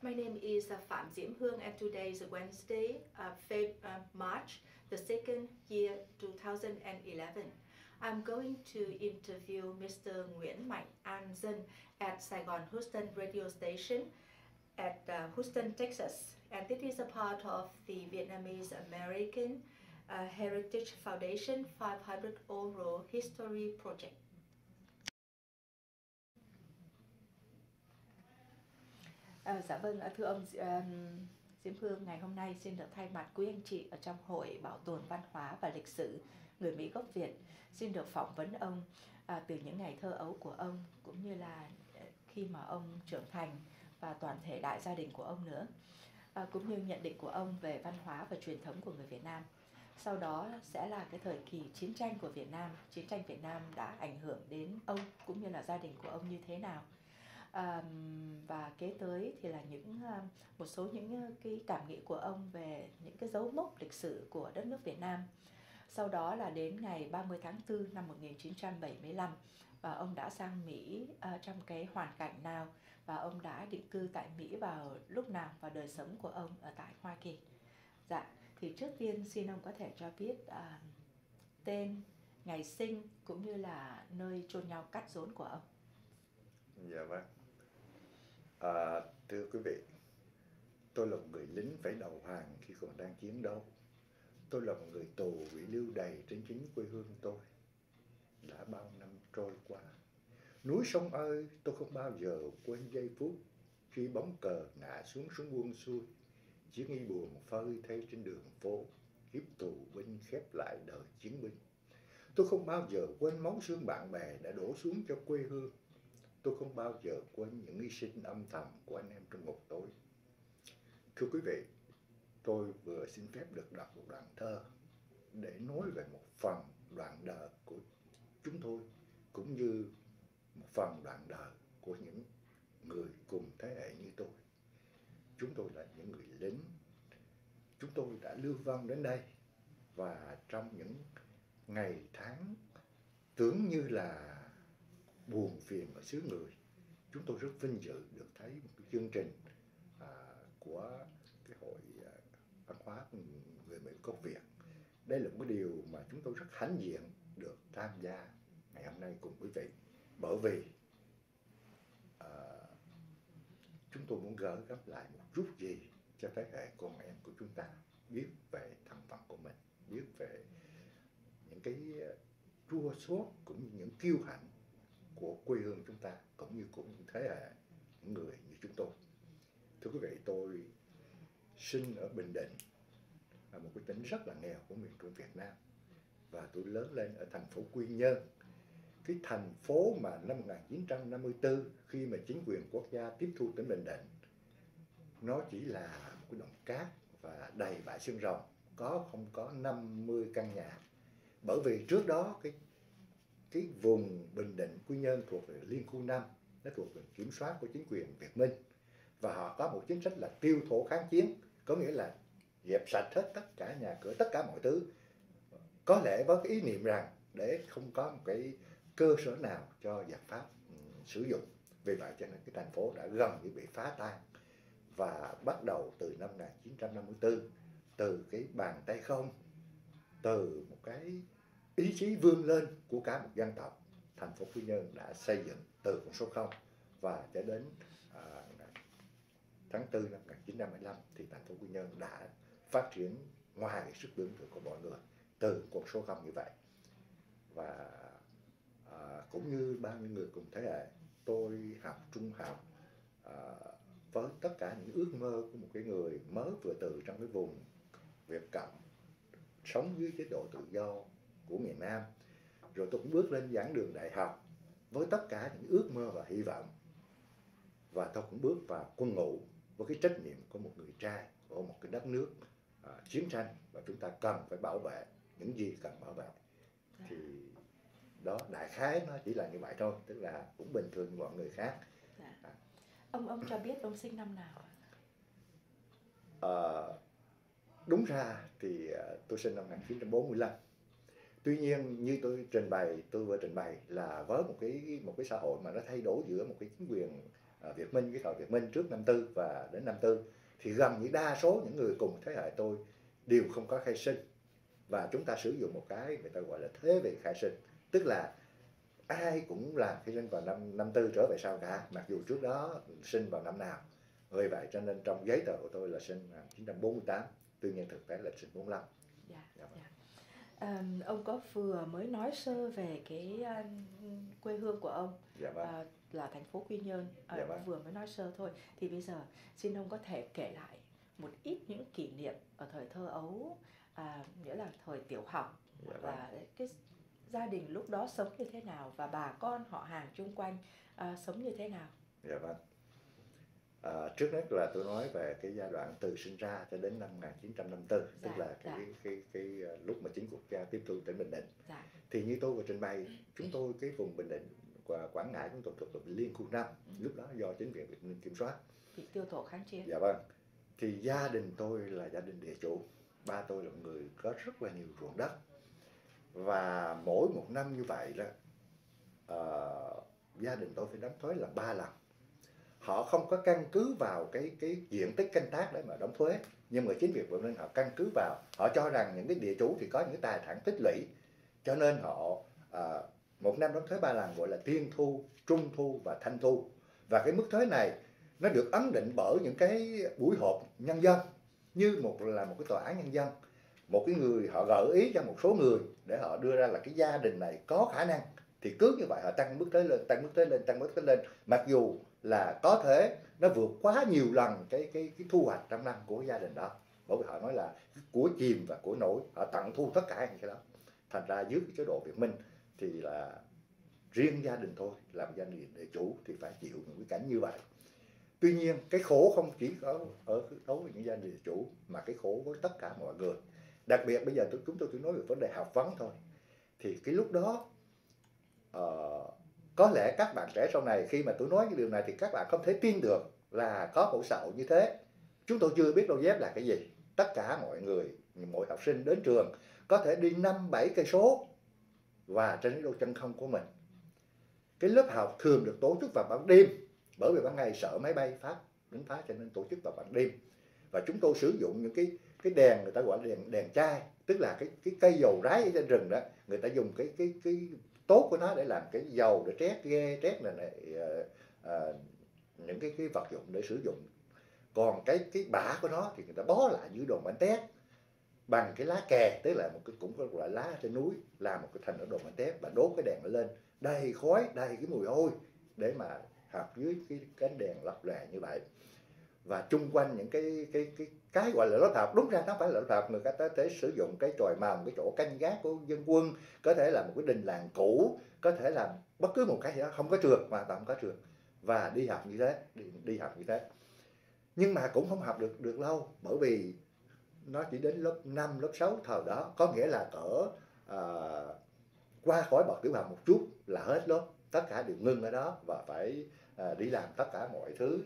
My name is uh, Phạm Diễm Hương and today is Wednesday, uh, Feb, uh, March the second year 2011. I'm going to interview Mr. Nguyễn Mạnh An Dân at Saigon Houston radio station at uh, Houston, Texas. And this is a part of the Vietnamese American uh, Heritage Foundation 500 Oral History Project. À, dạ vâng, thưa ông Diễm Phương ngày hôm nay xin được thay mặt quý anh chị ở trong Hội Bảo tồn Văn hóa và Lịch sử Người Mỹ gốc Việt xin được phỏng vấn ông à, từ những ngày thơ ấu của ông cũng như là ờ, khi mà ông trưởng thành và toàn thể đại gia đình của ông nữa à, cũng như nhận định của ông về văn hóa và truyền thống của người Việt Nam. Sau đó sẽ là cái thời kỳ chiến tranh của Việt Nam. Chiến tranh Việt Nam đã ảnh hưởng đến ông cũng như là gia đình của ông như thế nào? À, và kế tới thì là những ờ, một số những ờ, cái cảm nghĩ của ông về những cái dấu mốc lịch sử của đất nước Việt Nam. Sau đó là đến ngày 30 tháng 4 năm 1975 và ông đã sang Mỹ uh, trong cái hoàn cảnh nào và ông đã định cư tại Mỹ vào lúc nào và đời sống của ông ở tại Hoa Kỳ. Dạ, thì trước tiên xin ông có thể cho biết uh, tên, ngày sinh cũng như là nơi chôn nhau cắt rốn của ông. Dạ vâng. À, thưa quý vị, tôi là một người lính phải đầu hàng khi còn đang chiến đấu. Tôi là một người tù bị lưu đày trên chính quê hương tôi. Đã bao năm trôi qua. Núi sông ơi, tôi không bao giờ quên giây phút khi bóng cờ ngã xuống xuống buông xuôi. Chiếc nghi buồn phơi thay trên đường phố, kiếp tù binh khép lại đời chiến binh. Tôi không bao giờ quên máu xương bạn bè đã đổ xuống cho quê hương. Tôi không bao giờ quên những hy sinh âm thầm của anh em trong ngục tối. Thưa quý vị, tôi vừa xin phép được đọc một đoạn thơ để nói về một phần đoạn đời của chúng tôi cũng như một phần đoạn đời của những người cùng thế hệ như tôi. Chúng tôi là những người lính. Chúng tôi đã lưu vong đến đây và trong những ngày tháng tưởng như là buồn phiền ở xứ người. Chúng tôi rất vinh dự được thấy một cái chương trình à, của cái hội à, văn hóa người Mỹ gốc Việt. Đây là một cái điều mà chúng tôi rất hãnh diện được tham gia ngày hôm nay cùng quý vị. Bởi vì à, chúng tôi muốn gỡ gắm lại một chút gì cho thế hệ con em của chúng ta biết về thân phận của mình biết về những cái à, chua xót cũng như những kiêu hãnh của quê hương chúng ta, cũng như của những thế hệ, những người như chúng tôi. Thưa quý vị, tôi sinh ở Bình Định, là một cái tỉnh rất là nghèo của miền Trung Việt Nam. Và tôi lớn lên ở thành phố Quy Nhơn. Cái thành phố mà năm 1954 khi mà chính quyền quốc gia tiếp thu tỉnh Bình Định, nó chỉ là một cái đồng cát và đầy bãi xương rồng, có không có 50 căn nhà. Bởi vì trước đó cái cái vùng Bình Định, Quy Nhơn thuộc về Liên khu 5, nó thuộc về kiểm soát của chính quyền Việt Minh. Và họ có một chính sách là tiêu thổ kháng chiến, có nghĩa là dẹp sạch hết tất cả nhà cửa, tất cả mọi thứ. Có lẽ với cái ý niệm rằng để không có một cái cơ sở nào cho giặc Pháp ừ, sử dụng. Vì vậy cho nên cái thành phố đã gần như bị phá tan. Và bắt đầu từ năm 1954, từ cái bàn tay không, từ một cái ý chí vươn lên của cả một dân tộc thành phố quy nhơn đã xây dựng từ con số 0 và cho đến à, tháng 4 năm 1955 thì thành phố quy nhơn đã phát triển ngoài sức tưởng tượng của mọi người từ con số 0 như vậy. Và à, cũng như bao nhiêu người cùng thế hệ tôi học trung học à, với tất cả những ước mơ của một cái người mới vừa từ trong cái vùng Việt Cộng sống dưới chế độ tự do của miền Nam. Rồi tôi cũng bước lên giảng đường đại học với tất cả những ước mơ và hy vọng. Và tôi cũng bước vào quân ngũ với cái trách nhiệm của một người trai của một cái đất nước à, chiến tranh. Và chúng ta cần phải bảo vệ những gì cần bảo vệ. Thì đó đại khái nó chỉ là như vậy thôi tức là cũng bình thường như mọi người khác. À. ông ông cho biết ông sinh năm nào à, đúng ra thì à, tôi sinh năm 1945 tuy nhiên như tôi trình bày tôi vừa trình bày là với một cái một cái xã hội mà nó thay đổi giữa một cái chính quyền à, Việt Minh cái thời Việt Minh trước năm tư và đến năm tư thì gần như đa số những người cùng thế hệ tôi đều không có khai sinh và chúng ta sử dụng một cái người ta gọi là thế về khai sinh tức là ai cũng làm khai sinh vào năm năm tư trở về sau cả mặc dù trước đó sinh vào năm nào vì vậy cho nên trong giấy tờ của tôi là sinh 1948 tuy nhiên thực tế là sinh 45 Dạ, Dạ vâng. dạ. À, ông có vừa mới nói sơ về cái à, quê hương của ông dạ vâng. à, là thành phố Quy Nhơn. À, Dạ vâng. vừa mới nói sơ thôi. Thì bây giờ xin ông có thể kể lại một ít những kỷ niệm ở thời thơ ấu à, nghĩa là thời tiểu học dạ vâng. và cái gia đình lúc đó sống như thế nào và bà con họ hàng chung quanh à, sống như thế nào? Dạ vâng. À, trước hết là tôi nói về cái giai đoạn từ sinh ra cho đến năm 1954, tức Dạ, là cái, dạ. cái, cái, ờ, lúc mà chính quốc gia tiếp thu tỉnh Bình Định. dạ Thì như tôi vừa trình bày, chúng tôi cái vùng Bình Định và Quảng Ngãi chúng tôi thuộc về Liên khu 5, lúc đó do chính quyền Việt Minh kiểm soát. bị tiêu thụ kháng chiến Dạ vâng. Thì gia đình tôi là gia đình địa chủ. Ba tôi là một người có rất là nhiều ruộng đất. Và mỗi một năm như vậy đó, ờ, gia đình tôi phải đóng thuế là ba lần. Họ không có căn cứ vào cái cái diện tích canh tác để mà đóng thuế. Nhưng mà chính việc vậy nên họ căn cứ vào, họ cho rằng những cái địa chủ thì có những tài sản tích lũy. Cho nên họ à, một năm đóng thuế ba lần gọi là tiên thu, trung thu và thanh thu. Và cái mức thuế này nó được ấn định bởi những cái buổi họp nhân dân như một là một cái tòa án nhân dân một cái người họ gợi ý cho một số người để họ đưa ra là cái gia đình này có khả năng thì cứ như vậy họ tăng mức thuế lên tăng mức thuế lên tăng mức thuế lên mặc dù là có thể nó vượt quá nhiều lần cái cái cái thu hoạch trong năm của gia đình đó. Bởi vì họ nói là của chìm và của nổi họ tận thu tất cả những cái đó. Thành ra dưới cái chế độ Việt Minh thì là riêng gia đình thôi làm gia đình địa chủ thì phải chịu những cái cảnh như vậy. Tuy nhiên cái khổ không chỉ có ở đối với những gia đình địa chủ mà cái khổ với tất cả mọi người. Đặc biệt bây giờ tôi chúng tôi chỉ nói về vấn đề học vấn thôi. Thì cái lúc đó uh, có lẽ các bạn trẻ sau này khi mà tôi nói cái điều này thì các bạn không thể tin được là có một xã hội như thế. Chúng tôi chưa biết đôi dép là cái gì. Tất cả mọi người mỗi học sinh đến trường có thể đi năm, bảy cây số và trên cái đôi chân không của mình. Cái lớp học thường được tổ chức vào ban đêm, bởi vì ban ngày sợ máy bay pháp đánh phá cho nên tổ chức vào ban đêm. Và chúng tôi sử dụng những cái cái đèn người ta gọi là đèn đèn chai, tức là cái cái cây dầu rái ở trên rừng đó, người ta dùng cái cái cái tốt của nó để làm cái dầu để trét ghe trét này, này ờ, ờ, những cái cái vật dụng để sử dụng. Còn cái cái bã của nó thì người ta bó lại dưới đồn bánh tét bằng cái lá kè tức là một cái cũng có loại lá trên núi làm một cái thành ở đồn bánh tét và đốt cái đèn nó lên. Đầy khói đầy cái mùi hôi để mà học dưới cái cánh đèn lập lòe như vậy. Và chung quanh những cái cái cái cái gọi là lớp học đúng ra nó phải là lớp học người ta có thể sử dụng cái tròi màu cái chỗ canh gác của dân quân có thể là một cái đình làng cũ có thể là bất cứ một cái gì đó không có trường mà tạm có trường và đi học như thế đi, đi học như thế. Nhưng mà cũng không học được được lâu bởi vì nó chỉ đến lớp 5, lớp 6 thời đó. Có nghĩa là cỡ à, qua khỏi bậc tiểu học một chút là hết lớp. Tất cả đều ngưng ở đó và phải à, đi làm tất cả mọi thứ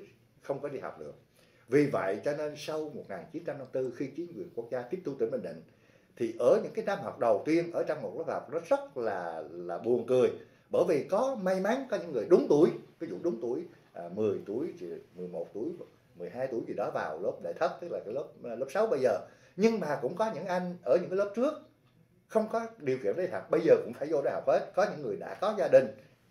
không có đi học được vì vậy cho nên sau 1954 khi chính quyền quốc gia tiếp thu tỉnh Bình Định thì ở những cái năm học đầu tiên ở trong một lớp học nó rất là là buồn cười. Bởi vì có may mắn có những người đúng tuổi ví dụ đúng tuổi à, 10 tuổi 11 tuổi 12 tuổi gì đó vào lớp đại thất tức là cái lớp à, lớp 6 bây giờ. Nhưng mà cũng có những anh ở những cái lớp trước không có điều kiện để học. Bây giờ cũng phải vô đại học hết. Có những người đã có gia đình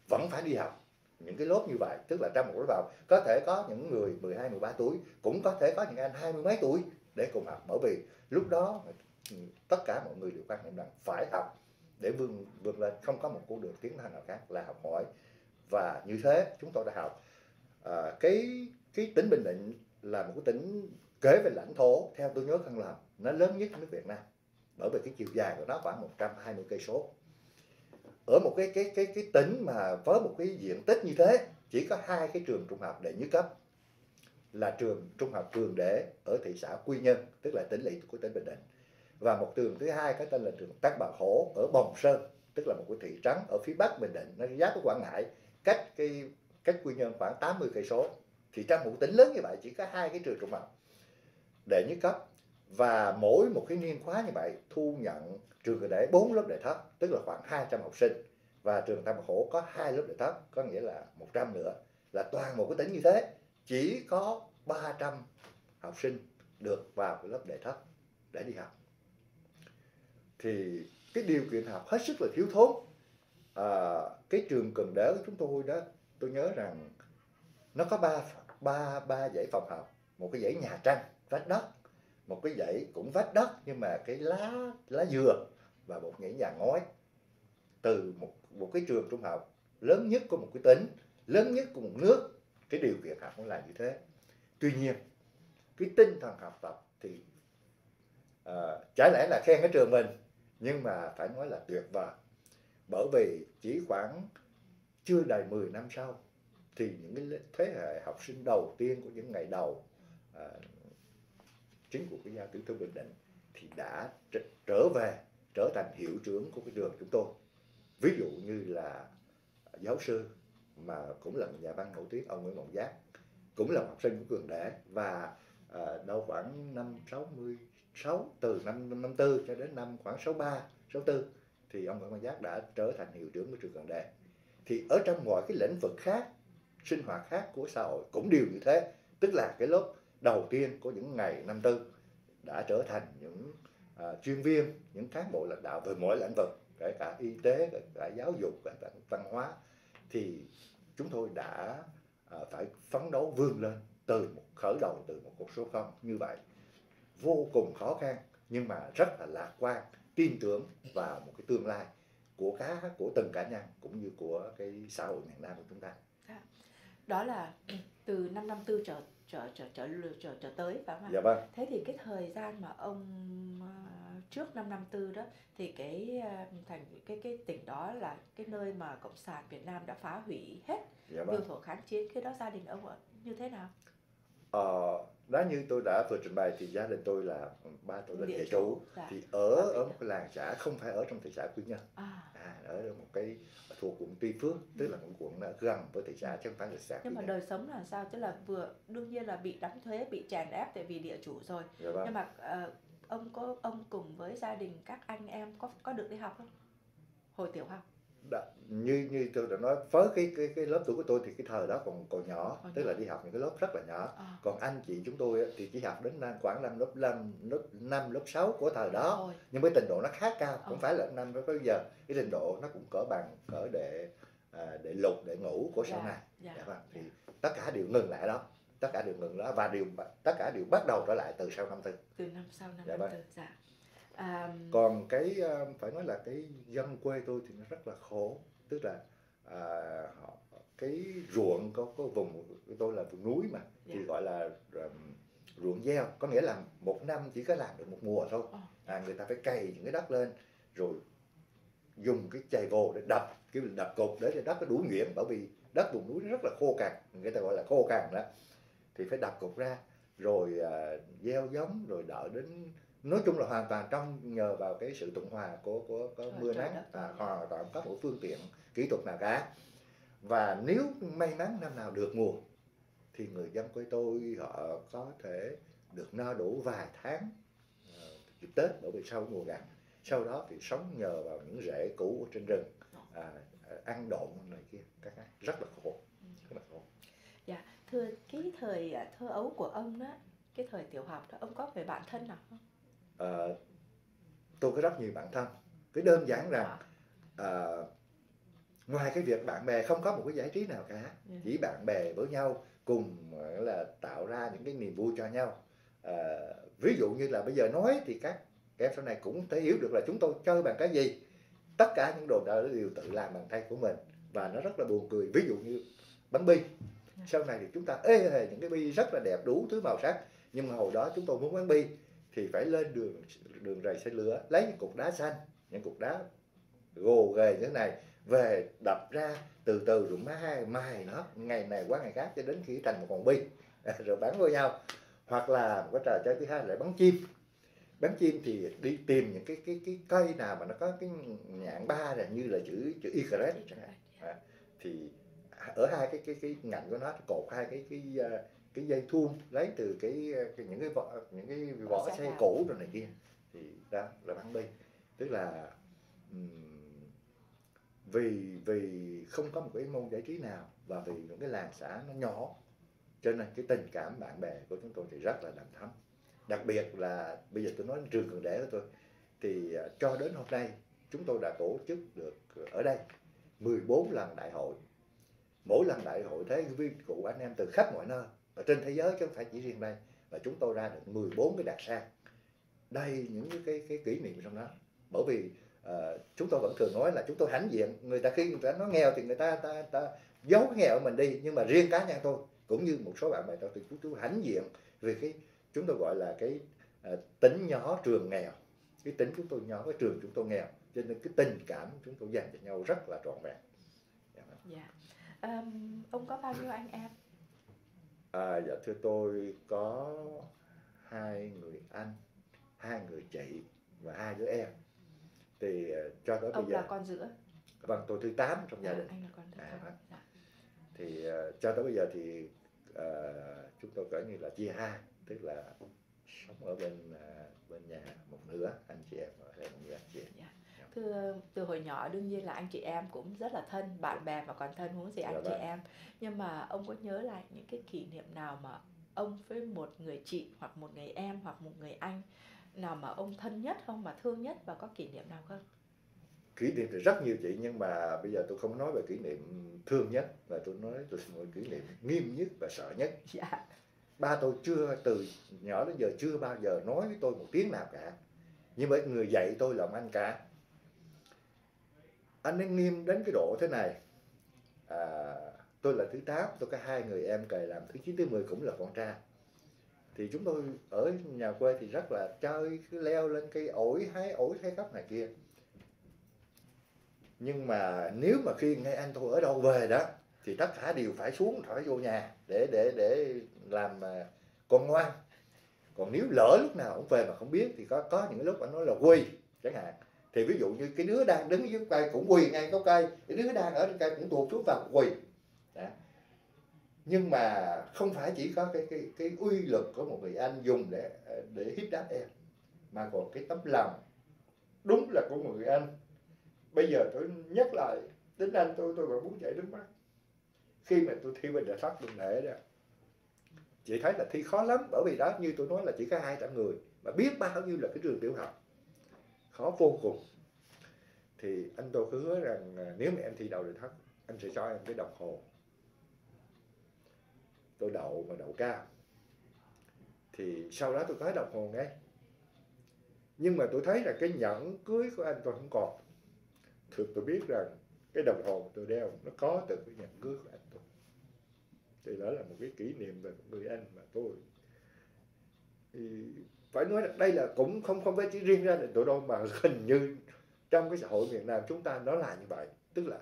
vẫn phải đi học những cái lớp như vậy tức là trong một lớp học có thể có những người 12 13 tuổi cũng có thể có những anh hai mươi mấy tuổi để cùng học bởi vì lúc đó tất cả mọi người đều quan niệm rằng phải học để vươn vươn lên không có một con đường tiến thân nào khác là học hỏi. Và như thế chúng tôi đã học. À, cái cái tỉnh Bình Định là một cái tỉnh kể về lãnh thổ theo tôi nhớ không lầm nó lớn nhất nước Việt Nam bởi vì cái chiều dài của nó khoảng 120 cây số ở một cái cái cái cái tỉnh mà với một cái diện tích như thế, chỉ có hai cái trường trung học đệ nhất cấp là trường trung học trường đệ ở thị xã Quy Nhơn, tức là tỉnh lỵ của tỉnh Bình Định. Và một trường thứ hai có tên là trường Tác Bà Hổ ở Bồng Sơn, tức là một cái thị trấn ở phía bắc Bình Định, nó giáp với Quảng Ngãi, cách cái, cách Quy Nhơn khoảng 80 cây số. Thì trong một tỉnh lớn như vậy, chỉ có hai cái trường trung học đệ nhất cấp và mỗi một cái niên khóa như vậy thu nhận trường để bốn lớp đại thấp tức là khoảng 200 học sinh. Và trường Tam Bạc Hổ có hai lớp đại thấp có nghĩa là 100 nữa. Là toàn một cái tỉnh như thế chỉ có 300 học sinh được vào cái lớp đại thấp để đi học. Thì cái điều kiện học hết sức là thiếu thốn. À, cái trường cần đỡ của chúng tôi đó tôi nhớ rằng nó có ba ba ba dãy phòng học. Một cái dãy nhà tranh vách đất một cái dãy cũng vách đất nhưng mà cái lá lá dừa và một dãy nhà ngói từ một một cái trường trung học lớn nhất của một cái tỉnh lớn nhất của một nước. Cái điều kiện học nó là như thế. Tuy nhiên cái tinh thần học tập thì uh, chả lẽ là khen cái trường mình nhưng mà phải nói là tuyệt vời. Bởi vì chỉ khoảng chưa đầy 10 năm sau thì những cái thế hệ học sinh đầu tiên của những ngày đầu uh, chính của cái gia tiểu thư Bình Định thì đã trở về trở thành hiệu trưởng của cái trường chúng tôi. Ví dụ như là giáo sư mà cũng là nhà văn nổi tiếng ông Nguyễn Mộng Giác cũng là học sinh của cường đẻ và à, đâu khoảng năm 66 từ năm năm tư cho đến năm khoảng 63 64 thì ông Nguyễn Mộng Giác đã trở thành hiệu trưởng của trường cường đẻ thì ở trong mọi cái lĩnh vực khác sinh hoạt khác của xã hội cũng đều như thế. Tức là cái lớp đầu tiên của những ngày năm tư đã trở thành những à, chuyên viên những cán bộ lãnh đạo về mọi lĩnh vực kể cả y tế kể cả giáo dục kể cả văn hóa thì chúng tôi đã à, phải phấn đấu vươn lên từ một khởi đầu từ một cuộc số không như vậy vô cùng khó khăn nhưng mà rất là lạc quan tin tưởng vào một cái tương lai của cá của từng cá nhân cũng như của cái xã hội miền Nam của chúng ta. Dạ. Đó là từ năm năm tư trở trở trở trở trở trở tới phải không ạ? Dạ vâng. Thế thì cái thời gian mà ông uh, trước năm năm tư đó thì cái uh, thành cái cái tỉnh đó là cái nơi mà cộng sản Việt Nam đã phá hủy hết dạ vâng. thổ kháng chiến cái đó gia đình ông ở như thế nào? Ờ, đó như tôi đã vừa trình bày thì gia đình tôi là ba tôi là Địa chủ, dạ. thì ở Ở một cái làng xã không phải ở trong thị xã Quy Nhơn À, à, ở một cái thuộc quận Tuy Phước tức là một quận gần với thị xã chứ không phải là xã nhưng mà đời sống là sao? Tức là vừa đương nhiên là bị đóng thuế, bị chèn ép tại vì địa chủ rồi. dạ vâng. Nhưng mà ờ, ông có ông cùng với gia đình các anh em có có được đi học không? Hồi tiểu học. Đã, như như tôi đã nói với cái cái cái lớp tuổi của tôi thì cái thời đó còn còn nhỏ Còn tức là đi học những cái lớp rất là nhỏ. À, còn anh chị chúng tôi thì chỉ học đến năm khoảng năm lớp năm lớp năm lớp 6 của thời đó. Rồi. nhưng với trình độ nó khá cao không Ờ. phải là năm đó bây giờ. Cái trình độ nó cũng cỡ bằng cỡ để à, để lục để ngủ của sau Dạ, này. dạ, dạ vâng. Thì dạ. tất cả đều ngừng lại đó. Tất cả đều ngừng đó. Và đều tất cả đều bắt đầu trở lại từ sau năm tư. Từ năm sau năm Dạ năm vâng. tư dạ à, còn cái ờ, phải nói là cái dân quê tôi thì nó rất là khổ. Tức là à, họ cái ruộng có có vùng của tôi là vùng núi mà thì Dạ. gọi là um, ruộng gieo. Có nghĩa là một năm chỉ có làm được một mùa thôi. Ờ. à, người ta phải cày những cái đất lên rồi dùng cái chày vồ để đập cái đập cột để cho đất nó đủ nhuyễn. Bởi vì đất vùng núi nó rất là khô cằn người ta gọi là khô cằn đó. Thì phải đập cột ra rồi à, gieo giống rồi đợi đến nói chung là hoàn toàn trong nhờ vào cái sự thuận hòa của của có Trời- mưa nắng à, thôi. hoàn toàn có một phương tiện kỹ thuật nào cả và nếu may mắn năm nào được mùa thì người dân quê tôi họ có thể được no đủ vài tháng ờ, dịp Tết bởi vì sau mùa gặt sau đó thì sống nhờ vào những rễ cũ trên rừng à, à, ăn độn này kia các cái rất là khổ rất là khổ. Thưa cái thời à, thơ ấu của ông đó cái thời tiểu học đó ông có người bạn thân nào không Ờ, tôi có rất nhiều bạn thân. Cái đơn giản rằng ờ, ngoài cái việc bạn bè không có một cái giải trí nào cả Ừ. chỉ bạn bè với nhau cùng là tạo ra những cái niềm vui cho nhau. Ờ, ví dụ như là bây giờ nói thì các em sau này cũng thể hiểu được là chúng tôi chơi bằng cái gì. Tất cả những đồ đó đều tự làm bằng tay của mình và nó rất là buồn cười. Ví dụ như bánh bi. Sau này thì chúng ta ê hề những cái bi rất là đẹp đủ thứ màu sắc. Nhưng mà hồi đó chúng tôi muốn bán bi thì phải lên đường đường rầy xe lửa lấy những cục đá xanh những cục đá gồ ghề như thế này về đập ra từ từ rồi mai mài nó ngày này qua ngày khác cho đến khi thành một con bi rồi bán với nhau. Hoặc là một cái trò chơi thứ hai là bắn chim. Bắn chim thì đi tìm những cái cái cái cây nào mà nó có cái nhãn ba là như là chữ chữ y chẳng hạn. Thì ở hai cái cái cái ngạnh của nó cột hai cái cái cái dây thun lấy từ cái, cái những cái vỏ những cái vỏ xe xe cũ rồi này kia thì đó là bắn bi. Tức là vì vì không có một cái môn giải trí nào và vì những cái làng xã nó nhỏ cho nên cái tình cảm bạn bè của chúng tôi thì rất là đầm thắm. Đặc biệt là bây giờ tôi nói trường cường đẻ của tôi thì à, cho đến hôm nay chúng tôi đã tổ chức được ở đây 14 lần đại hội. Mỗi lần đại hội thế vi cụ anh em từ khắp mọi nơi ở trên thế giới chứ không phải chỉ riêng đây. Và chúng tôi ra được 14 cái đặc sản đây những cái cái kỷ niệm trong đó. Bởi vì uh, chúng tôi vẫn thường nói là chúng tôi hãnh diện người ta. Khi người ta nói nghèo thì người ta ta, ta giấu cái nghèo của mình đi. Nhưng mà riêng cá nhân tôi cũng như một số bạn bè tôi thì chúng tôi hãnh diện vì cái chúng tôi gọi là cái uh, tính nhỏ trường nghèo. Cái tính chúng tôi nhỏ cái trường chúng tôi nghèo. Cho nên cái tình cảm chúng tôi dành cho nhau rất là trọn vẹn. Dạ. dạ. Yeah. Um, ông có bao nhiêu anh em? À, dạ thưa tôi có hai người anh hai người chị và hai đứa em. Thì uh, cho tới ông bây giờ là con giữa. Vâng tôi thứ tám trong gia à, đình. anh là con thứ À, tám vâng. dạ. thì uh, cho tới bây giờ thì uh, chúng tôi coi như là chia hai tức là sống ở bên uh, bên nhà một nửa anh chị em ở đây một nửa anh chị em Thưa từ hồi nhỏ đương nhiên là anh chị em cũng rất là thân, bạn bè mà còn thân huống gì anh Dạ chị vâng. em. Nhưng mà ông có nhớ lại những cái kỷ niệm nào mà ông với một người chị hoặc một người em hoặc một người anh nào mà ông thân nhất không mà thương nhất và có kỷ niệm nào không? kỷ niệm thì rất nhiều chị nhưng mà bây giờ tôi không nói về kỷ niệm thương nhất và tôi nói tôi lỗi kỷ niệm nghiêm nhất và sợ nhất Dạ. ba tôi chưa từ nhỏ đến giờ chưa bao giờ nói với tôi một tiếng nào cả nhưng mà người dạy tôi là ông anh cả anh ấy nghiêm đến cái độ thế này. À, tôi là thứ tám tôi có hai người em cày làm thứ chín thứ mười cũng là con trai. Thì chúng tôi ở nhà quê thì rất là chơi cứ leo lên cây ổi hái ổi hái cắp này kia. Nhưng mà nếu mà khi nghe anh tôi ở đâu về đó thì tất cả đều phải xuống phải vô nhà để để để làm à, con ngoan. Còn nếu lỡ lúc nào cũng về mà không biết thì có có những lúc anh nói là quỳ chẳng hạn thì ví dụ như cái đứa đang đứng dưới cây cũng quỳ ngay gốc cây, cái đứa đang ở trên cây cũng tuột xuống và quỳ. Đã. nhưng mà không phải chỉ có cái cái cái uy lực của một người anh dùng để để hiếp đáp em, mà còn cái tấm lòng đúng là của một người anh. Bây giờ tôi nhắc lại, đến anh tôi tôi còn muốn chảy nước mắt. Khi mà tôi thi bên đại thất đường lễ đó, chị thấy là thi khó lắm, bởi vì đó như tôi nói là chỉ có hai trăm người, mà biết bao nhiêu là cái trường tiểu học khó vô cùng. Thì anh tôi cứ hứa rằng à, nếu mà em thi đậu được thất, anh sẽ cho em cái đồng hồ. Tôi đậu mà đậu cao. Thì sau đó tôi có đồng hồ ngay. Nhưng mà tôi thấy là cái nhẫn cưới của anh tôi không còn. Thực tôi biết rằng cái đồng hồ tôi đeo nó có từ cái nhẫn cưới của anh tôi. Thì đó là một cái kỷ niệm về một người anh mà tôi thì phải nói là đây là cũng không không phải chỉ riêng ra đình tụi đâu, mà hình như trong cái xã hội miền Nam chúng ta nó là như vậy. Tức là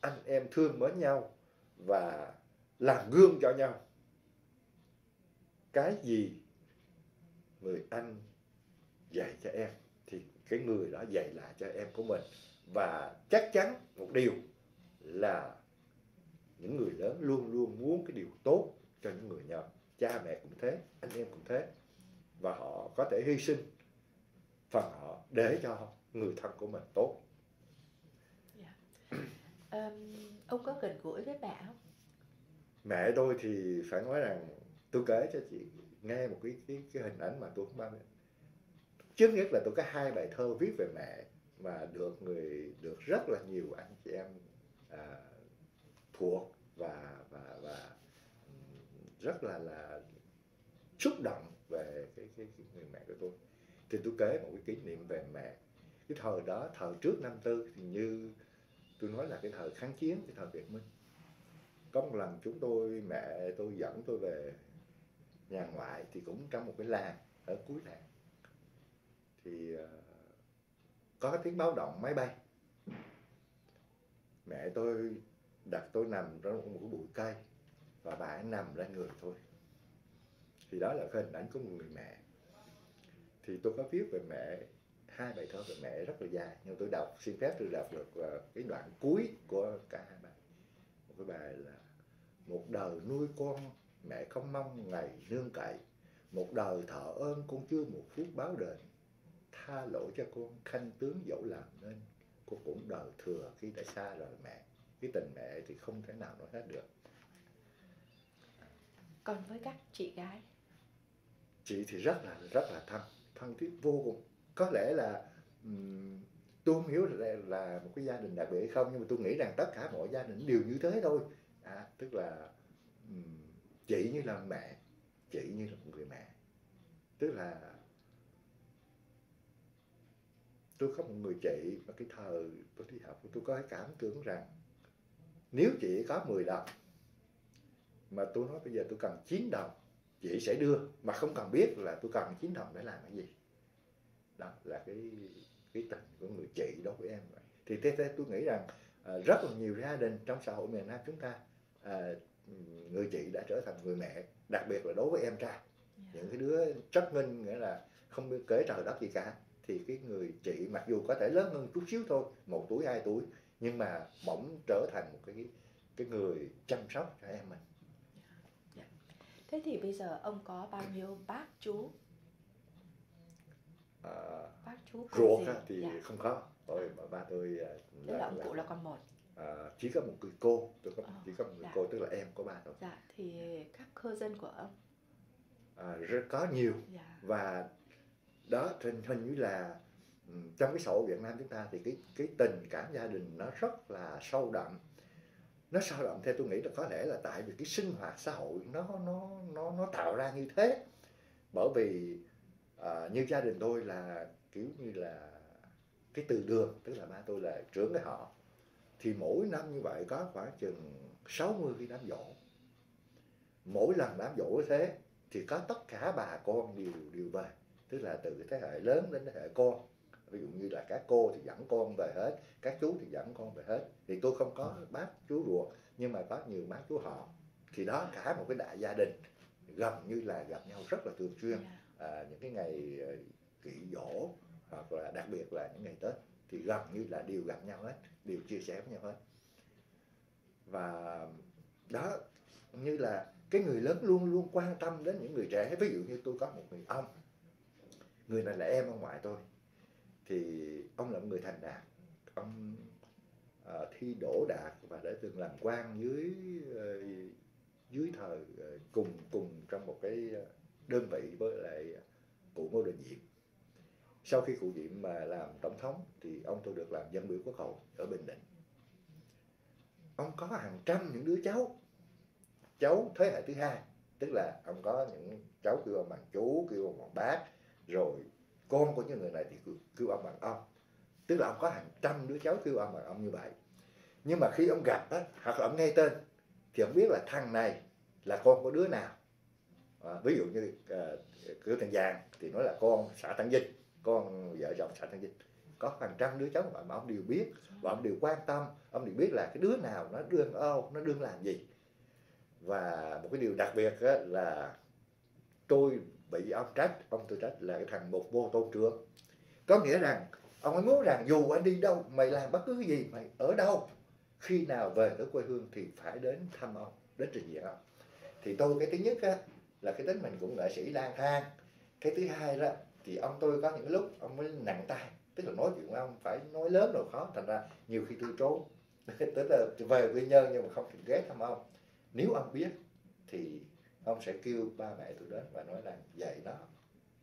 anh em thương mến nhau và làm gương cho nhau. Cái gì người anh dạy cho em thì cái người đó dạy lại cho em của mình. Và chắc chắn một điều là những người lớn luôn luôn muốn cái điều tốt cho những người nhỏ. Cha mẹ cũng thế, anh em cũng thế và họ có thể hy sinh phần họ để cho người thân của mình tốt Ừm, ông có gần gũi với mẹ không? mẹ tôi thì phải nói rằng tôi kể cho chị nghe một cái cái, cái hình ảnh mà tôi không bao giờ trước nhất là tôi có hai bài thơ viết về mẹ mà được người được rất là nhiều anh chị em à, thuộc và và và rất là là xúc động về cái, cái, người mẹ của tôi. Thì tôi kể một cái kỷ niệm về mẹ. Cái thời đó thời trước năm tư thì như tôi nói là cái thời kháng chiến cái thời Việt Minh. Có một lần chúng tôi mẹ tôi dẫn tôi về nhà ngoại thì cũng trong một cái làng ở cuối làng. Thì ờ, có cái tiếng báo động máy bay. Mẹ tôi đặt tôi nằm trong một cái bụi cây và bà ấy nằm lên người tôi thì đó là cái hình ảnh của một người mẹ thì tôi có viết về mẹ hai bài thơ về mẹ rất là dài nhưng tôi đọc xin phép tôi đọc được ờ, cái đoạn cuối của cả hai bài. Một cái bài là một đời nuôi con mẹ không mong ngày nương cậy. Một đời thọ ơn con chưa một phút báo đền. Tha lỗi cho con khanh tướng dẫu làm nên. Con cũng đời thừa khi đã xa rời mẹ. Cái tình mẹ thì không thể nào nói hết được. Còn với các chị gái? Chị thì rất là rất là thân thân thiết vô cùng. Có lẽ là um, tôi không hiểu là, là một cái gia đình đặc biệt hay không nhưng mà tôi nghĩ rằng tất cả mọi gia đình đều như thế thôi. À, tức là um, chị như là mẹ chị như là một người mẹ. Tức là tôi có một người chị mà cái thời tôi đi học tôi có cái cảm tưởng rằng nếu chị có 10 đồng mà tôi nói bây giờ tôi cần 9 đồng chị sẽ đưa mà không cần biết là tôi cần 9 đồng để làm cái gì đó là cái cái tình của người chị đối với em vậy thì thế, thế tôi nghĩ rằng à, rất là nhiều gia đình trong xã hội miền Nam chúng ta à, người chị đã trở thành người mẹ đặc biệt là đối với em trai yeah. những cái đứa trắc minh nghĩa là không biết kể trời đất gì cả thì cái người chị mặc dù có thể lớn hơn chút xíu thôi một tuổi hai tuổi nhưng mà bỗng trở thành một cái cái người chăm sóc cho em mình. Thế thì bây giờ ông có bao nhiêu bác chú? À, bác chú ruột á, thì yeah. không có. Tôi bà ba tôi à, là, là ông cụ là con một. À, chỉ có một người cô tôi có à, chỉ có một người dạ. cô tức là em của ba thôi dạ thì các cư dân của ông? À, rất có nhiều. Dạ. và đó hình hình như là trong cái xã hội Việt Nam chúng ta thì cái cái tình cảm gia đình nó rất là sâu đậm nó sao động? Theo tôi nghĩ là có lẽ là tại vì cái sinh hoạt xã hội nó nó nó nó tạo ra như thế. Bởi vì à, như gia đình tôi là kiểu như là cái từ đường tức là ba tôi là trưởng cái họ thì mỗi năm như vậy có khoảng chừng 60 cái đám dỗ mỗi lần đám dỗ như thế thì có tất cả bà con đều đều về tức là từ cái thế hệ lớn đến thế hệ con ví dụ như là các cô thì dẫn con về hết các chú thì dẫn con về hết. Thì tôi không có bác chú ruột nhưng mà có nhiều bác chú họ. Thì đó cả một cái đại gia đình gần như là gặp nhau rất là thường xuyên. Dạ. à, những cái ngày ờ, kỷ dỗ hoặc là đặc biệt là những ngày tết thì gần như là đều gặp nhau hết đều chia sẻ với nhau hết. Và đó như là cái người lớn luôn luôn quan tâm đến những người trẻ. Ví dụ như tôi có một người ông người này là em ông ngoại tôi thì ông là một người thành đạt. Ông uh, thi đỗ đạt và đã từng làm quan dưới uh, dưới thời uh, cùng cùng trong một cái đơn vị với lại cụ Ngô Đình Diệm. Sau khi cụ Diệm mà làm tổng thống thì ông tôi được làm dân biểu quốc hội ở Bình Định. Ông có hàng trăm những đứa cháu cháu thế hệ thứ hai tức là ông có những cháu kêu ông bằng chú kêu ông bằng bác rồi con của những người này thì kêu ông bằng ông. Tức là ông có hàng trăm đứa cháu kêu ông bằng ông như vậy. Nhưng mà khi ông gặp á hoặc là ông nghe tên thì ông biết là thằng này là con của đứa nào. À, ví dụ như uh, cửa thằng vàng thì nói là con xã Tăng dinh con vợ chồng xã Tăng dinh. Có hàng trăm đứa cháu mà, mà ông đều biết và ông đều quan tâm ông đều biết là cái đứa nào nó đương ô nó đương làm gì. Và một cái điều đặc biệt là tôi bị ông trách ông tôi trách là cái thằng một vô tôn trưởng. Có nghĩa rằng ông ấy muốn rằng dù anh đi đâu mày làm bất cứ cái gì mày ở đâu khi nào về tới quê hương thì phải đến thăm ông đến trình diện ông. Thì tôi cái thứ nhất á, là cái tính mình cũng nghệ sĩ lang thang. Cái thứ hai đó thì ông tôi có những lúc ông mới nặng tay tức là nói chuyện với ông phải nói lớn rồi khó thành ra nhiều khi tôi trốn. Tức là về quy nhơn nhưng mà không thể ghé thăm ông. Nếu ông biết thì ông sẽ kêu ba mẹ tôi đến và nói là dạy nó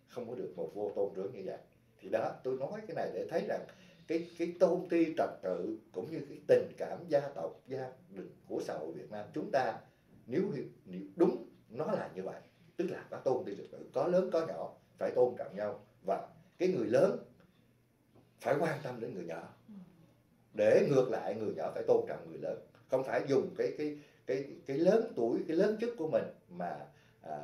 không có được một vô tôn trưởng như vậy. Thì đó tôi nói cái này để thấy rằng cái cái tôn ti trật tự cũng như cái tình cảm gia tộc gia đình của xã hội Việt Nam chúng ta nếu, nếu đúng nó là như vậy. Tức là có tôn ti trật tự có lớn có nhỏ phải tôn trọng nhau. Và cái người lớn phải quan tâm đến người nhỏ. Để ngược lại người nhỏ phải tôn trọng người lớn. Không phải dùng cái cái cái cái lớn tuổi cái lớn chức của mình mà à,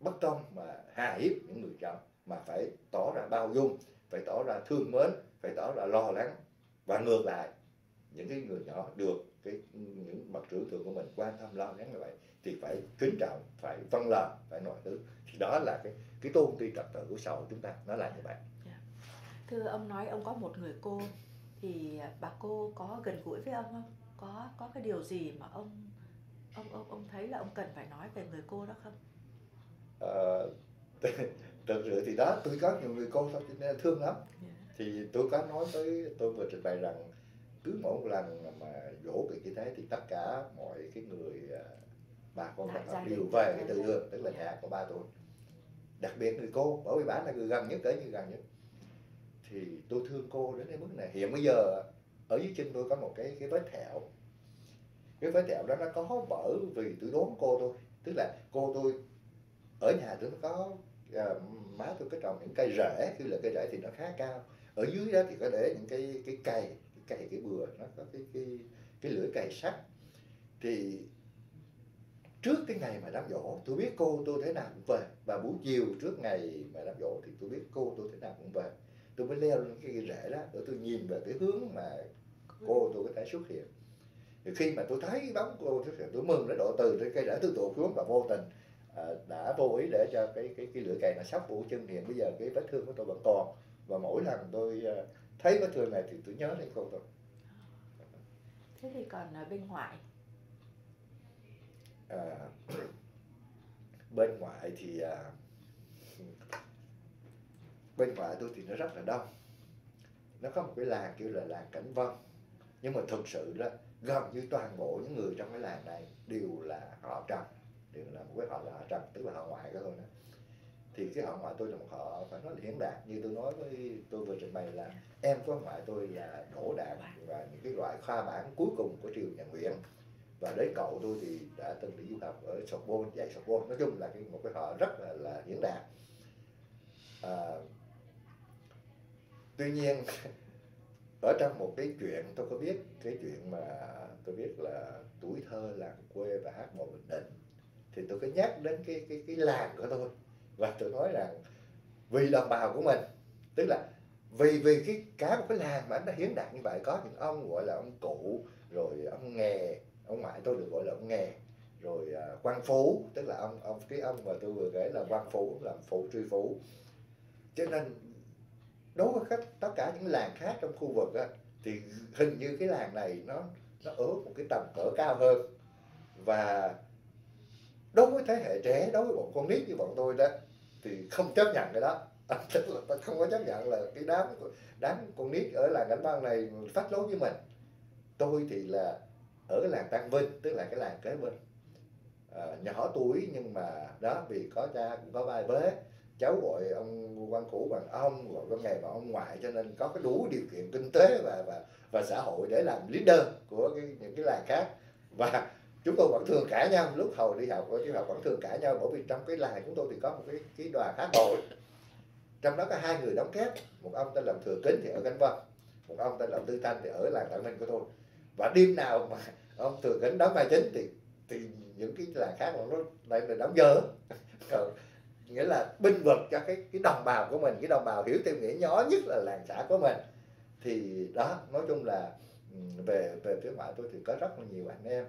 bất công mà hà hiếp những người chồng mà phải tỏ ra bao dung phải tỏ ra thương mến phải tỏ ra lo lắng và ngược lại những cái người nhỏ được cái những bậc trưởng thượng của mình quan tâm lo lắng như vậy thì phải kính trọng phải vâng lời phải nội thứ. Thì đó là cái cái tôn ti trật tự của xã hội chúng ta nó là như vậy. Dạ. Thưa ông nói ông có một người cô thì bà cô có gần gũi với ông không? Có có cái điều gì mà ông ông ông ông thấy là ông cần phải nói về người cô đó không à, thực sự thì đó tôi có nhiều người cô cho nên thương lắm yeah. Dạ. thì tôi có nói với tôi vừa trình bày rằng cứ mỗi một lần mà dỗ việc như thế thì tất cả mọi cái người à, bà con gia họ đều về về cái tư đây. hương tức là Dạ. nhà của ba tôi đặc biệt người cô bởi vì bà là người gần nhất tới như gần nhất thì tôi thương cô đến cái mức này hiện bây giờ ở dưới chân tôi có một cái cái vết thẹo cái vết thẹo đó nó có bởi vì tôi đốn cô tôi. Tức là cô tôi ở nhà tôi nó có à, má tôi có trồng những cây rễ. Khi là cây rễ thì nó khá cao. Ở dưới đó thì có để những cái cái cày, cái cày cái bừa nó có cái cái cái lưỡi cày sắt. Thì trước cái ngày mà đám dỗ tôi biết cô tôi thế nào cũng về. Và buổi chiều trước ngày mà đám dỗ thì tôi biết cô tôi thế nào cũng về. Tôi mới leo lên cái rễ đó để tôi nhìn về cái hướng mà cô tôi có thể xuất hiện thì khi mà tôi thấy bóng hiện tôi mừng đến độ từ trên cây rễ tôi tụt xuống và vô tình à, đã vô ý để cho cái cái cái lưỡi cày nó sắp mũi chân hiện bây giờ cái vết thương của tôi vẫn còn và mỗi lần tôi à, thấy vết thương này thì tôi nhớ đến cô tôi. Thế thì còn ở bên ngoài à, bên ngoại thì à, bên ngoại tôi thì nó rất là đông. Nó có một cái làng kêu là làng cảnh vân. Nhưng mà thực sự đó gần như toàn bộ những người trong cái làng này đều là họ trần đều là một cái họ là họ trần tức là họ ngoại cái thôi. đó. Thì cái họ ngoại tôi là một họ phải nói là hiến đạt. Như tôi nói với tôi vừa trình bày là em của ngoại tôi là đỗ đạt và những cái loại khoa bản cuối cùng của triều nhà Nguyễn. Và đến cậu tôi thì đã từng đi du học ở Sorbonne dạy Sorbonne. Nói chung là cái một cái họ rất là là hiến đạt. À, tuy nhiên ở trong một cái chuyện tôi có biết cái chuyện mà tôi biết là tuổi thơ làng quê và hát mộ bình định thì tôi có nhắc đến cái cái cái làng của tôi và tôi nói rằng vì đồng bào của mình tức là vì vì cái cả một cái làng mà anh đã hiến đạt như vậy có những ông gọi là ông cụ rồi ông nghè ông ngoại tôi được gọi là ông nghè rồi uh, quan phú tức là ông ông cái ông mà tôi vừa kể là quan phú làm phụ truy phú. Cho nên đối với các tất cả những làng khác trong khu vực á, thì hình như cái làng này nó nó ở một cái tầm cỡ cao hơn. Và đối với thế hệ trẻ đối với bọn con nít như bọn tôi đó thì không chấp nhận cái đó. Tức là ta không có chấp nhận là cái đám đám con nít ở làng cảnh văn này phát lối với mình. Tôi thì là ở cái làng Tăng Vinh tức là cái làng kế bên. À, nhỏ tuổi nhưng mà đó vì có cha cũng có vai vế cháu gọi ông quan cũ bằng ông gọi con ngày bằng ông ngoại cho nên có cái đủ điều kiện kinh tế và và và xã hội để làm leader của cái, những cái làng khác. Và chúng tôi vẫn thường cãi nhau lúc hồi đi học ở tiểu học vẫn thường cãi nhau bởi vì trong cái làng chúng tôi thì có một cái cái đoàn hát hội. Trong đó có hai người đóng kép một ông tên là thừa kính thì ở cánh vân một ông tên là tư thanh thì ở làng tạng minh của tôi. Và đêm nào mà ông thừa kính đóng vai chính thì thì những cái làng khác mà nó lại là đóng dở. Còn nghĩa là binh vực cho cái cái đồng bào của mình cái đồng bào hiểu theo nghĩa nhỏ nhất là làng xã của mình thì đó nói chung là ừ, về về phía ngoại tôi thì có rất là nhiều anh em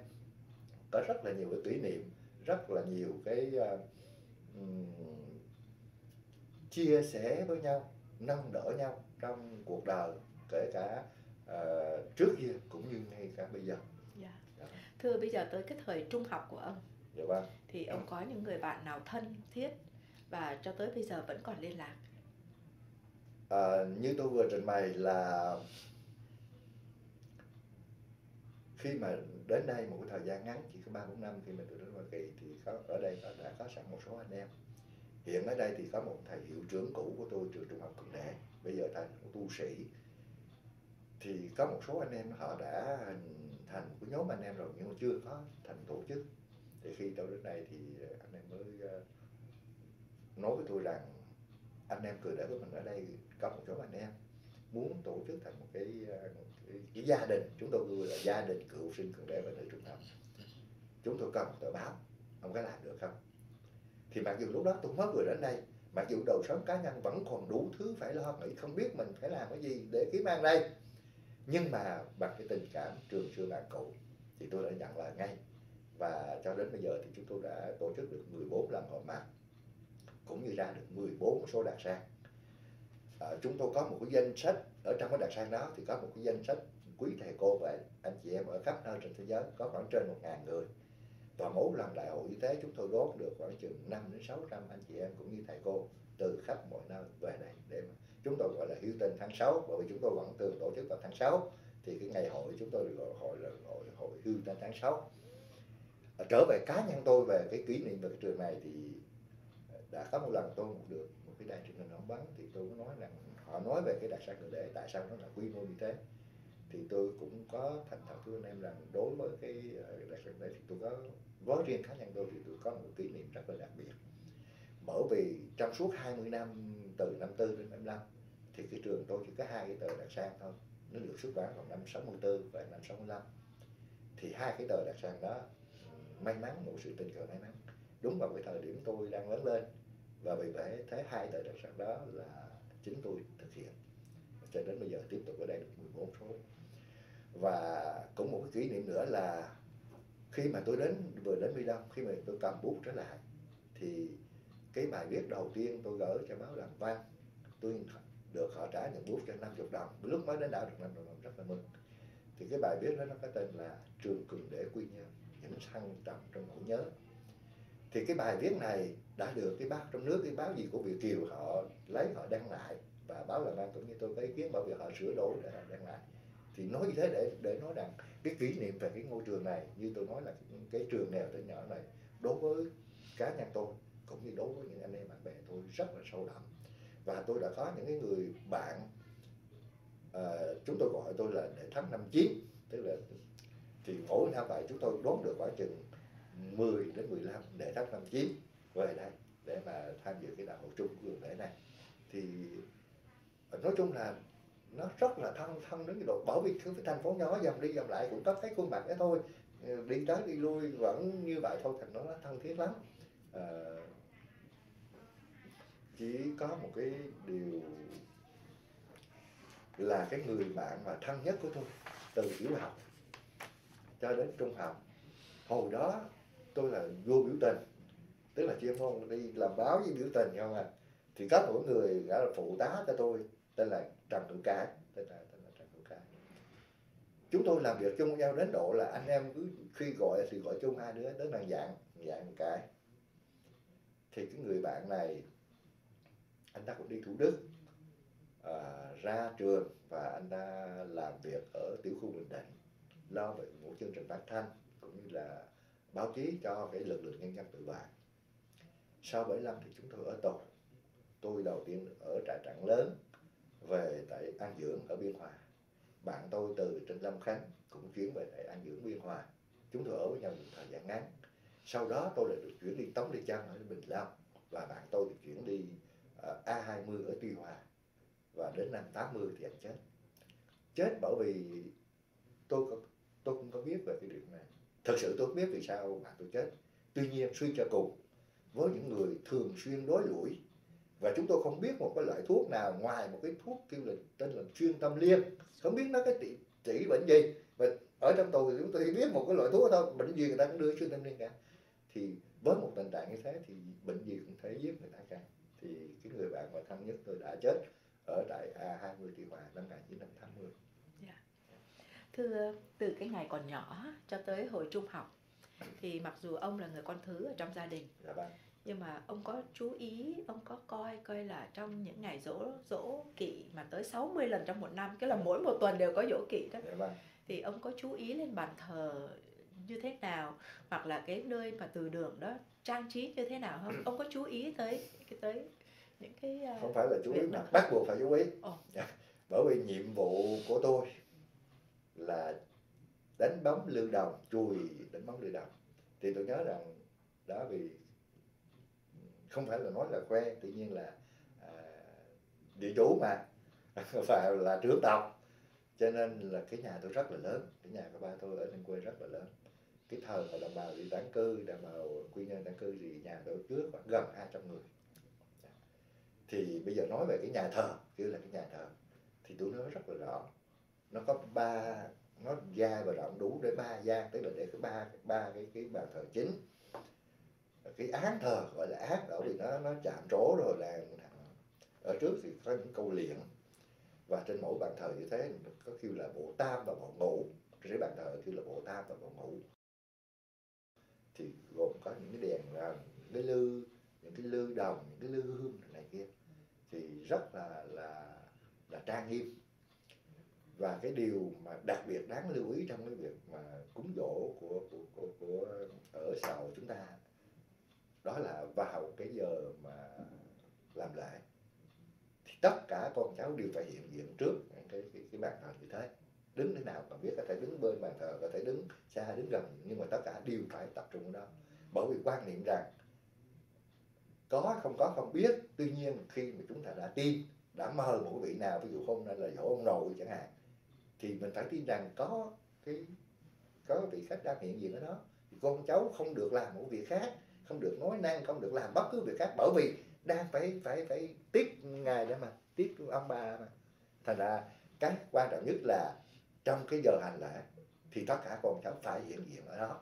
có rất là nhiều cái kỷ niệm rất là nhiều cái uh, um, chia sẻ với nhau nâng đỡ nhau trong cuộc đời kể cả uh, trước kia cũng như ngay cả bây giờ Dạ. Dạ. thưa bây giờ tới cái thời trung học của ông dạ vâng thì ông có những người bạn nào thân thiết và cho tới bây giờ vẫn còn liên lạc. À, như tôi vừa trình bày là khi mà đến đây một cái thời gian ngắn chỉ có ba bốn năm khi mình được đến Hoa Kỳ thì có ở đây có, đã có sẵn một số anh em. Hiện ở đây thì có một thầy hiệu trưởng cũ của tôi trường trung học Cần Đệ bây giờ thành một tu sĩ. Thì có một số anh em họ đã hình thành của nhóm anh em rồi nhưng mà chưa có thành tổ chức. Thì khi tôi đến đây thì anh em mới ờ, nói với tôi rằng anh em cười để với mình ở đây có một số anh em muốn tổ chức thành một cái, à, cái, cái gia đình. Chúng tôi gọi là gia đình cựu sinh cường đệ và nữ trung tâm chúng tôi cần tờ báo ông có làm được không? Thì mặc dù lúc đó tôi mới vừa đến đây mặc dù đời sống cá nhân vẫn còn đủ thứ phải lo nghĩ không biết mình phải làm cái gì để kiếm ăn đây. Nhưng mà bằng cái tình cảm trường xưa bạn cũ thì tôi đã nhận lời ngay. Và cho đến bây giờ thì chúng tôi đã tổ chức được 14 lần họp mặt cũng như ra được 14 số đặc sản à, chúng tôi có một cái danh sách ở trong cái đặc sản đó thì có một cái danh sách quý thầy cô và anh chị em ở khắp nơi trên thế giới có khoảng trên 1.000 người. Và mỗi lần đại hội y tế chúng tôi đón được khoảng chừng 5 đến 600 anh chị em cũng như thầy cô từ khắp mọi nơi về đây để mà chúng tôi gọi là hiếu tình tháng 6 bởi vì chúng tôi vẫn thường tổ chức vào tháng 6 thì cái ngày hội chúng tôi gọi hội là hội hội hiếu tinh tháng 6 ờ, trở về cá nhân tôi về cái kỷ niệm về cái trường này thì đã có một lần tôi một được, một cái đài truyền hình phỏng vấn thì tôi có nói rằng, họ nói về cái đặc sản cửa để tại sao nó là quy mô như thế? Thì tôi cũng có thành thật với anh em rằng, đối với cái ờ, đặc sản đấy thì tôi có, với riêng cá nhân tôi thì tôi có một kỷ niệm rất là đặc biệt. Bởi vì trong suốt 20 năm, từ năm tư đến 55 thì cái trường tôi chỉ có hai cái tờ đặc sản thôi. Nó được xuất bản vào năm 64 và năm 65 thì hai cái tờ đặc sản đó ừ, may mắn, một sự tình cờ may mắn. Đúng vào cái thời điểm tôi đang lớn lên và vì vậy thế hai tờ đặc sản đó là chính tôi thực hiện. Cho đến bây giờ tiếp tục ở đây được 14 số. Và cũng một cái kỷ niệm nữa là khi mà tôi đến, vừa đến Mỹ Đông khi mà tôi cầm bút trở lại, thì cái bài viết đầu tiên tôi gửi cho báo Đàm Văn, tôi được họ trả những bút cho 50 đồng. Lúc mới đến đảo được 50 đồng, rất là mừng. Thì cái bài viết đó nó có tên là trường cường để quy nhân những thăng trầm trong nỗi nhớ thì cái bài viết này đã được cái báo trong nước cái báo gì của Việt Kiều họ lấy họ đăng lại và báo Làm Ăn cũng như tôi có ý kiến bởi vì họ sửa đổi để họ đăng lại. Thì nói như thế để để nói rằng cái kỷ niệm về cái ngôi trường này như tôi nói là cái, cái trường nghèo tới nhỏ này đối với cá nhân tôi cũng như đối với những anh em bạn bè tôi rất là sâu đậm. Và tôi đã có những cái người bạn uh, chúng tôi gọi tôi là đệ thắng năm chín tức là thì mỗi năm vậy chúng tôi đón được khoảng chừng 10 đến 15 đệ thất năm chín về đây để mà tham dự cái đại hội chung của lễ này. Thì nói chung là nó rất là thân thân đến cái độ bảo vì cái thành phố nhỏ dòng đi dòng lại cũng có cái khuôn mặt đấy thôi. Ờ, đi tới đi lui vẫn như vậy thôi thành nó thân thiết lắm. À, chỉ có một cái điều là cái người bạn mà thân nhất của tôi từ tiểu học cho đến trung học hồi đó tôi là vô biểu tình. Tức là chuyên môn đi làm báo với biểu tình không à. Thì có một người đã là phụ tá cho tôi tên là trần hữu cái tên là tên là trần hữu cái chúng tôi làm việc chung với nhau đến độ là anh em cứ khi gọi thì gọi chung hai đứa đến là dạng dạng một cái. Thì cái người bạn này anh ta cũng đi thủ đức à, ra trường và anh ta làm việc ở tiểu khu bình định lo về một chương trình phát thanh cũng như là báo chí cho cái lực lượng nhân dân tự vệ sau 75 thì chúng tôi ở tù. Tôi đầu tiên ở trại trạng lớn về tại An Dưỡng ở Biên Hòa. Bạn tôi từ trên Lâm Khánh cũng chuyển về tại An Dưỡng Biên Hòa. Chúng tôi ở với nhau một thời gian ngắn. Sau đó tôi lại được chuyển đi Tống đi Trăng ở Bình Long và bạn tôi được chuyển đi ờ, A20 ở Tuy Hòa. Và đến năm 80 thì anh chết. Chết bởi vì tôi có, tôi cũng có biết về cái điều này thật sự tôi biết vì sao mà tôi chết. Tuy nhiên suy cho cùng với những người thường xuyên đối lũi và chúng tôi không biết một cái loại thuốc nào ngoài một cái thuốc kêu là tên là chuyên tâm liên không biết nó cái trị, trị bệnh gì và ở trong tù thì chúng tôi chỉ biết một cái loại thuốc thôi bệnh gì người ta cũng đưa chuyên tâm liên cả. Thì với một tình trạng như thế thì bệnh gì cũng thể giết người ta cả. Thì cái người bạn mà thân nhất tôi đã chết ở tại A20 tỷ Hòa năm 1980 thưa từ cái ngày còn nhỏ cho tới hồi trung học. Thì mặc dù ông là người con thứ ở trong gia đình dạ vâng. nhưng mà ông có chú ý ông có coi coi là trong những ngày dỗ dỗ kỵ mà tới 60 lần trong một năm cái là mỗi một tuần đều có dỗ kỵ đó. Dạ vâng. Thì ông có chú ý lên bàn thờ như thế nào hoặc là cái nơi mà từ đường đó trang trí như thế nào không? Ông có chú ý tới cái tới những cái uh, không phải là chú ý mà bắt buộc phải chú ý. Dạ. bởi vì nhiệm vụ của tôi là đánh bóng lưu đồng chùi đánh bóng lưu đồng. Thì tôi nhớ rằng đó vì không phải là nói là khoe tự nhiên là à, địa chủ mà và là trưởng tộc. Cho nên là cái nhà tôi rất là lớn cái nhà của ba tôi ở trên quê rất là lớn. Cái thời mà đồng bào đi tán cư đồng bào quy nhân tán cư thì nhà tôi trước khoảng gần 200 người. Thì bây giờ nói về cái nhà thờ kêu là cái nhà thờ thì tôi nói rất là rõ. Nó có ba nó dài và rộng đủ để ba gian, tức là để cái ba ba cái cái bàn thờ chính. Cái án thờ gọi là án đó vì nó nó chạm trổ rồi là ở trước thì có những câu liện và trên mỗi bàn thờ như thế, có kêu là bộ tam và bộ ngũ trên cái bàn thờ kêu là bộ tam và bộ ngũ thì gồm có những cái đèn là những cái lư, những cái lư đồng, những cái lư hương này kia. Thì rất là là là trang nghiêm và cái điều mà đặc biệt đáng lưu ý trong cái việc mà cúng dỗ của của của, của ở xã hội chúng ta đó là vào cái giờ mà làm lễ thì tất cả con cháu đều phải hiện diện trước cái cái, cái bàn thờ như thế. Đứng thế nào mà biết có thể đứng bên bàn thờ có thể đứng xa đứng gần nhưng mà tất cả đều phải tập trung ở đó. Bởi vì quan niệm rằng có không có không biết tuy nhiên khi mà chúng ta đã tin đã mời một vị nào ví dụ hôm nay là dỗ ông nội chẳng hạn thì mình phải tin rằng có cái, có vị khách đang hiện diện ở đó. Thì con cháu không được làm một việc khác, không được nói năng, không được làm bất cứ việc khác, bởi vì đang phải phải phải tiếp ngài để mà, tiếp ông bà mà. Thành ra cái quan trọng nhất là trong cái giờ hành lễ thì tất cả con cháu phải hiện diện ở đó.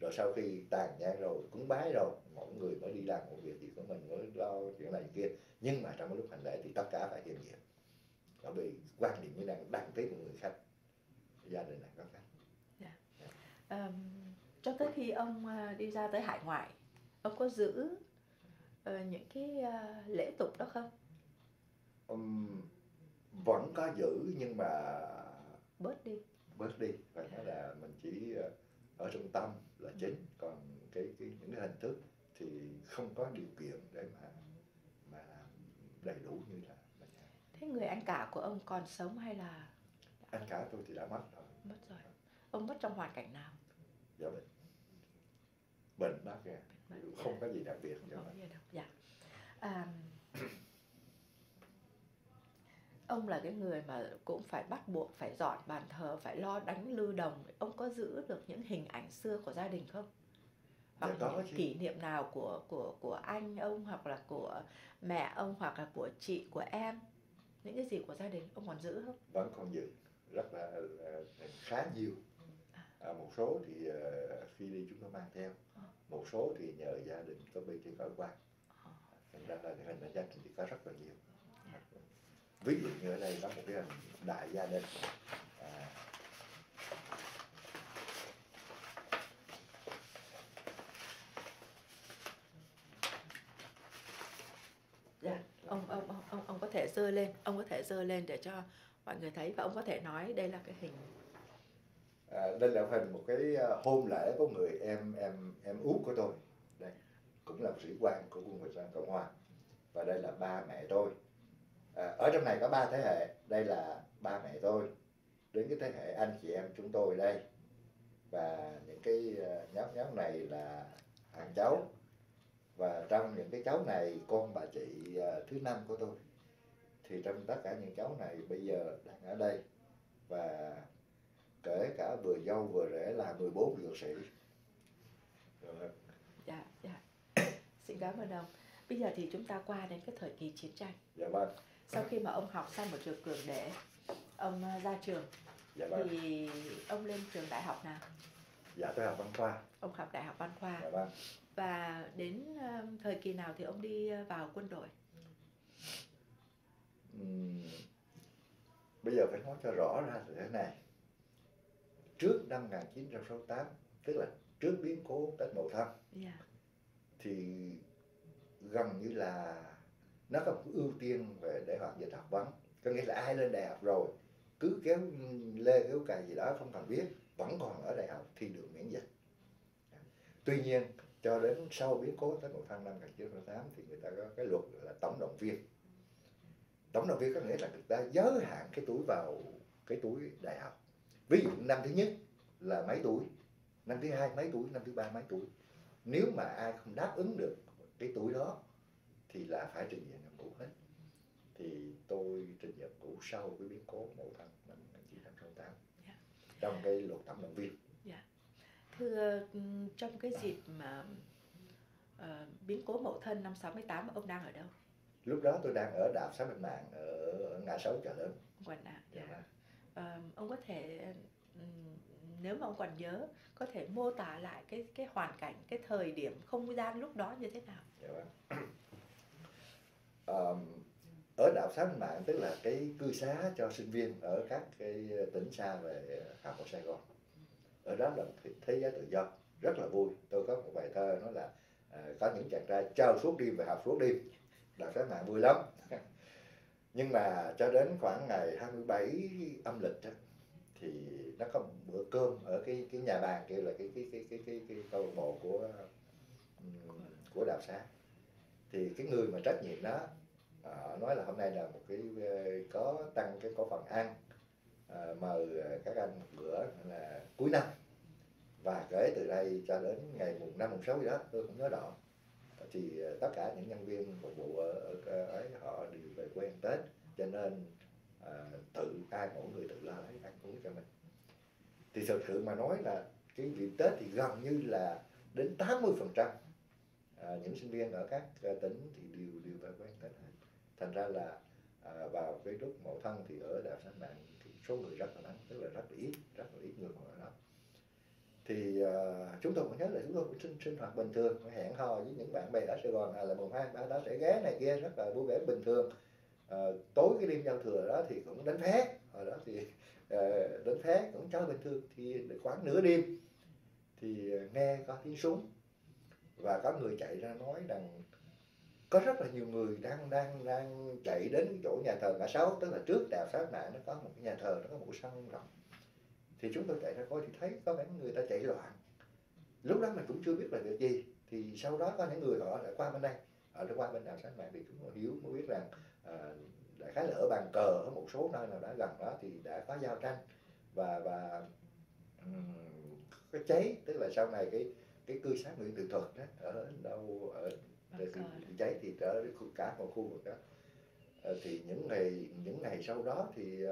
Rồi sau khi tàn nhang rồi, cúng bái rồi, mọi người mới đi làm một việc gì của mình, mới lo chuyện này chuyện kia. Nhưng mà trong cái lúc hành lễ thì tất cả phải hiện diện bởi vì quan niệm như đang đăng tiếp một người khách. Gia đình này có khách. Um, cho tới khi ông uh, đi ra tới hải ngoại ông có giữ uh, những cái uh, lễ tục đó không? Um, vẫn có giữ nhưng mà bớt đi. Bớt đi. Phải nói là mình chỉ ờ, ở trung tâm là chính. Còn cái, cái những cái hình thức thì không có điều kiện để mà mà đầy đủ như là. Thế người anh cả của ông còn sống hay là anh cả tôi thì đã mất rồi. Mất rồi. Ông mất trong hoàn cảnh nào? Do bệnh. Bệnh bác kìa Bệnh. không có gì đặc biệt không bệnh gì đâu dạ. À, ông là cái người mà cũng phải bắt buộc phải dọn bàn thờ phải lo đánh lư đồng. Ông có giữ được những hình ảnh xưa của gia đình không? Hoặc Dạ là có những kỷ niệm nào của của của anh ông hoặc là của mẹ ông hoặc là của chị của em những cái gì của gia đình ông còn giữ không? Vẫn còn giữ. Rất là, là khá nhiều. À, một số thì ờ, khi đi chúng tôi mang theo. Ờ. một số thì nhờ gia đình có bên trên ở qua thành ra là hình ảnh gia đình thì có rất là nhiều. Ví dụ như ở đây có một cái hình đại gia đình. À, dạ ông ông ông thể dơ lên ông có thể dơ lên để cho mọi người thấy và ông có thể nói đây là cái hình. À, đây là hình một cái à, hôn lễ của người em em em út của tôi. Đây cũng là một sĩ quan của quân Việt Nam Cộng Hòa. Và đây là ba mẹ tôi. À, ở trong này có ba thế hệ. Đây là ba mẹ tôi. Đến cái thế hệ anh chị em chúng tôi đây. Và những cái à, nhóm nhóm này là hàng cháu. Và trong những cái cháu này con bà chị à, thứ năm của tôi thì trong tất cả những cháu này bây giờ đang ở đây. Và kể cả vừa dâu vừa rể là 14 dược sĩ. Rồi, dạ dạ. Xin cảm ơn ông. Bây giờ thì chúng ta qua đến cái thời kỳ chiến tranh. Dạ vâng. Sau khi mà ông học xong ở trường cường để ông à, ra trường dạ vâng. thì ông lên trường đại học nào? Dạ tôi học văn khoa. Ông học đại học văn khoa. Dạ vâng. Và đến à, thời kỳ nào thì ông đi à, vào quân đội Bây giờ phải nói cho rõ ra là thế này. Trước năm 1968 tức là trước biến cố Tết Mậu Thân dạ. thì gần như là nó có một ưu tiên về để hoạt dịch học vấn. Có nghĩa là ai lên đại học rồi cứ kéo lê kéo cày gì đó không cần biết vẫn còn ở đại học thì được miễn dịch. Tuy nhiên cho đến sau biến cố Tết Mậu Thân năm 1968 thì người ta có cái luật là tổng động viên tổng động viên có nghĩa là người ta giới hạn cái tuổi vào cái tuổi đại học. Ví dụ năm thứ nhất là mấy tuổi năm thứ hai mấy tuổi năm thứ ba mấy tuổi nếu mà ai không đáp ứng được cái tuổi đó thì là phải trình diện nhập ngũ hết. Thì tôi trình nhập ngũ sau cái biến cố mậu thân năm 1968 Dạ. trong cái luật tổng động viên. Thưa ừm, trong cái dịp mà ờ, biến cố mậu thân năm 68 ông đang ở đâu lúc đó tôi đang ở đạp xã Bình Mạng ở, ở ngã sáu chợ lớn còn à, dạ. dạ. Ờ, ông có thể nếu mà ông còn nhớ có thể mô tả lại cái cái hoàn cảnh cái thời điểm không gian lúc đó như thế nào Dạ vâng. Ở Xã Bình Mạng tức là cái cư xá cho sinh viên ở các cái tỉnh xa về học ở Sài Gòn ở đó là thế giới tự do rất là vui tôi có một bài thơ nói là à, có những chàng trai chờ suốt đêm và học suốt đêm là phép Bình Mạng vui lắm. Nhưng mà cho đến khoảng ngày 27 âm lịch đó, thì nó có một bữa cơm ở cái cái nhà bàn kia là cái cái cái cái cái, cái câu lạc bộ của của đạo sáng thì cái người mà trách nhiệm đó à, nói là hôm nay là một cái ờ, có tăng cái có phần ăn à, mời các anh một bữa là cuối năm. Và kể từ đây cho đến ngày mùng năm mùng sáu gì đó tôi cũng nhớ rõ thì ờ, tất cả những nhân viên phục vụ ở, ở ấy họ đều về quê ăn tết. Cho nên à, tự ai mỗi người tự lo lấy ăn uống cho mình. Thì thực sự mà nói là cái dịp tết thì gần như là đến 80 phần trăm à, những sinh viên ở các tỉnh thì đều đều về quê ăn tết hết. Thành ra là à, vào cái lúc mậu thân thì ở đảo Sán Mạng thì số người rất là lớn tức là rất là ít rất là ít người ở thì uh, chúng tôi cũng nhớ là chúng tôi cũng sinh, sinh hoạt bình thường hẹn hò với những bạn bè ở Sài Gòn à, là mùng hai ba đó sẽ ghé này kia rất là vui vẻ bình thường. Uh, tối cái đêm giao thừa đó thì cũng đánh phé hồi đó thì ờ, uh, đánh phé cũng chơi bình thường thì khoảng nửa đêm. Thì nghe có tiếng súng và có người chạy ra nói rằng có rất là nhiều người đang đang đang chạy đến chỗ nhà thờ ngã sáu tức là trước đào sát nạn nó có một cái nhà thờ nó có một cái sân rộng thì chúng tôi chạy ra coi thì thấy có vẻ người ta chạy loạn. Lúc đó mình cũng chưa biết là việc gì. Thì sau đó có những người họ lại qua bên đây. Họ đã qua bên đảo sáng mạng thì chúng tôi hiểu mới biết rằng à, đại khái là ở bàn cờ ở một số nơi nào đã gần đó thì đã có giao tranh. Và và um, cái cháy tức là sau này cái cái cư xá Nguyễn Tự Thuật đó ở đâu ở cháy thì ở cả một khu vực đó. Ờ, thì những ngày những ngày sau đó thì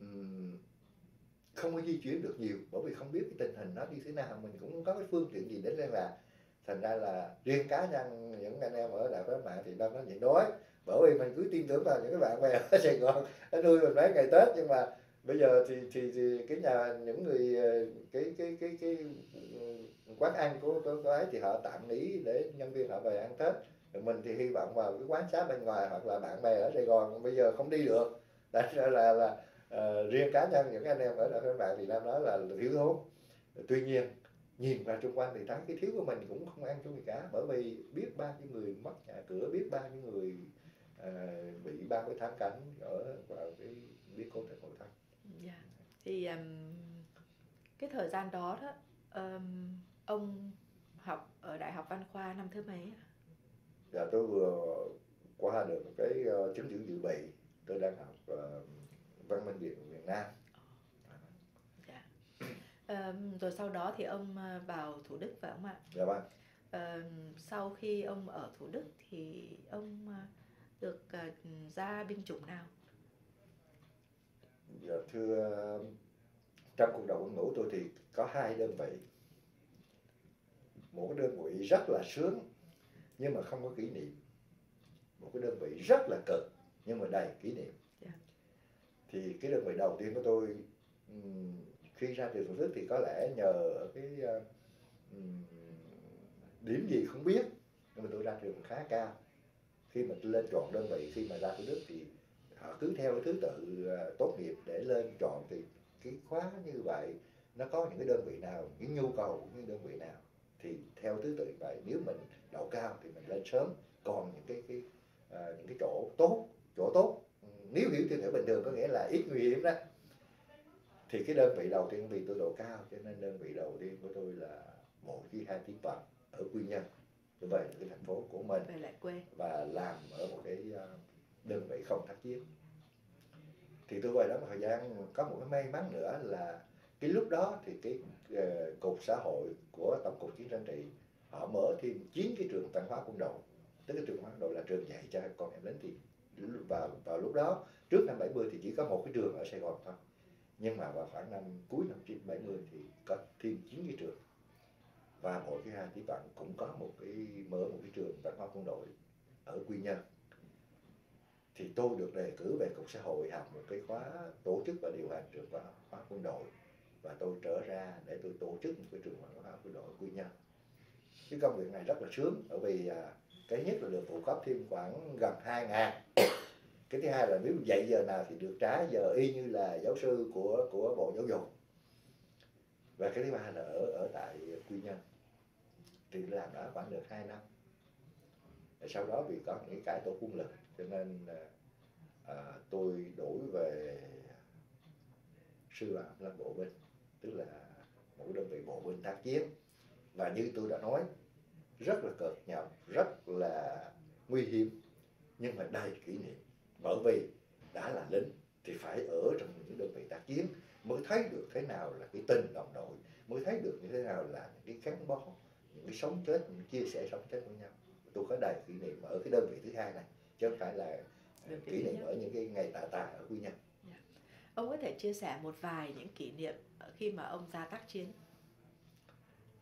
um, không có di chuyển được nhiều bởi vì không biết cái tình hình nó như thế nào. Mình cũng không có cái phương tiện gì để liên lạc. Thành ra là riêng cá nhân những anh em ở đại phái mạng thì đang nói nhịn đói. Bởi vì mình cứ tin tưởng vào những cái bạn bè ở Sài Gòn nó nuôi mình mấy ngày Tết. Nhưng mà bây giờ thì thì, thì cái nhà những người ờ, cái cái cái cái, cái quán ăn của của ấy thì họ tạm nghỉ để nhân viên họ về ăn Tết. Rồi mình thì hy vọng vào cái quán xá bên ngoài hoặc là bạn bè ở Sài Gòn. Bây giờ không đi được. Tại ra là là uh, riêng cá nhân những anh em ở các bạn thì đang nói là thiếu thốn tuy nhiên nhìn vào xung quanh thì thấy cái thiếu của mình cũng không ăn chung gì cả bởi vì biết bao nhiêu người mất nhà cửa biết bao nhiêu người uh, bị ba cái thảm cảnh ở vào cái biết cố tình hội thân Dạ. Thì um, cái thời gian đó đó um, ông học ở Đại học Văn khoa năm thứ mấy ạ? Dạ tôi vừa qua được cái uh, chứng chỉ dự bị tôi đang học uh, văn minh Việt Nam Dạ. Um, rồi sau đó thì ông uh, vào Thủ Đức phải không ạ? dạ vâng Um, sau khi ông ở Thủ Đức thì ông uh, được uh, ra binh chủng nào? dạ thưa trong cuộc đời quân ngũ tôi thì có hai đơn vị một cái đơn vị rất là sướng nhưng mà không có kỷ niệm một cái đơn vị rất là cực nhưng mà đầy kỷ niệm thì cái đơn vị đầu tiên của tôi khi ra trường thủ đức thì có lẽ nhờ ở cái uh, điểm gì không biết nhưng mà tôi ra trường khá cao. Khi mà tôi lên chọn đơn vị khi mà ra thủ đức thì họ cứ theo cái thứ tự ờ, tốt nghiệp để lên chọn thì cái khóa như vậy nó có những cái đơn vị nào những nhu cầu của những đơn vị nào thì theo thứ tự vậy. Nếu mình đậu cao thì mình lên sớm còn những cái cái uh, những cái chỗ tốt chỗ tốt nếu hiểu theo nghĩa bình thường có nghĩa là ít nguy hiểm đó. Thì cái đơn vị đầu tiên vì tôi độ cao cho nên đơn vị đầu tiên của tôi là bộ chỉ hai tiếng toàn ở quy nhơn. Như vậy là cái thành phố của mình. Về lại quê. và làm ở một cái uh, đơn vị không tác chiến thì tôi về đó một thời gian có một cái may mắn nữa là cái lúc đó thì cái uh, cục xã hội của tổng cục chiến tranh trị họ mở thêm chín cái trường văn hóa quân đội. Tức là trường văn hóa quân đội là trường dạy cho con em lính thì vào vào lúc đó trước năm 70 thì chỉ có một cái trường ở Sài Gòn thôi. Nhưng mà vào khoảng năm cuối năm 70 thì có thêm chín cái trường. Và mỗi cái hai tí bạn cũng có một cái mở một cái trường văn hóa quân đội ở quy nhơn. Thì tôi được đề cử về cục xã hội học một cái khóa tổ chức và điều hành trường văn hóa quân đội. Và tôi trở ra để tôi tổ chức một cái trường văn hóa quân đội quy nhơn. Cái công việc này rất là sướng bởi vì à, cái nhất là được phụ cấp thêm khoảng gần hai ngàn. Cái thứ hai là nếu dạy giờ nào thì được trả giờ y như là giáo sư của của bộ giáo dục. Và cái thứ ba là ở ở tại quy nhơn. Thì làm đã khoảng được 2 năm. Sau đó vì có những cái tổ quân lực cho nên à, à tôi đổi về sư đoàn làm bộ binh tức là một đơn vị bộ binh tác chiến. Và như tôi đã nói rất là cực nhọc rất là nguy hiểm. Nhưng mà đầy kỷ niệm bởi vì đã là lính thì phải ở trong những đơn vị tác chiến mới thấy được thế nào là cái tình đồng đội mới thấy được như thế nào là những cái gắn bó những cái sống chết những chia sẻ sống chết với nhau. Tôi có đầy kỷ niệm ở cái đơn vị thứ hai này chứ không phải là vị kỷ niệm ở những cái ngày tạ tạ ở quy nhơn. Ông có thể chia sẻ một vài những kỷ niệm khi mà ông ra tác chiến.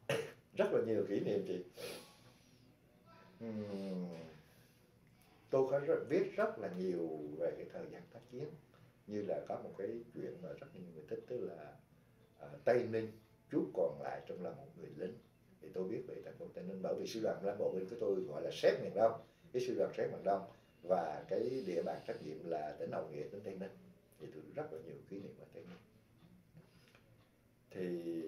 rất là nhiều kỷ niệm chị Tôi có rất, viết rất là nhiều về cái thời gian tác chiến như là có một cái chuyện mà rất nhiều người thích tức là uh, Tây Ninh chút còn lại trong là một người lính. Thì tôi biết về thành phố Tây Ninh bởi vì sư đoàn Lam Bộ bên của tôi gọi là xếp miền Đông cái sư đoàn xếp miền Đông. Và cái địa bàn trách nhiệm là tỉnh Hậu Nghĩa tỉnh Tây Ninh. Thì tôi rất là nhiều kỷ niệm ở Tây Ninh. Thì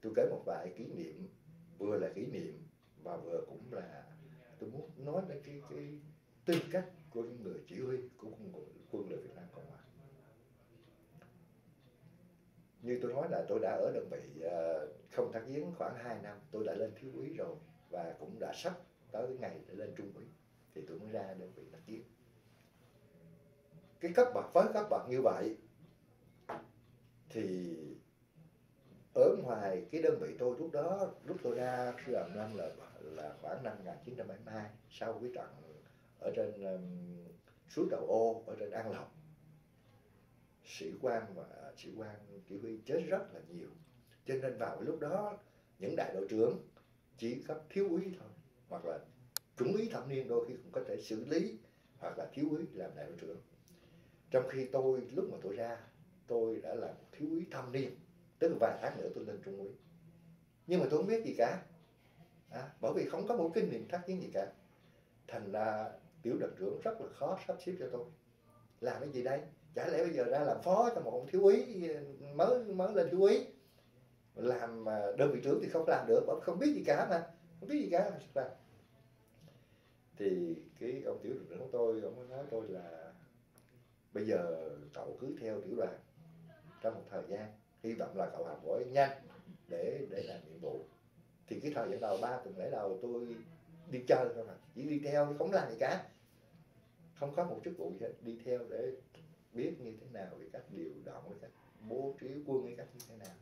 tôi kể một vài kỷ niệm vừa là kỷ niệm và vừa cũng là, tôi muốn nói đến cái cái tư cách của những người chỉ huy của quân đội quân đội Việt Nam Cộng Hòa. Như tôi nói là tôi đã ở đơn vị ờ, không tác chiến khoảng 2 năm, tôi đã lên thiếu úy rồi và cũng đã sắp tới cái ngày để lên trung úy, thì tôi mới ra đơn vị tác giếng. Cái cấp bậc với cấp bậc như vậy thì ở ngoài cái đơn vị tôi lúc đó lúc tôi ra sư đoàn năm là là khoảng năm 1972 sau cái trận ở trên um, suối đầu ô ở trên An Lộc sĩ quan và à, sĩ quan chỉ huy chết rất là nhiều. Cho nên vào lúc đó những đại đội trưởng chỉ cấp thiếu úy thôi hoặc là trung úy thẩm niên đôi khi cũng có thể xử lý hoặc là thiếu úy làm đại đội trưởng. Trong khi tôi lúc mà tôi ra tôi đã là một thiếu úy thâm niên tức là vài tháng nữa tôi lên trung úy. Nhưng mà tôi không biết gì cả. À, bởi vì không có một kinh nghiệm tác chiến gì cả. Thành ra tiểu đoàn trưởng rất là khó sắp xếp cho tôi. Làm cái gì đây? Chả lẽ bây giờ ra làm phó cho một ông thiếu úy ừ, mới mới lên thiếu úy. Làm à, đơn vị trưởng thì không làm được bởi không biết gì cả mà. Không biết gì cả làm sao thì cái ông tiểu đoàn trưởng của tôi ông nói tôi là bây giờ cậu cứ theo tiểu đoàn trong một thời gian hy vọng là cậu học hỏi nhanh để để làm nhiệm vụ. Thì cái thời gian đầu ba tuần lễ đầu tôi đi chơi thôi mà, chỉ đi theo không làm gì cả không có một chức vụ gì hết, đi theo để biết như thế nào về cách điều động cái cách bố trí quân cái cách như thế nào.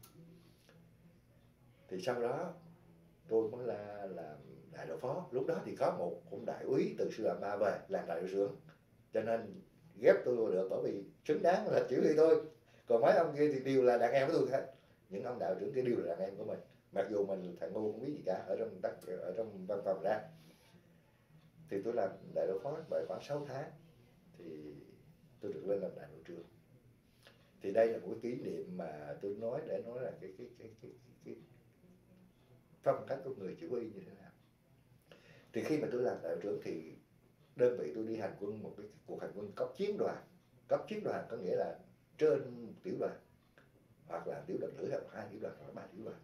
Thì sau đó tôi mới là làm đại đội phó. Lúc đó thì có một, cũng đại úy từ sư đoàn ba về làm đại đội trưởng. Cho nên ghép tôi được bởi vì xứng đáng là chỉ huy tôi còn mấy ông kia thì đều là đàn em của tôi hết. Những ông đạo trưởng kia đều là đàn em của mình. Mặc dù mình thằng ngu không biết gì cả ở trong đất ở trong văn phòng ra. Thì tôi làm đại đội phó bởi khoảng 6 tháng thì tôi được lên làm đại đội trưởng. Thì đây là một cái kỷ niệm mà tôi nói để nói là cái cái cái cái, cái phong cách của người chỉ huy như thế nào. Thì khi mà tôi làm đại đội trưởng thì đơn vị tôi đi hành quân một cái cuộc hành quân cấp chiến đoàn. Cấp chiến đoàn có nghĩa là trên tiểu đoàn hoặc là tiểu đoàn nữ hoặc hai tiểu đoàn hoặc ba tiểu đoàn.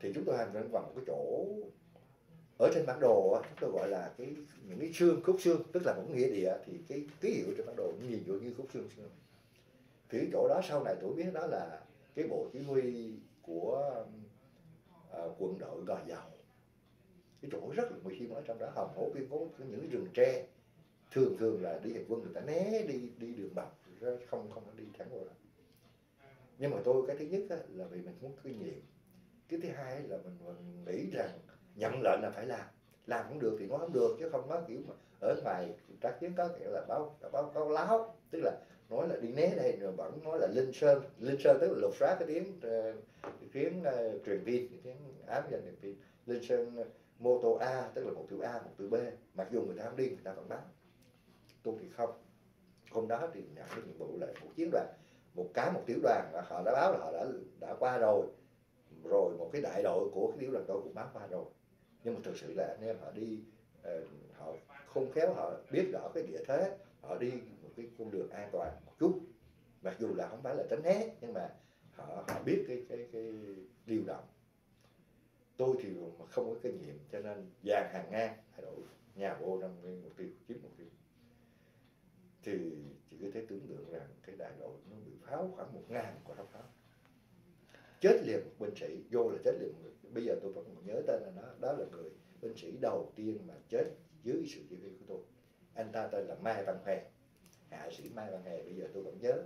Thì chúng tôi hành quân vào một cái chỗ ở trên bản đồ chúng tôi gọi là cái những cái xương khúc xương tức là một nghĩa địa thì cái ký hiệu trên bản đồ nhìn vô như khúc xương xương. Thì cái chỗ đó sau này tôi biết đó là cái bộ chỉ huy của uh, quân đội gò dầu. Cái chỗ rất là nguy hiểm ở trong đó hồng hố biên có những rừng tre thường thường là đi hành quân người ta né đi đi đường bọc không không đi thẳng vào đó nhưng mà tôi cái thứ nhất á, là vì mình muốn kinh nghiệm cái thứ hai là mình, mình nghĩ rằng nhận lệnh là phải làm. Làm không được thì nói không được chứ không có kiểu mà ở ngoài tác chiến có kiểu là báo báo báo láo. Tức là nói là đi né đây rồi vẫn nói là linh sơn linh sơn tức là lục soát cái tiếng ờ, cái tiếng uh, truyền viên cái tiếng ám danh truyền viên linh sơn ờ, mô tô A tức là một tiểu A một tiểu B. Mặc dù người ta không đi người ta vẫn báo. Tôi thì không hôm đó thì nhận cái nhiệm vụ là một chiến đoàn, một cá, một tiểu đoàn mà họ đã báo là họ đã đã qua rồi. Rồi một cái đại đội của cái tiểu đoàn tôi cũng báo qua rồi. Nhưng mà thực sự là anh em họ đi ờ, họ không khéo họ biết rõ cái địa thế, họ đi một cái con đường an toàn một chút. Mặc dù là không phải là tránh né, nhưng mà họ họ biết cái cái cái điều động tôi thì không có kinh nghiệm cho nên dàn hàng ngang đại đội nhà bộ trong nguyên mục tiêu chiếm mục tiêu thì chỉ có thể tưởng tượng rằng cái đại đội nó bị pháo khoảng một ngàn quả đạn pháo. Chết liền một binh sĩ, vô là chết liền một người. bây giờ tôi vẫn còn nhớ tên là nó, đó là người, binh sĩ đầu tiên mà chết dưới sự chỉ huy của tôi. Anh ta tên là Mai Văn Hè. Hạ sĩ Mai Văn Hè, bây giờ tôi vẫn nhớ.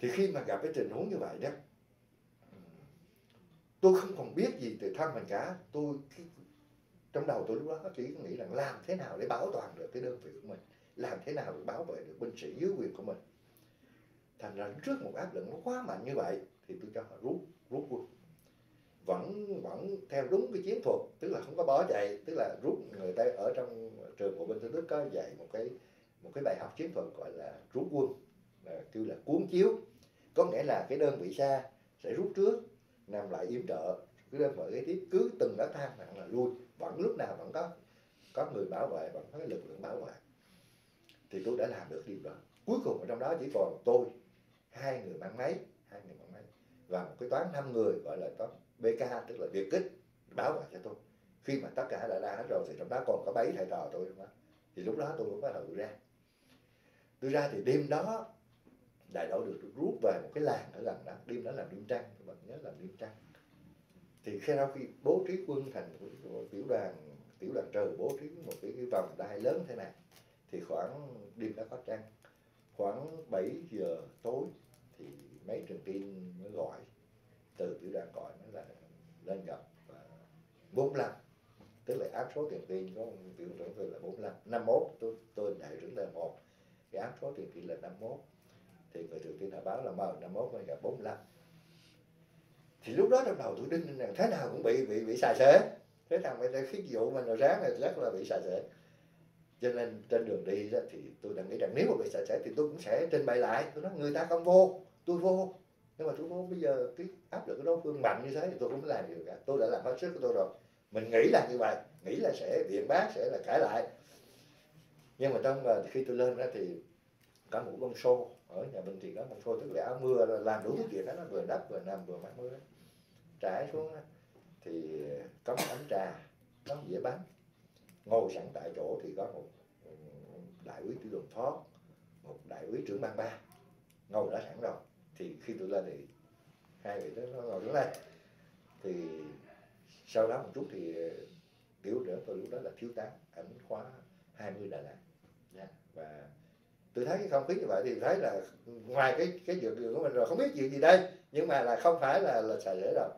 Thì khi mà gặp cái tình huống như vậy đó, tôi không còn biết gì từ thân mình cả. Tôi trong đầu tôi lúc đó chỉ nghĩ rằng làm thế nào để bảo toàn được cái đơn vị của mình làm thế nào để bảo vệ được binh sĩ dưới quyền của mình? Thành ra trước một áp lực nó quá mạnh như vậy thì tôi cho họ rút rút quân. Vẫn vẫn theo đúng cái chiến thuật, tức là không có bỏ chạy, tức là rút người ta ở trong trường bộ binh thứ đức có dạy một cái một cái bài học chiến thuật gọi là rút quân, là kêu là cuốn chiếu. Có nghĩa là cái đơn vị xa sẽ rút trước, nằm lại im trợ. Cứ đơn vị kế tiếp cứ từng đó thang nặng là lui, vẫn lúc nào vẫn có có người bảo vệ, vẫn có cái lực lượng bảo vệ thì tôi đã làm được điều đó. Cuối cùng ở trong đó chỉ còn tôi hai người mang máy hai người mang máy và một cái toán năm người gọi là toán BK tức là biệt kích báo lại cho tôi. Khi mà tất cả đã ra hết rồi thì trong đó còn có mấy thầy trò tôi không thì lúc đó tôi cũng bắt đầu ra. Tôi ra thì đêm đó đại đội được rút về một cái làng ở gần đó. Đêm đó làm đêm trăng các bạn nhớ làm đêm trăng. Thì khi sau khi bố trí quân thành của tiểu đoàn tiểu đoàn trừ bố trí một cái, cái vòng đai lớn thế này thì khoảng, đêm đã có trăng. Khoảng 7 giờ tối thì mấy trường tin mới gọi. Từ tiểu đoàn gọi nó là lên gặp và 45 tức là áp số tiền tin có tiểu trưởng tôi là 45 51 tôi tôi đại trưởng là một. Cái áp số tiền tin là 51 thì người trường tin họ báo là mời 51 mới gặp 45 thì lúc đó trong đầu tôi đinh rằng thế nào cũng bị bị bị xài xế. Thế nào bây cái vụ mình rồi ráng này rất là bị xài xế cho nên trên đường đi đó, thì tôi đã nghĩ rằng nếu mà bị sợ xế thì tôi cũng sẽ trình bày lại. Tôi nói người ta không vô tôi vô. Nhưng mà tôi vô bây giờ cái áp lực của đối phương mạnh như thế thì tôi cũng làm được cả. Tôi đã làm hết sức của tôi rồi. Mình nghĩ là như vậy nghĩ là sẽ biện bác sẽ là cãi lại. Nhưng mà trong mà khi tôi lên đó thì có một con xô ở nhà mình thì có một xô tức là áo mưa làm đủ thứ chuyện đó nó vừa đắp vừa nằm vừa mát mưa trải xuống đó, thì có một ấm trà có một dĩa bánh ngồi sẵn tại chỗ thì có một đại úy tiểu đoàn phó một đại úy trưởng ban ba ngồi đã sẵn rồi. Thì khi tôi lên thì hai vị đó nó ngồi đứng đây thì sau đó một chút thì tiểu trưởng tôi lúc đó là thiếu tá ảnh khóa 20 Đà Lạt. Yeah. và tôi thấy cái không khí như vậy thì thấy là ngoài cái cái đường của mình rồi không biết chuyện gì đây nhưng mà là không phải là là xài dễ đâu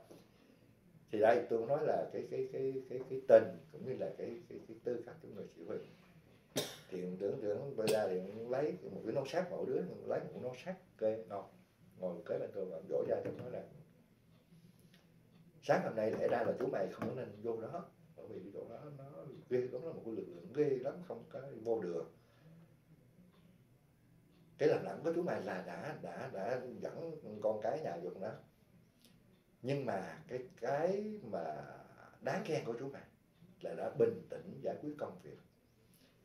thì đây tôi nói là cái cái cái cái cái tình cũng như là cái cái cái tư cách của người chỉ huy thì tưởng tưởng bây giờ thì lấy một cái nón sắt mỗi đứa lấy một nón sắt kê ngồi ngồi kế bên tôi và dỗ ra tôi nói là, sáng hôm nay lẽ ra là chú mày không nên vô đó, bởi vì cái chỗ đó nó ghê lắm là một cái lực lượng ghê lắm, không có vô được cái làm lặng của chú mày là đã đã đã dẫn con cái nhà vô đó nhưng mà cái cái mà đáng khen của chú mày là đã bình tĩnh giải quyết công việc.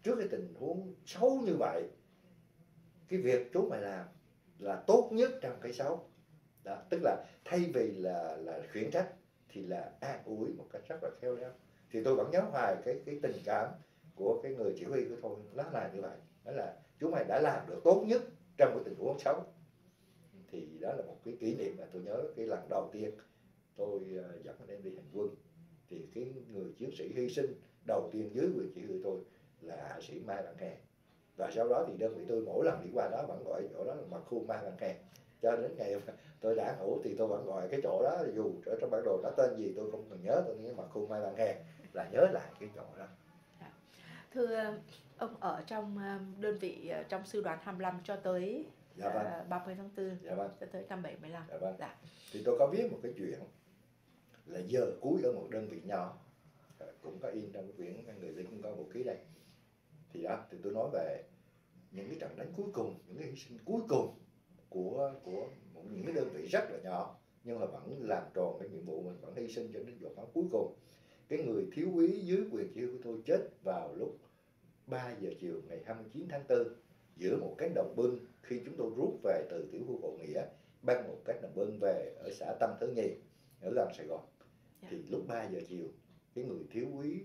Trước cái tình huống xấu như vậy cái việc chú mày làm là tốt nhất trong cái xấu. Đó, tức là thay vì là là khiển trách thì là an ủi một cách rất là khéo léo. Thì tôi vẫn nhớ hoài cái cái tình cảm của cái người chỉ huy của tôi. Nó là như vậy. Đó là chú mày đã làm được tốt nhất trong cái tình huống xấu. Thì đó là một cái kỷ niệm mà tôi nhớ cái lần đầu tiên tôi uh, dẫn anh em đi hành quân thì cái người chiến sĩ hy sinh đầu tiên dưới quyền chỉ huy tôi là hạ sĩ Mai Văn Hè và sau đó thì đơn vị tôi mỗi lần đi qua đó vẫn gọi chỗ đó là mặt khu Mai Văn Hè cho đến ngày tôi đã ngủ thì tôi vẫn gọi cái chỗ đó dù ở trong bản đồ nó tên gì tôi không cần nhớ tôi nhớ mặt khu Mai Văn Hè là nhớ lại cái chỗ đó thưa ông ở trong đơn vị trong sư đoàn 25 cho tới dạ vâng. uh, 30 tháng 4 dạ vâng. cho tới năm 75 dạ vâng. dạ. thì tôi có viết một cái chuyện là giờ cuối ở một đơn vị nhỏ. Ờ, cũng có in trong cái quyển người lính cũng có một ký đây. Thì đó, thì tôi nói về những cái trận đánh cuối cùng, những cái hy sinh cuối cùng của của những cái đơn vị rất là nhỏ, nhưng mà vẫn làm tròn cái nhiệm vụ mình, vẫn hy sinh cho đến giọt máu cuối cùng. Cái người thiếu úy dưới quyền chỉ huy của tôi chết vào lúc 3 giờ chiều ngày 29 tháng 4 giữa một cánh đồng bưng khi chúng tôi rút về từ tiểu khu bộ Nghĩa, băng một cánh đồng bưng về ở xã Tâm Thứ Nhì ở gần Sài Gòn. Dạ. thì lúc 3 giờ chiều cái người thiếu úy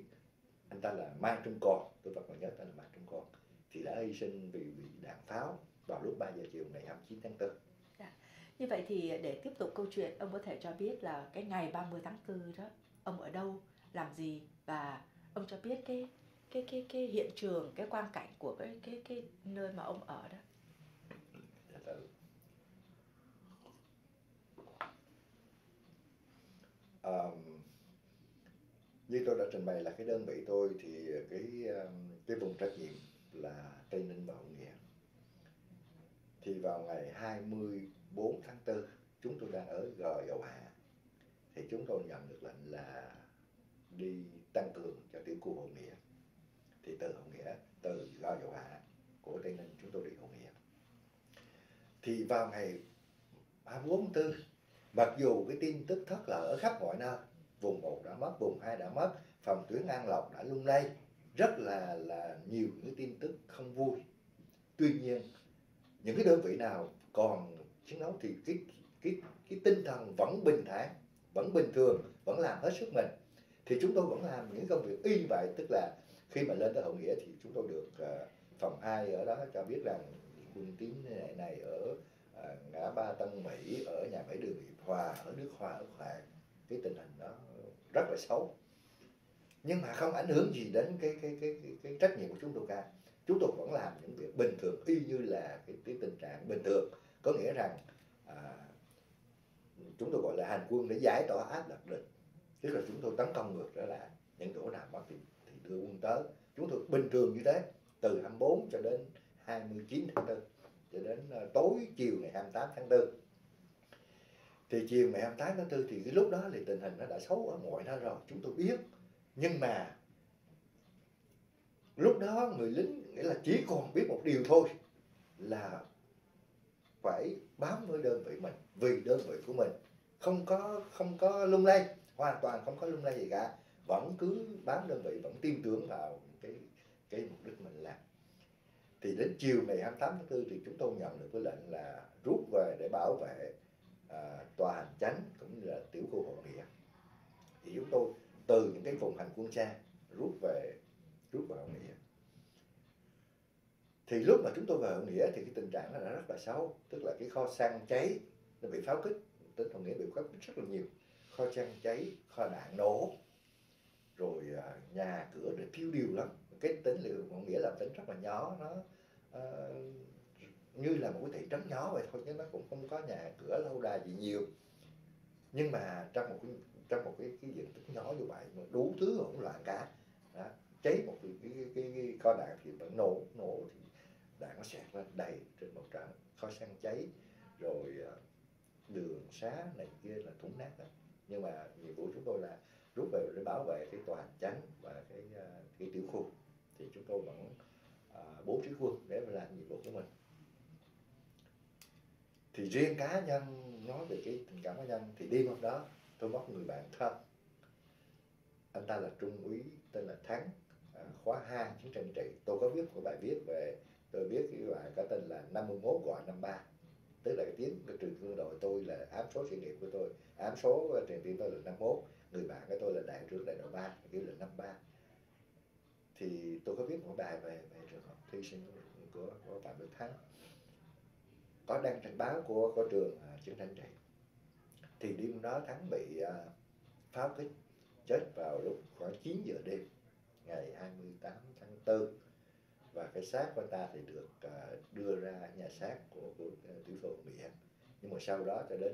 anh ta là Mai Trung Con tôi vẫn còn nhớ tên là Mai Trung Con thì đã hy sinh vì bị đạn pháo vào lúc 3 giờ chiều ngày 29 tháng 4. Như vậy thì để tiếp tục câu chuyện, ông có thể cho biết là cái ngày 30 tháng 4 đó, ông ở đâu, làm gì và ông cho biết cái cái cái cái hiện trường, cái quang cảnh của cái cái cái nơi mà ông ở đó. Dạ thưa. Um, như tôi đã trình bày là cái đơn vị tôi thì cái um, cái vùng trách nhiệm là Tây Ninh và Hậu Nghĩa. Thì vào ngày 24 tháng 4 chúng tôi đang ở gò Dầu Hạ thì chúng tôi nhận được lệnh là đi tăng cường cho tiểu khu Hậu Nghĩa. Thì từ Hậu Nghĩa từ gò Dầu Hạ của Tây Ninh chúng tôi đi Hậu Nghĩa. Thì vào ngày 24 tháng 4 mặc dù cái tin tức thất là ở khắp mọi nơi vùng 1 đã mất, vùng 2 đã mất, phòng tuyến An Lộc đã lung lay, rất là là nhiều những tin tức không vui. Tuy nhiên, những cái đơn vị nào còn chiến đấu thì cái cái cái tinh thần vẫn bình thản, vẫn bình thường, vẫn làm hết sức mình. Thì chúng tôi vẫn làm những công việc y vậy, tức là khi mà lên tới Hậu Nghĩa thì chúng tôi được uh, phòng 2 ở đó cho biết rằng quân tiến này, này ở uh, ngã ba Tân Mỹ, ở nhà máy đường Hòa, ở nước Hòa, ở Hoàng cái tình hình đó rất là xấu. Nhưng mà không ảnh hưởng gì đến cái cái cái cái, cái trách nhiệm của chúng tôi cả. Chúng tôi vẫn làm những việc bình thường y như là cái, cái tình trạng bình thường. Có nghĩa rằng à, chúng tôi gọi là hành quân để giải tỏa áp lực địch tức là chúng tôi tấn công ngược trở lại những chỗ nào mất thì, thì đưa quân tới. Chúng tôi bình thường như thế từ 24 cho đến 29 tháng 4 cho đến à, tối chiều ngày 28 tháng 4 thì chiều ngày 28 tháng 4 thì cái lúc đó thì tình hình nó đã xấu ở ngoài đó rồi, chúng tôi biết. Nhưng mà lúc đó người lính nghĩa là chỉ còn biết một điều thôi, là phải bám với đơn vị mình, vì đơn vị của mình không có không có lung lay, hoàn toàn không có lung lay gì cả. Vẫn cứ bám đơn vị, vẫn tin tưởng vào cái cái mục đích mình làm. Thì đến chiều ngày 28 tháng 4 thì chúng tôi nhận được cái lệnh là rút về để bảo vệ à, tòa hành chánh cũng như là tiểu khu hội nghĩa. Thì chúng tôi từ những cái vùng hành quân xa rút về rút vào hội nghĩa. Thì lúc mà chúng tôi vào hội nghĩa thì cái tình trạng nó đã rất là xấu tức là cái kho xăng cháy nó bị pháo kích tính hội nghĩa bị pháo kích rất là nhiều. Kho xăng cháy kho đạn nổ rồi à, nhà cửa để thiêu điều lắm. Cái tính liệu hội nghĩa là tính rất là nhỏ nó uh, như là một cái thị trấn nhỏ vậy thôi chứ nó cũng không có nhà cửa lâu đài gì nhiều. Nhưng mà trong một cái trong một cái, cái diện tích nhỏ như vậy mà đủ thứ hỗn loạn cả. Đó. cháy một cái cái, cái, cái, cái kho đạn thì vẫn nổ nổ thì đạn nó sạc lên đầy trên một trận kho xăng cháy. Rồi ờ, đường xá này kia là thủng nát đó nhưng mà nhiệm vụ chúng tôi là rút về để bảo vệ cái tòa hành chánh và cái ờ, cái tiểu khu. Thì chúng tôi vẫn à, bố trí quân để làm nhiệm vụ của mình thì riêng cá nhân nói về cái tình cảm cá nhân thì đêm hôm đó tôi mất người bạn thân. Anh ta là trung úy tên là thắng à, khóa 2 chiến tranh trị. Tôi có viết một bài viết về tôi viết cái bài có tên là 51 gọi 53 tức là cái tiếng cái trường quân đội tôi là ám số sự nghiệp của tôi. Ám số à, truyền tin tôi là 51 người bạn của tôi là đại trưởng đại đội 3 kêu là 53 thì tôi có viết một bài về về trường hợp thi sinh của, của bạn Đức Thắng có đăng trên báo của của trường à, chiến tranh trị thì đêm đó thắng bị à, pháo kích chết vào lúc khoảng 9 giờ đêm ngày 28 tháng 4 và cái xác của ta thì được à, đưa ra nhà xác của, của uh, tiểu phường Mỹ nhưng mà sau đó cho đến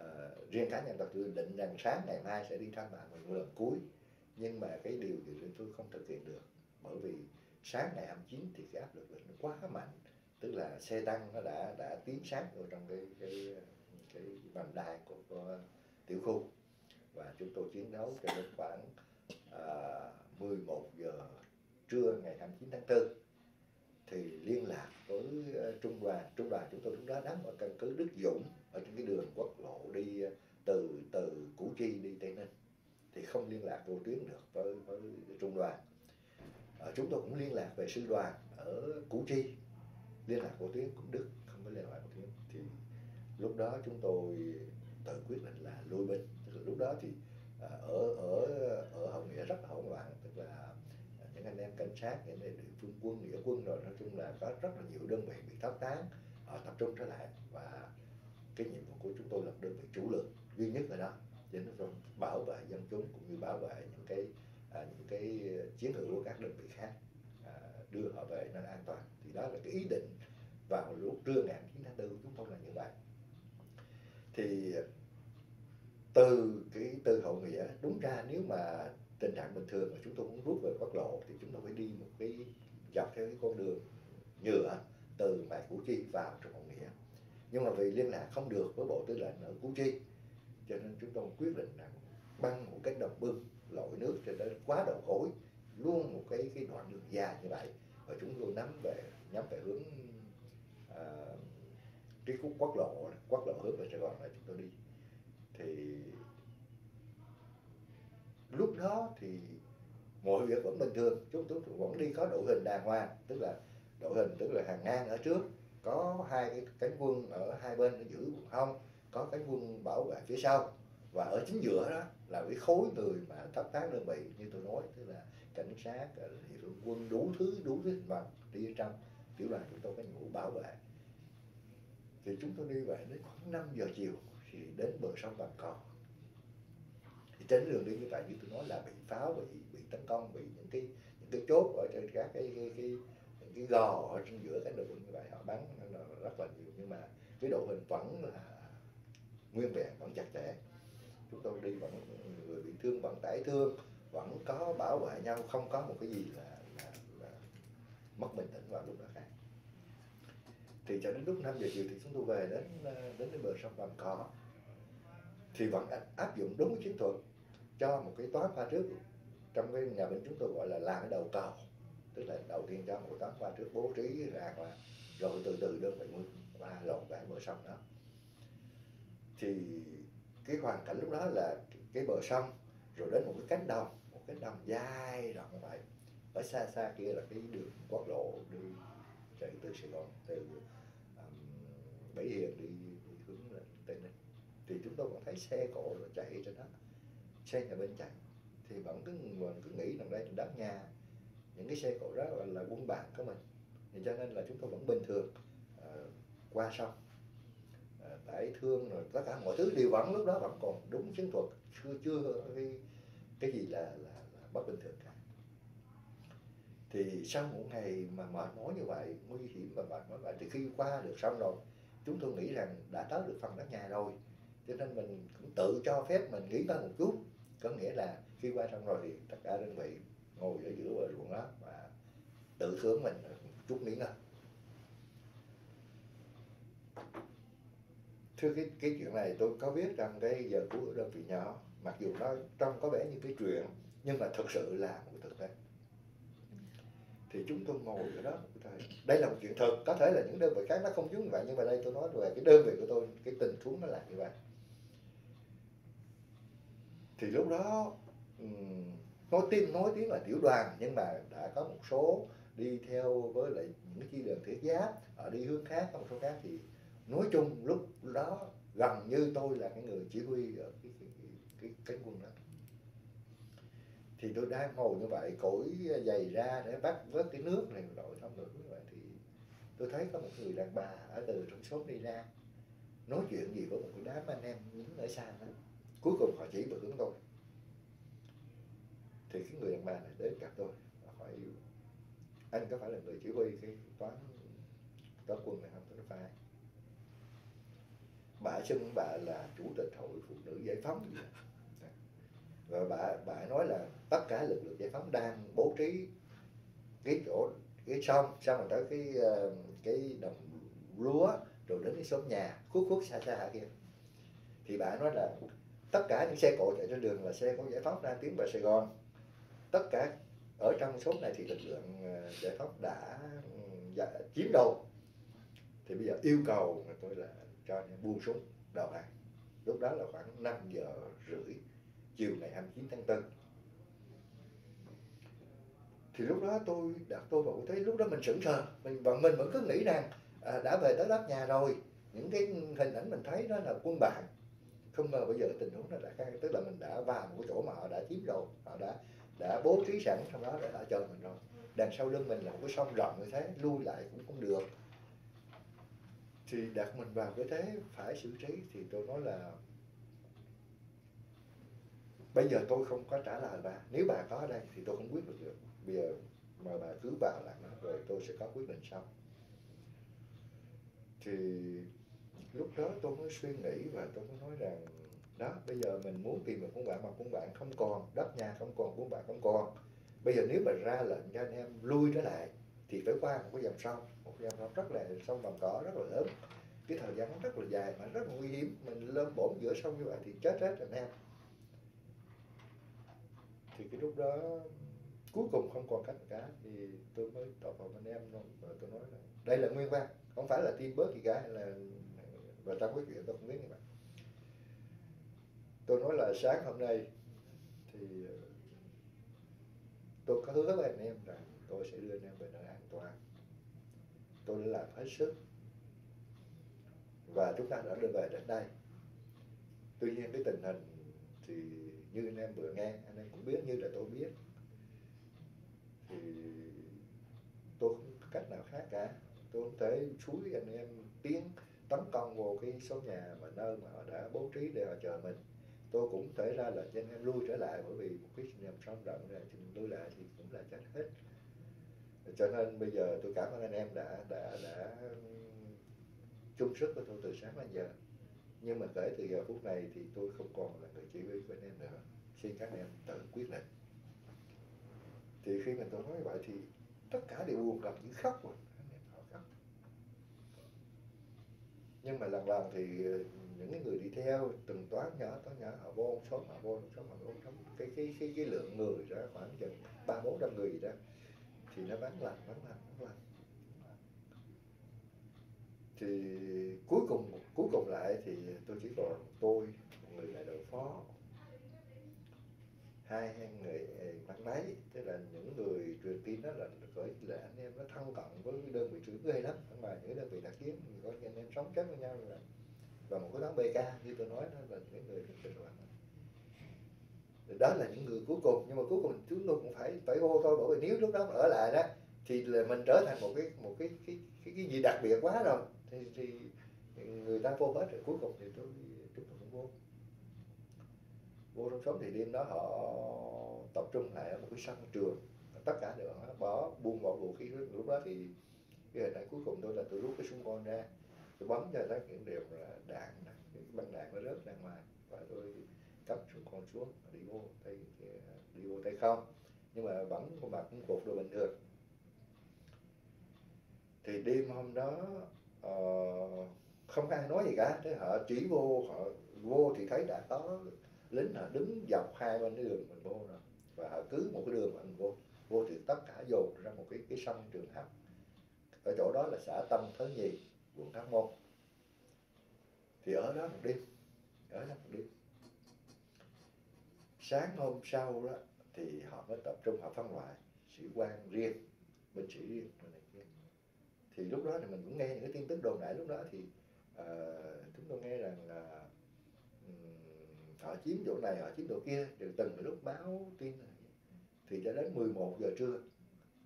uh, riêng cá nhân tôi định rằng sáng ngày mai sẽ đi thăm bạn mình lần cuối. Nhưng mà cái điều gì tôi không thực hiện được bởi vì sáng ngày 29 thì cái áp lực nó quá mạnh tức là xe tăng nó đã đã tiến sát vào trong cái cái cái vành đai của, của tiểu khu. Và chúng tôi chiến đấu cho đến khoảng à, 11 giờ trưa ngày 29 tháng 4 thì liên lạc với ờ, trung đoàn. Trung đoàn chúng tôi lúc đó đóng ở căn cứ Đức Dũng ở trên cái đường quốc lộ đi ờ, từ từ Củ Chi đi Tây Ninh. Thì không liên lạc vô tuyến được với với trung đoàn. À, chúng tôi cũng liên lạc về sư đoàn ở Củ Chi liên lạc vô tiếng cũng Đức không có liên lạc vô tiếng thì lúc đó chúng tôi tự quyết định là lui binh. Tức là lúc đó thì à, ở ở ở hậu nghĩa rất là hỗn loạn. Tức là à, những anh em cảnh sát những anh địa phương quân nghĩa quân rồi nói chung là có rất là nhiều đơn vị bị thất tán họ tập trung trở lại. Và cái nhiệm vụ của chúng tôi là đơn vị chủ lực duy nhất ở đó. Cho nên bảo vệ dân chúng cũng như bảo vệ những cái à, những cái chiến hữu của các đơn vị khác à, đưa họ về nơi an toàn đó là cái ý định vào lúc trưa ngày 9 tháng 4 chúng tôi là như vậy. Thì từ cái, từ hậu nghĩa, đúng ra nếu mà tình trạng bình thường mà chúng tôi muốn rút về quốc lộ thì chúng tôi phải đi một cái dọc theo cái con đường nhựa từ mạc củ chi vào trong hậu nghĩa. Nhưng mà vì liên lạc không được với bộ tư lệnh ở củ chi, cho nên chúng tôi quyết định là băng một cái đồng bưng lội nước cho đến quá đầu gối, luôn một cái cái đoạn đường dài như vậy. Và chúng tôi nắm về nhắm về hướng à, cái khúc quốc lộ quốc lộ hướng về Sài Gòn là chúng tôi đi. Thì lúc đó thì mọi việc vẫn bình thường chúng tôi vẫn đi có đội hình đàng hoàng tức là đội hình tức là hàng ngang ở trước có hai cái cánh quân ở hai bên giữ hông có cánh quân bảo vệ phía sau. Và ở chính giữa đó là cái khối người mà thất tán đơn vị như tôi nói tức là cảnh sát địa phương quân đủ thứ đủ thứ hình bằng đi ở trong tiểu đoàn chúng tôi có nhiệm vụ bảo vệ. Thì chúng tôi đi về đến khoảng 5 giờ chiều thì đến bờ sông Vàm Cò thì trên đường đi như vậy như tôi nói là bị pháo, bị bị tấn công, bị những cái những cái chốt ở trên các cái cái cái, những cái gò ở trên giữa cái đường như vậy họ bắn là rất là nhiều. Nhưng mà cái đội hình vẫn là nguyên vẹn, vẫn chặt chẽ. Chúng tôi đi vẫn, người bị thương vẫn tải thương, vẫn có bảo vệ nhau, không có một cái gì là mất bình tĩnh vào lúc đó khác. Thì cho đến lúc 5 giờ chiều thì chúng tôi về đến ờ, đến cái bờ sông Vàm Cỏ, thì vẫn áp dụng đúng chiến thuật cho một cái toán pha trước. Trong cái nhà bên chúng tôi gọi là làm cái đầu cầu, tức là đầu tiên cho một toán pha trước bố trí ra và rồi từ từ đơn vị mới qua lộn về bờ sông đó. Thì cái hoàn cảnh lúc đó là cái bờ sông, rồi đến một cái cánh đồng, một cái đồng dài rộng vậy ở xa xa kia là cái đường quốc lộ đi chạy từ Sài Gòn từ um, Bảy Hiền đi, đi hướng lên Tây Ninh. Thì chúng tôi còn thấy xe cộ là chạy trên đó. Xe nhà bên chạy. Thì vẫn cứ vẫn cứ nghĩ rằng đây là đất nhà. Những cái xe cộ đó là, là quân bạn của mình. Thì cho nên là chúng tôi vẫn bình thường uh, qua sông. Uh, tải thương rồi tất cả mọi thứ đều vẫn lúc đó vẫn còn đúng chiến thuật. Chưa chưa cái cái gì là là, là bất bình thường cả thì sau một ngày mà mệt mỏi như vậy, nguy hiểm và mệt mỏi vậy, thì khi qua được xong rồi, chúng tôi nghĩ rằng đã tới được phần đất nhà rồi. Cho nên mình cũng tự cho phép mình nghỉ ngơi một chút. Có nghĩa là khi qua xong rồi thì tất cả đơn vị ngồi ở giữa bờ ruộng đó và tự thưởng mình một chút nghỉ ngơi. Thưa cái cái chuyện này, tôi có biết rằng cái giờ cứu đơn vị nhỏ, mặc dù nó trông có vẻ như cái chuyện, nhưng mà thực sự là một thực tế thì chúng tôi ngồi ở đó đây là một chuyện thật. Có thể là những đơn vị khác nó không giống như vậy nhưng mà đây tôi nói về cái đơn vị của tôi cái tình huống nó là như vậy. Thì lúc đó nói tiếng nói tiếng là tiểu đoàn nhưng mà đã có một số đi theo với lại những chi đoàn thiết giáp ở đi hướng khác có một số khác thì nói chung lúc đó gần như tôi là cái người chỉ huy ở cái cái cái, cái cánh quân đó thì tôi đang ngồi như vậy cổi giày ra để bắt vớt cái nước này rồi xong rồi như vậy thì tôi thấy có một người đàn bà ở từ trong xóm đi ra, nói chuyện gì với một cái đám anh em đứng ở xa đó cuối cùng họ chỉ vào hướng tôi. Thì cái người đàn bà này đến gặp tôi hỏi, anh có phải là người chỉ huy cái toán toán quân này không? Tôi nói, phải. Bà xưng bà là chủ tịch hội phụ nữ giải phóng. gì và bà bà nói là tất cả lực lượng giải phóng đang bố trí cái chỗ cái sông xong rồi tới cái ờ, cái đồng lúa rồi đến cái xóm nhà khuất khuất xa xa kia. Thì bà nói là tất cả những xe cộ chạy trên đường là xe của giải phóng đang tiến vào Sài Gòn. Tất cả ở trong số này thì lực lượng ờ, giải phóng đã ừ, dạ, chiếm đầu thì bây giờ yêu cầu tôi là cho buông súng đầu hàng. Lúc đó là khoảng 5 giờ rưỡi chiều ngày 29 tháng 4 thì lúc đó tôi đặt tôi vào thấy lúc đó mình sững sờ mình và mình vẫn cứ nghĩ rằng à, đã về tới đất nhà rồi. Những cái hình ảnh mình thấy đó là quân bạn không ngờ bây giờ tình huống nó đã khác tức là mình đã vào một cái chỗ mà họ đã chiếm rồi họ đã đã bố trí sẵn trong đó để họ chờ mình rồi. Đằng sau lưng mình là một cái sông rộng như thế lui lại cũng không được. Thì đặt mình vào cái thế phải xử trí thì tôi nói là bây giờ tôi không có trả lời bà. Nếu bà có ở đây thì tôi không quyết được được. Bây giờ mà bà cứ vào là rồi tôi sẽ có quyết định sau. Thì lúc đó tôi mới suy nghĩ và tôi mới nói rằng, đó, bây giờ mình muốn tìm được con bạn mà con bạn không còn, đất nhà không còn, con bạn không còn. Bây giờ nếu mà ra lệnh cho anh em lui trở lại thì phải qua một cái dòng sông. Một dòng sông rất là, sông vòng cỏ rất là lớn. Cái thời gian nó rất là dài mà rất là nguy hiểm. Mình lên bổn giữa sông như vậy thì chết hết anh em thì cái lúc đó cuối cùng không còn cách cả thì tôi mới tỏ vào anh em và tôi nói là, đây là nguyên văn, không phải là tin bớt gì cả hay là và trong cái chuyện tôi không biết gì mà tôi nói là, sáng hôm nay thì ờ, tôi có hứa với anh em rằng tôi sẽ đưa anh em về nơi an toàn. Tôi đã làm hết sức và chúng ta đã đưa về đến đây. Tuy nhiên cái tình hình thì như anh em vừa nghe, anh em cũng biết, như là tôi biết. Thì tôi không có cách nào khác cả. Tôi không thể suối anh em tiến tấn công vào cái số nhà mà nơi mà họ đã bố trí để họ chờ mình. Tôi cũng thể ra là cho anh em lui trở lại, bởi vì một cái dòng sông rộng này thì lui lại thì cũng là chết hết. Cho nên bây giờ tôi cảm ơn anh em đã đã đã chung sức với tôi từ sáng đến giờ nhưng mà kể từ giờ phút này thì tôi không còn là người chỉ huy của anh em nữa. Xin các anh em tự quyết định. Thì khi mình tôi nói vậy thì tất cả đều buồn gặp những khóc rồi. Anh em họ khóc. Nhưng mà lần lần thì ờ, những cái người đi theo, từng toán nhỏ toán nhỏ, họ vô số họ vô số họ vô số cái cái cái cái lượng người đó khoảng chừng ba bốn trăm người gì đó. Thì nó bán lạnh bán lạnh bán lạnh thì cuối cùng cuối cùng lại thì tôi chỉ còn tôi một người lại đội phó. Hai người à, bắn máy. Tức là những người truyền tin đó là gọi là anh em nó thân cận với đơn vị trưởng ghê lắm. Mà những đơn vị đặc chiến thì có anh em sống chết với nhau là và một cái đám BK như tôi nói đó là những người thực sự đó là những người cuối cùng. Nhưng mà cuối cùng chúng tôi cũng phải phải vô thôi bởi vì nếu lúc đó mà ở lại đó thì là mình trở thành một cái một cái cái cái, cái gì đặc biệt quá rồi thì thì người ta vô hết rồi, cuối cùng thì tôi chúng tôi cũng vô. Vô trong sống thì đêm đó họ tập trung lại ở một cái sân trường. Tất cả đều bỏ buông bỏ vũ khí lúc đó thì cái hình ảnh cuối cùng tôi là tôi rút cái súng con ra. Tôi bấm cho ta những điều là đạn cái băng đạn nó rớt ra ngoài. Và tôi cắm súng con xuống, đi vô tay, đi vô tay không. Nhưng mà vẫn con mặt cũng cột đồ bình thường. Thì đêm hôm đó uh, không ai nói gì cả. Thế họ chỉ vô họ vô thì thấy đã có lính họ đứng dọc hai bên cái đường mình vô rồi. Và họ cứ một cái đường mà mình vô. Vô thì tất cả dồn ra một cái cái sông trường học ở chỗ đó là xã Tâm Thới Nhì quận Tháp Môn thì ở đó một đêm. Ở đó một đêm. Sáng hôm sau đó thì họ mới tập trung họ phân loại sĩ quan riêng binh sĩ riêng này kia thì lúc đó thì mình cũng nghe những cái tin tức đồn đại lúc đó thì uh, chúng tôi nghe rằng là um, họ chiếm chỗ này họ chiếm chỗ kia từ từng lúc báo tin thì cho đến 11 giờ trưa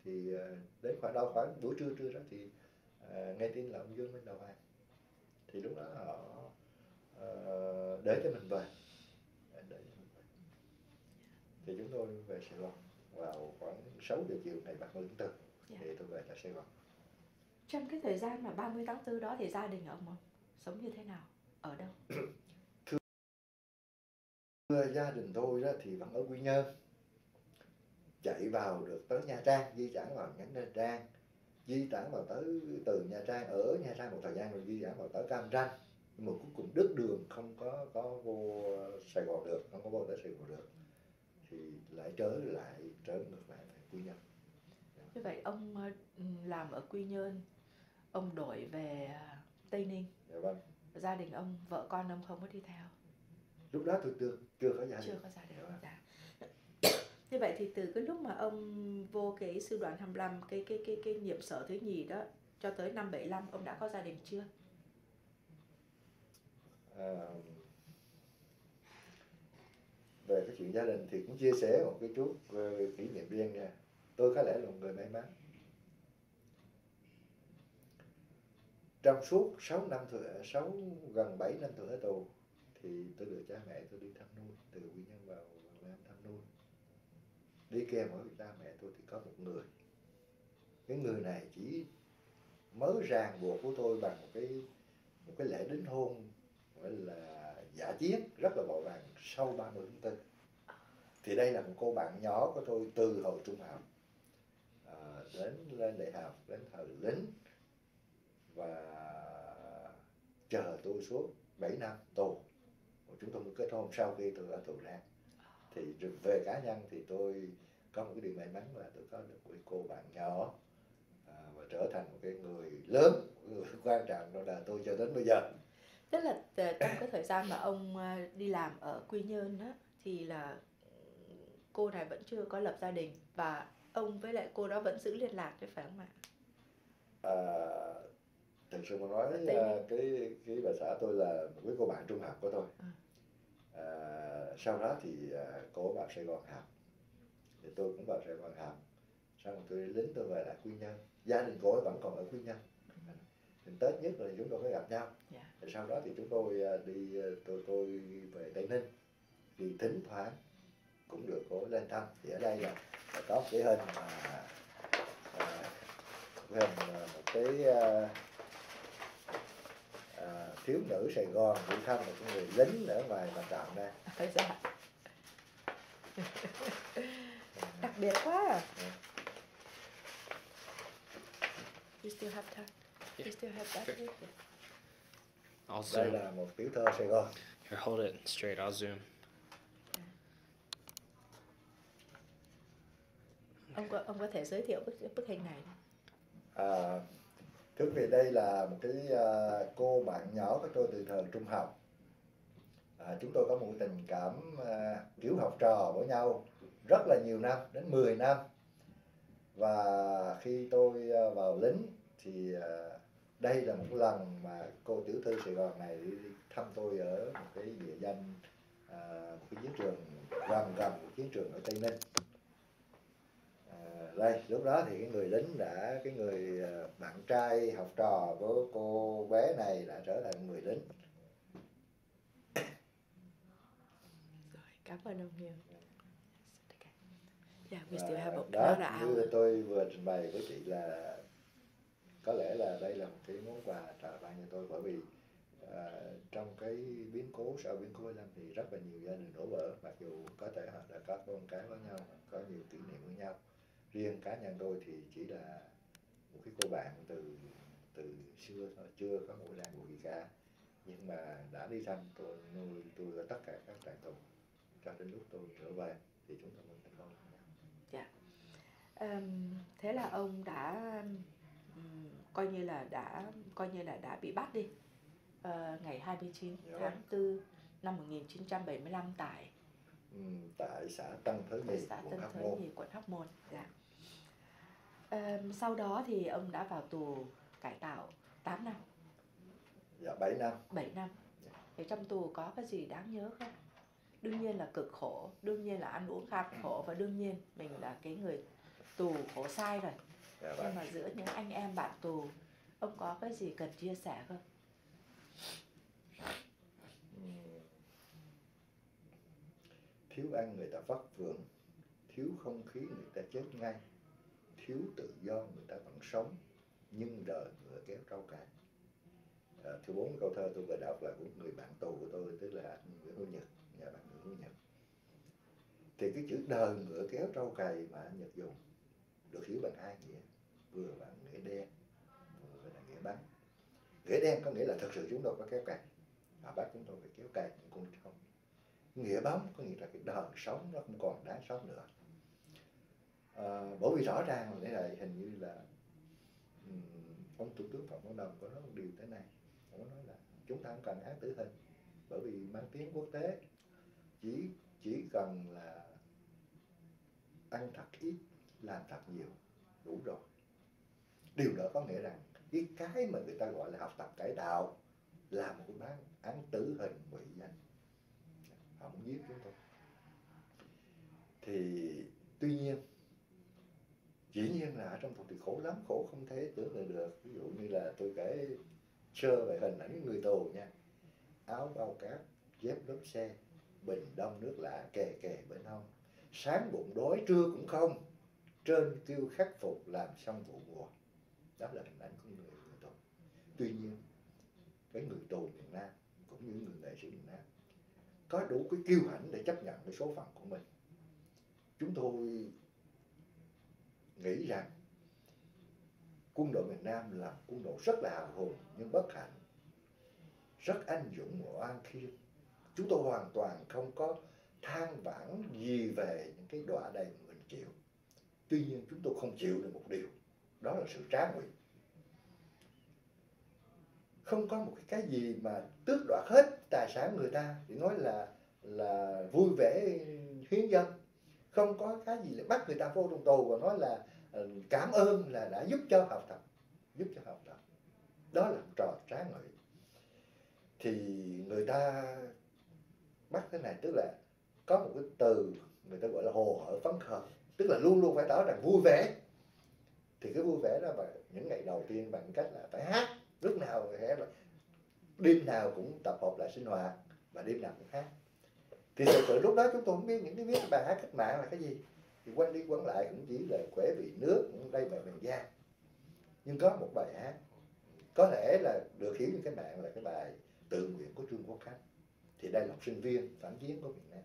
thì uh, đến khoảng đâu khoảng buổi trưa trưa đó thì uh, nghe tin là ông Dương bên đầu hàng thì lúc đó họ uh, để cho mình về để cho mình về. thì chúng tôi về Sài Gòn vào khoảng 6 giờ chiều ngày 30 tháng 4 Dạ. thì tôi về lại Sài Gòn Trong cái thời gian mà 30 tháng 4 đó thì gia đình ông sống như thế nào? Ở đâu? Thưa gia đình tôi đó thì vẫn ở Quy Nhơn. Chạy vào được tới Nha Trang di chuyển vào nhánh Nha Trang. Di chuyển vào tới từ Nha Trang ở Nha Trang một thời gian rồi di chuyển vào tới Cam Ranh. Nhưng mà cuối cùng đứt đường không có có vô Sài Gòn được không có vô tới Sài Gòn được. Thì lại trở lại trở ngược lại về Quy Nhơn. Như vậy ông ờ, làm ở Quy Nhơn, ông đổi về ờ, Tây Ninh, dạ vâng gia đình ông, vợ con ông không có đi theo, lúc đó tôi chưa chưa có gia đình chưa có gia đình. Dạ. Như vậy thì từ cái lúc mà ông vô cái sư đoàn 25, cái cái cái cái nhiệm sở thứ nhì đó cho tới năm 75 ông đã có gia đình chưa? à, về cái chuyện gia đình thì cũng chia sẻ một cái chút kỷ niệm riêng nha tôi có lẽ là một người may mắn trong suốt 6 năm tuổi sáu gần 7 năm tuổi ở tù thì tôi được cha mẹ tôi đi thăm nuôi từ quy nhân vào Việt Nam thăm nuôi. Đi kèm với cha mẹ tôi thì có một người. Cái người này chỉ mới ràng buộc của tôi bằng một cái một cái lễ đính hôn gọi là giả chiến rất là vội vàng sau 30 tháng 4 thì đây là một cô bạn nhỏ của tôi từ hồi trung học à, đến lên đại học đến thời lính và chờ tôi suốt 7 năm tù. Chúng tôi mới kết hôn sau khi tôi ở tù ra. Thì về cá nhân thì tôi có một cái điều may mắn là tôi có được một cô bạn nhỏ. À, và trở thành một cái người lớn người quan trọng đó là tôi cho đến bây giờ. Tức là ờ, trong cái thời gian mà ông ờ, đi làm ở quy nhơn á thì là cô này vẫn chưa có lập gia đình và ông với lại cô đó vẫn giữ liên lạc đấy phải không ạ? À, thực sự mà nói à, cái cái bà xã tôi là cái cô bạn trung học của tôi. À, sau đó thì à, cô vào Sài Gòn học. Thì tôi cũng vào Sài Gòn học. Sau rồi tôi đi lính tôi về lại Quy Nhơn. Gia đình cô ấy vẫn còn ở Quy Nhơn. Ừ. thì Tết nhất là chúng tôi mới gặp nhau. Yeah. Dạ. thì sau đó thì chúng tôi à, đi tôi tôi về Tây Ninh. Thì thỉnh thoảng cũng được cô lên thăm. Thì ở đây là, là có cái hình mà à, hình một cái à, thiếu nữ Sài Gòn đi thăm một người lính ở ngoài mặt trận đây dạ. đặc biệt quá à. You still have time. You still have that. Sure. I'll Đây zoom. là một tiểu thơ Sài Gòn. Here, hold it straight. I'll zoom. ông có ông có thể giới thiệu bức bức hình này à, thưa vì đây là một cái uh, cô bạn nhỏ của tôi từ thời trung học. À, chúng tôi có một tình cảm uh, kiểu học trò với nhau rất là nhiều năm đến 10 năm. Và khi tôi uh, vào lính thì uh, đây là một lần mà cô tiểu thư Sài Gòn này đi thăm tôi ở một cái địa danh uh, một cái chiến trường gần gần một chiến trường ở Tây Ninh đây lúc đó thì cái người lính đã cái người ờ, bạn trai học trò của cô bé này đã trở thành người lính. Rồi cảm ơn ông nhiều. Yeah, we still have đó như tôi vừa trình bày với chị là có lẽ là đây là một cái món quà trả lại cho tôi bởi vì uh, trong cái biến cố sau biến cố năm thì rất là nhiều gia đình đổ vỡ mặc dù có thể họ đã có con cái với nhau có nhiều kỷ niệm với nhau riêng cá nhân tôi thì chỉ là một cái cô bạn từ từ xưa thôi chưa có ràng buộc gì cả. Nhưng mà đã đi thăm tôi nuôi tôi ở tất cả các trại tù. Cho đến lúc tôi trở về thì chúng tôi mới thành công dạ. Um, thế là ông đã um, coi như là đã coi như là đã bị bắt đi uh, ngày 29 dạ. tháng 4 năm 1975 tại ừ, tại xã Tân Thới Nhì, xã Tân Thới Nhì, quận Hóc Môn. Dạ sau đó thì ông đã vào tù cải tạo 8 năm. Dạ 7 năm. 7 năm. Thì trong tù có cái gì đáng nhớ không? Đương nhiên là cực khổ, đương nhiên là ăn uống kham khổ và đương nhiên mình là cái người tù khổ sai rồi. Dạ, Nhưng vâng. mà giữa những anh em bạn tù, ông có cái gì cần chia sẻ không? Thiếu ăn người ta vất vưởng, thiếu không khí người ta chết ngay thiếu tự do người ta vẫn sống nhưng đời ngựa kéo trâu cạn à, thứ bốn câu thơ tôi vừa đọc là của người bạn tù của tôi tức là anh Nguyễn Hữu Nhật nhà bạn Nguyễn Hữu Nhật. Thì cái chữ đời ngựa kéo trâu cày mà anh Nhật dùng được hiểu bằng hai nghĩa vừa là nghĩa đen vừa là nghĩa bắn. Nghĩa đen có nghĩa là thật sự chúng tôi có kéo cày họ bắt chúng tôi phải kéo cày những con trâu. Nghĩa bóng có nghĩa là cái đời sống nó không còn đáng sống nữa à, bởi vì rõ ràng là này hình như là um, ông thủ tướng phạm văn đồng có nói một điều thế này. Ông nói là chúng ta không cần án tử hình bởi vì mang tiếng quốc tế. Chỉ chỉ cần là ăn thật ít làm thật nhiều đủ rồi. Điều đó có nghĩa rằng cái cái mà người ta gọi là học tập cải đạo là một cái án tử hình bị danh. Họ muốn giết chúng tôi. Thì tuy nhiên dĩ nhiên là trong tù thì khổ lắm, khổ không thể tưởng tượng được. Ví dụ như là tôi kể sơ về hình ảnh người tù nha. Áo bao cát dép lốp xe, bình đông nước lạ kề kề bên hông. Sáng bụng đói, trưa cũng không. Trên kêu khắc phục làm xong vụ mùa. Đó là hình ảnh của người người tù. Tuy nhiên, cái người tù miền Nam cũng như người nghệ sĩ miền Nam có đủ cái kiêu hãnh để chấp nhận cái số phận của mình. Chúng tôi nghĩ rằng quân đội miền Nam là quân đội rất là hào hùng nhưng bất hạnh rất anh dũng và oan khiêm. chúng tôi hoàn toàn không có than vãn gì về những cái đọa đầy mình chịu tuy nhiên chúng tôi không chịu được một điều đó là sự trá nguy. không có một cái, gì mà tước đoạt hết tài sản người ta để nói là là vui vẻ hiến dân không có cái gì là bắt người ta vô trong tù và nói là Ừ, cảm ơn là đã giúp cho học tập, giúp cho học tập. Đó là trò trá ngợi. thì người ta bắt thế này, tức là có một cái từ người ta gọi là hồ hởi phấn khởi. Tức là luôn luôn phải tỏ rằng vui vẻ. Thì cái vui vẻ đó và những ngày đầu tiên bằng cách là phải hát. Lúc nào phải là đêm nào cũng tập hợp lại sinh hoạt và đêm nào cũng hát. Thì thực sự lúc đó chúng tôi không biết những cái viết bài hát cách mạng là cái gì thì quanh đi quẩn lại cũng chỉ là khỏe vị nước cũng đây bài bình giang nhưng có một bài hát có thể là được hiểu như cái mạng là cái bài tự nguyện của trương quốc khánh. Thì đây là học sinh viên phản chiến của việt nam.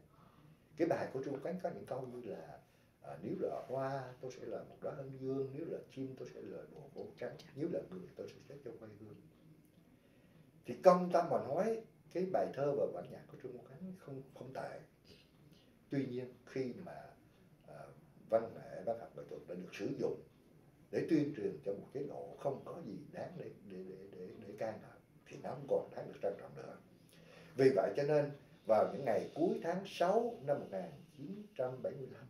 Cái bài của trương quốc khánh có những câu như là à, nếu là hoa tôi sẽ là một đóa hân dương nếu là chim tôi sẽ là bồ gỗ trắng nếu là người tôi sẽ chết cho quê hương thì công tâm mà nói cái bài thơ và bản nhạc của trương quốc khánh không không tệ. Tuy nhiên khi mà văn nghệ văn học nghệ thuật đã được sử dụng để tuyên truyền cho một chế độ không có gì đáng để để để để, để can ngợi thì nó không còn đáng được trân trọng nữa. Vì vậy cho nên vào những ngày cuối tháng 6 năm 1975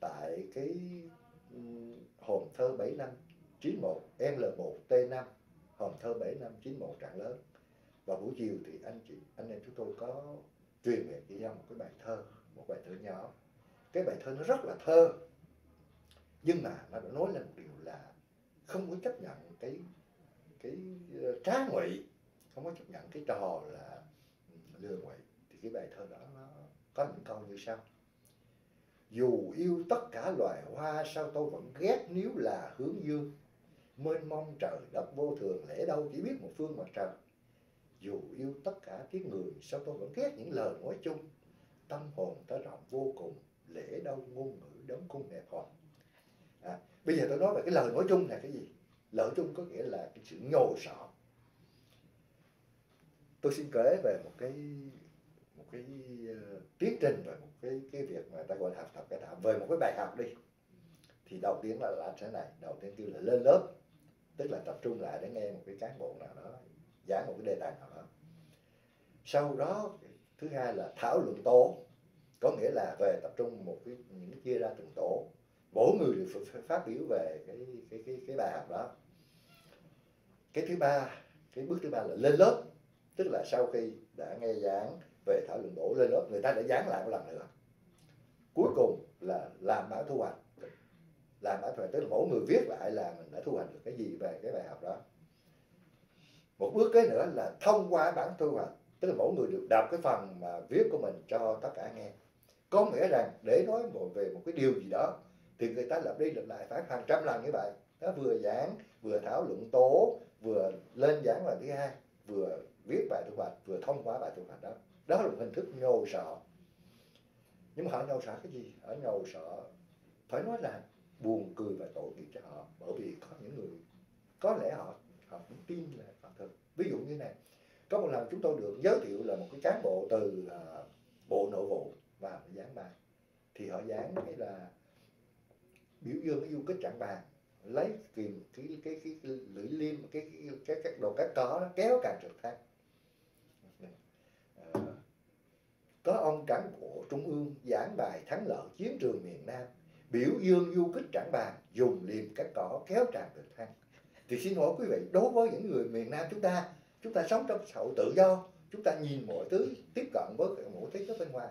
tại cái hồn thơ 75 91 L1 T5 hồn thơ 75 91 Trạng Lớn. Và buổi chiều thì anh chị anh em chúng tôi có truyền về cho nhau một cái bài thơ một bài thơ nhỏ cái bài thơ nó rất là thơ. Nhưng mà nó đã nói lên một điều là không có chấp nhận cái cái ờ, trá ngụy, không có chấp nhận cái trò là ừ, lừa ngụy. Thì cái bài thơ đó nó có những câu như sau. Dù yêu tất cả loài hoa sao tôi vẫn ghét nếu là hướng dương. Mênh mông trời đất vô thường lẽ đâu chỉ biết một phương mặt trời dù yêu tất cả tiếng người sao tôi vẫn ghét những lời nói chung. Tâm hồn ta rộng vô cùng lễ đâu ngôn ngữ đóng cung hẹp hòi à, bây giờ tôi nói về cái lời nói chung là cái gì? Lời chung có nghĩa là cái sự nhồi sọ tôi xin kể về một cái một cái uh, tiến trình về một cái cái việc mà ta gọi là học tập cái đạo về một cái bài học đi. Thì đầu tiên là làm thế này. Đầu tiên kêu là lên lớp. Tức là tập trung lại để nghe một cái cán bộ nào đó giảng một cái đề tài nào đó. Sau đó thứ hai là thảo luận tổ có nghĩa là về tập trung một cái, những cái chia ra từng tổ. Mỗi người đều phải phát biểu về cái cái cái cái bài học đó. Cái thứ ba, cái bước thứ ba là lên lớp. Tức là sau khi đã nghe giảng về thảo luận tổ lên lớp, người ta đã giảng lại một lần nữa. Cuối cùng là làm bản thu hoạch. Làm bản thu hoạch, tức là mỗi người viết lại là mình đã thu hoạch được cái gì về cái bài học đó. Một bước cái nữa là thông qua bản thu hoạch. Tức là mỗi người được đọc cái phần mà viết của mình cho tất cả nghe có nghĩa rằng để nói một về một cái điều gì đó thì người ta lặp đi lặp lại phải hàng trăm lần như vậy. Nó vừa giảng vừa thảo luận tố vừa lên giảng lần thứ hai vừa viết bài thu hoạch vừa thông qua bài thu hoạch đó. Đó là một hình thức nhồi sợ. nhưng mà họ nhồi sợ cái gì? Họ nhồi sợ, phải nói là buồn cười và tội nghiệp cho họ. Bởi vì có những người có lẽ họ họ cũng tin là họ thật. Ví dụ như này có một lần chúng tôi được giới thiệu là một cái cán bộ từ uh, bộ nội vụ vào giảng bài. Thì họ giảng cái là biểu dương cái du kích trạng bàn lấy kìm cái cái cái, cái lưỡi liêm cái cái cái, cái đồ cát cỏ đó, kéo càng trực thăng. À, có ông cán bộ trung ương giảng bài thắng lợi chiến trường miền Nam biểu dương du kích trạng bàn dùng liềm cắt cỏ kéo tràn trực thăng. Thì xin hỏi quý vị đối với những người miền Nam chúng ta chúng ta sống trong xã hội tự do chúng ta nhìn mọi thứ tiếp cận với mọi thế ở bên ngoài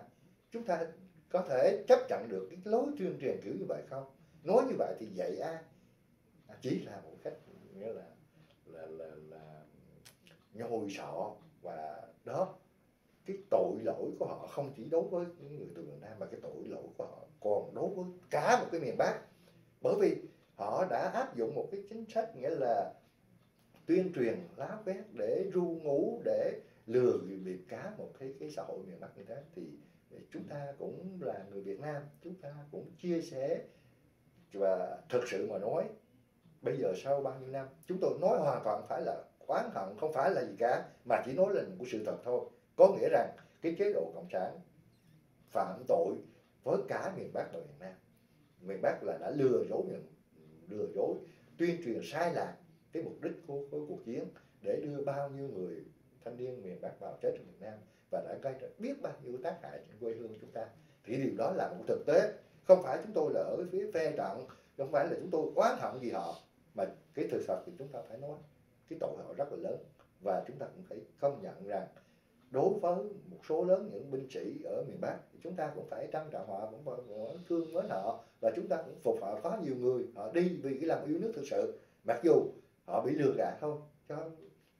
chúng ta có thể chấp nhận được cái lối tuyên truyền kiểu như vậy không? Nói như vậy thì dạy ai? À, chỉ là một cách nghĩa là là là là nhồi sọ và đó. Cái tội lỗi của họ không chỉ đối với những người từ miền Nam mà cái tội lỗi của họ còn đối với cả một cái miền Bắc. Bởi vì họ đã áp dụng một cái chính sách nghĩa là tuyên truyền lá vét để ru ngủ để lừa bịp cá cả một cái cái xã hội miền Bắc như thế. Thì chúng ta cũng là người Việt Nam chúng ta cũng chia sẻ và thực sự mà nói bây giờ sau bao nhiêu năm chúng tôi nói hoàn toàn phải là oán hận không phải là gì cả mà chỉ nói là một sự thật thôi. Có nghĩa rằng cái chế độ cộng sản phạm tội với cả miền Bắc và miền Nam. Miền Bắc là đã lừa dối miền lừa dối tuyên truyền sai lạc cái mục đích của, của cuộc chiến để đưa bao nhiêu người thanh niên miền Bắc vào chết ở miền Nam và đã gây ra biết bao nhiêu tác hại trên quê hương chúng ta. Thì điều đó là một thực tế. Không phải chúng tôi là ở phía phe trận, không phải là chúng tôi quá hận gì họ, mà cái thực sự thì chúng ta phải nói, cái tội họ rất là lớn. Và chúng ta cũng phải công nhận rằng đối với một số lớn những binh sĩ ở miền Bắc, thì chúng ta cũng phải trân trọng họ, cũng phải thương mến họ. Và chúng ta cũng phục họ có nhiều người. Họ đi vì cái lòng yêu nước thực sự. Mặc dù họ bị lừa gạt thôi cho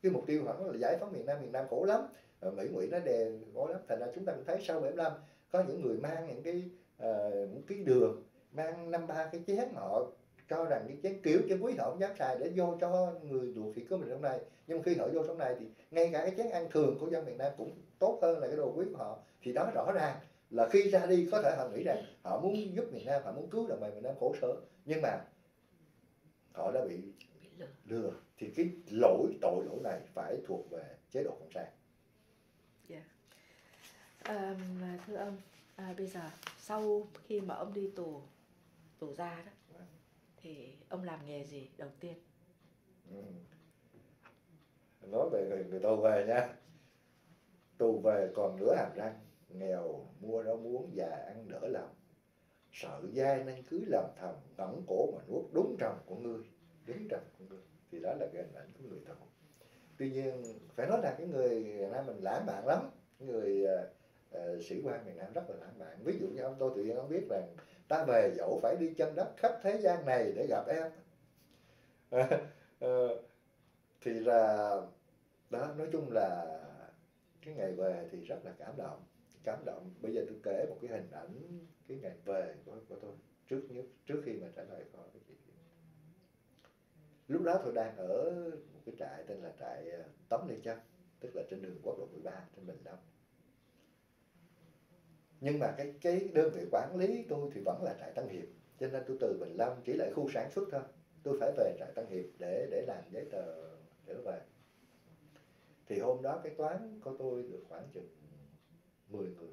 cái mục tiêu họ là giải phóng miền Nam. Miền Nam khổ lắm. Mỹ Ngụy nó đè khổ lắm. Thành ra chúng ta cũng thấy sau 75 có những người mang những cái uh, một cái đường mang năm ba cái chén họ cho rằng cái chén kiểu chén quý họ không dám xài để vô cho người ruột thịt của mình trong này. Nhưng khi họ vô trong này thì ngay cả cái chén ăn thường của dân miền Nam cũng tốt hơn là cái đồ quý của họ. Thì đó rõ ràng là khi ra đi có thể họ nghĩ rằng họ muốn giúp miền Nam họ muốn cứu đồng bào miền Nam khổ sở. Nhưng mà họ đã bị lừa. Thì cái lỗi tội lỗi này phải thuộc về chế độ cộng sản. Um, thưa ông, à, bây giờ sau khi mà ông đi tù tù ra đó thì ông làm nghề gì đầu tiên? Ừ. nói về người, người tù về nha. Tù về còn nửa hàm răng nghèo mua rau muống già ăn đỡ lòng. Sợ dai nên cứ làm thầm ngẩng cổ mà nuốt đúng trầm của ngươi đúng trầm của ngươi. Thì đó là cái hình ảnh của người tù. Tuy nhiên phải nói là cái người Việt Nam mình lãng mạn lắm. Người à, uh, sĩ quan miền Nam rất là lãng mạn. Ví dụ như ông Tô Tự Yên ông biết rằng ta về dẫu phải đi chân đất khắp thế gian này để gặp em. Ờ, ờ, thì là đó nói chung là cái ngày về thì rất là cảm động. Cảm động. Bây giờ tôi kể một cái hình ảnh cái ngày về của, của tôi trước nhất trước khi mà trả lời câu cái chị lúc đó tôi đang ở một cái trại tên là trại Tống Lê Chân tức là trên đường quốc lộ 13 trên Bình Long nhưng mà cái cái đơn vị quản lý tôi thì vẫn là trại Tân Hiệp cho nên tôi từ Bình Long chỉ lại khu sản xuất thôi. Tôi phải về trại Tân Hiệp để để làm giấy tờ, để về. Thì hôm đó cái toán của tôi được khoảng chừng 10 người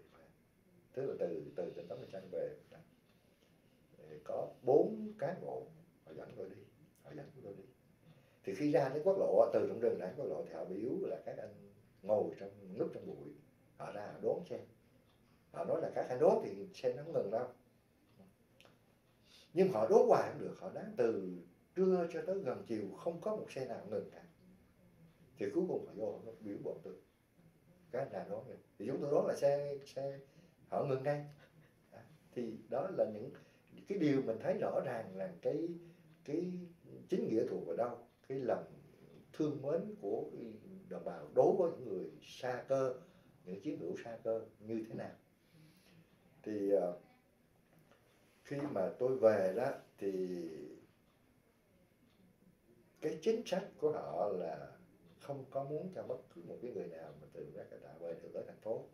tức là từ từ tỉnh Tống Tranh về có bốn cán bộ, họ dẫn tôi đi, họ dẫn tôi đi. Thì khi ra đến quốc lộ từ trong rừng ra quốc lộ thì họ biểu là các anh ngồi trong, núp trong bụi. Họ ra họ đốn xe họ nói là các anh đốt thì xe nó không ngừng đâu. Nhưng họ đốt hoài không được họ đáng từ trưa cho tới gần chiều không có một xe nào ngừng cả. Thì cuối cùng họ vô nó biểu bọn tôi. Các anh đốt rồi thì chúng tôi đốt là xe xe họ ngừng ngay à, thì đó là những cái điều mình thấy rõ ràng là cái cái chính nghĩa thuộc vào đâu cái lòng thương mến của đồng bào đối với những người xa cơ những chiến hữu xa cơ như thế nào thì uh, khi mà tôi về đó thì cái chính sách của họ là không có muốn cho bất cứ một cái người nào mà từ các đảo về được tới thành phố.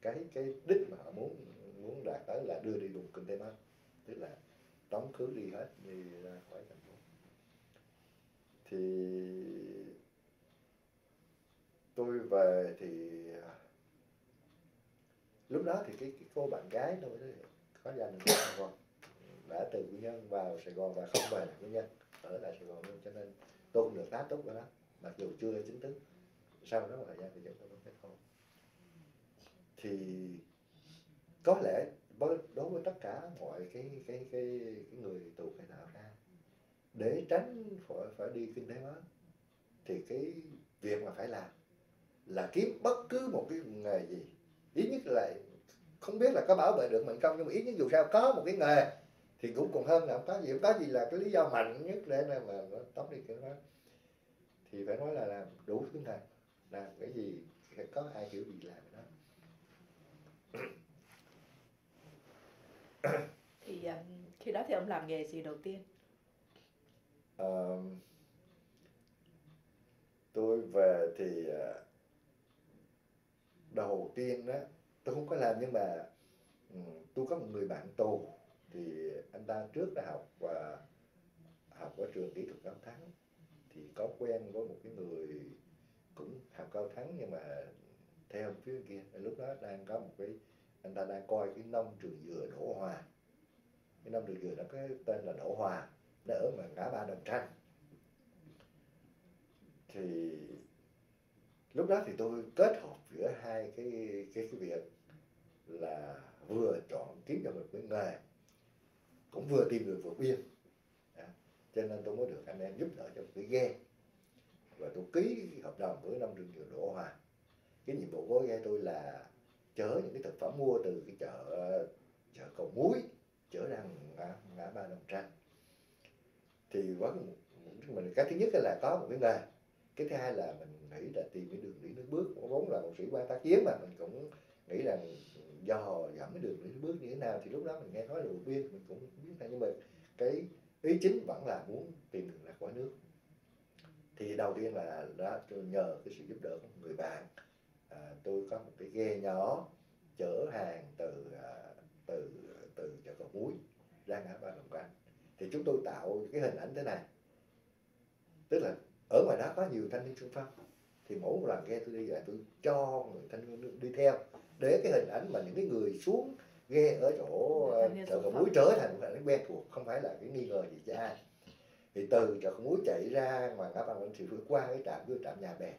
Cái cái đích mà họ muốn muốn đạt tới là đưa đi vùng kinh tế mới tức là đóng cứ đi hết đi ra khỏi thành phố. Thì tôi về thì lúc đó thì cái, cái cô bạn gái tôi đó có gia đình Gòn. Đã từ quy nhân vào Sài Gòn và không về lại quy nhân ở lại Sài Gòn luôn cho nên tôi cũng được tá túc đó mặc dù chưa chính thức. Sau đó một thời gian thì chúng tôi mới kết hôn. Thì có lẽ đối với tất cả mọi cái cái cái, cái người tù cải tạo ra để tránh phải phải đi kinh tế hóa thì cái việc mà phải làm là kiếm bất cứ một cái nghề gì ít nhất là không biết là có bảo vệ được mình không nhưng mà ít nhất dù sao có một cái nghề thì cũng còn hơn là không có gì. Không có gì là cái lý do mạnh nhất để mà nó tóm đi cái đó. Thì phải nói là làm đủ thứ này làm cái gì có ai hiểu gì làm đó. Thì um, khi đó thì ông làm nghề gì đầu tiên? Uh, tôi về thì uh, đầu tiên đó tôi không có làm nhưng mà um, tôi có một người bạn tù. Thì anh ta trước đã học và học ở trường kỹ thuật cao thắng. Thì có quen với một cái người cũng học cao thắng nhưng mà theo phía kia. Lúc đó đang có một cái anh ta đang coi cái nông trường dừa đỗ hòa. Cái nông trường dừa nó có tên là đỗ hòa. Nó ở mà ngã ba đồng tranh. Thì lúc đó thì tôi kết hợp giữa hai cái cái cái việc là vừa chọn kiếm cho mình cái nghề cũng vừa tìm được vượt biên. À, cho nên tôi mới được anh em giúp đỡ cho một cái ghe và tôi ký hợp đồng với năm trường dừa đỗ hòa. Cái nhiệm vụ của ghe tôi là chở những cái thực phẩm mua từ cái chợ chợ cầu muối chở ra ngã, ngã ba đồng tranh thì quá mình cái thứ nhất là có một cái nghề cái thứ hai là mình nghĩ là tìm cái đường đi nước bước. Vốn là một sĩ quan tác chiến mà mình cũng nghĩ rằng do giảm cái đường đi nước bước như thế nào thì lúc đó mình nghe nói là một viên mình cũng biết là nhưng mà cái ý chính vẫn là muốn tìm đường ra khỏi nước. Thì đầu tiên là đã nhờ cái sự giúp đỡ của người bạn. À, tôi có một cái ghe nhỏ chở hàng từ à, từ từ chợ cầu muối ra ngã ba đồng canh thì chúng tôi tạo cái hình ảnh thế này. Tức là ở ngoài đó có nhiều thanh niên xung phong thì mỗi một lần ghe tôi đi về tôi cho người thanh niên đi theo để cái hình ảnh mà những cái người xuống ghe ở chỗ chợ cầu muối trở thành là quen thuộc không phải là cái nghi ngờ gì cho ai. Thì từ chợ cầu muối chạy ra ngoài ngã ba đồng thì vượt qua cái trạm cái trạm nhà bè.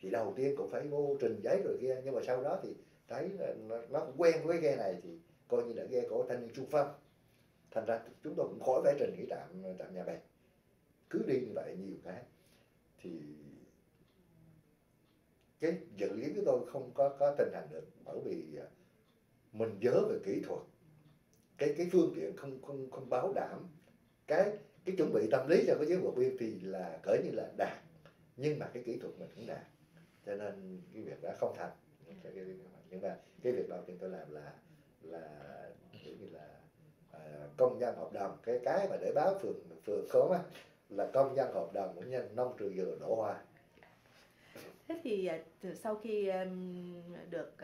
Thì đầu tiên cũng phải vô trình giấy rồi kia nhưng mà sau đó thì thấy nó, nó cũng quen với cái ghe này thì coi như là ghe của thanh niên trung phong. Thành ra chúng tôi cũng khỏi phải trình cái trạm trạm nhà bè. Cứ đi như vậy nhiều cái thì cái dự lý của tôi không có có tình hành được bởi vì à, mình nhớ về kỹ thuật. Cái cái phương tiện không không không bảo đảm. Cái cái chuẩn bị tâm lý cho cái giới vượt biên thì là cỡ như là đạt nhưng mà cái kỹ thuật mình cũng đạt cho nên cái việc đã không thành. Nhưng mà cái việc đầu tiên tôi làm là là kiểu như là à, công nhân hợp đồng. Cái cái mà để báo phường phường khóm á là công nhân hợp đồng của nhân nông trường dừa đổ hoa thế thì từ sau khi được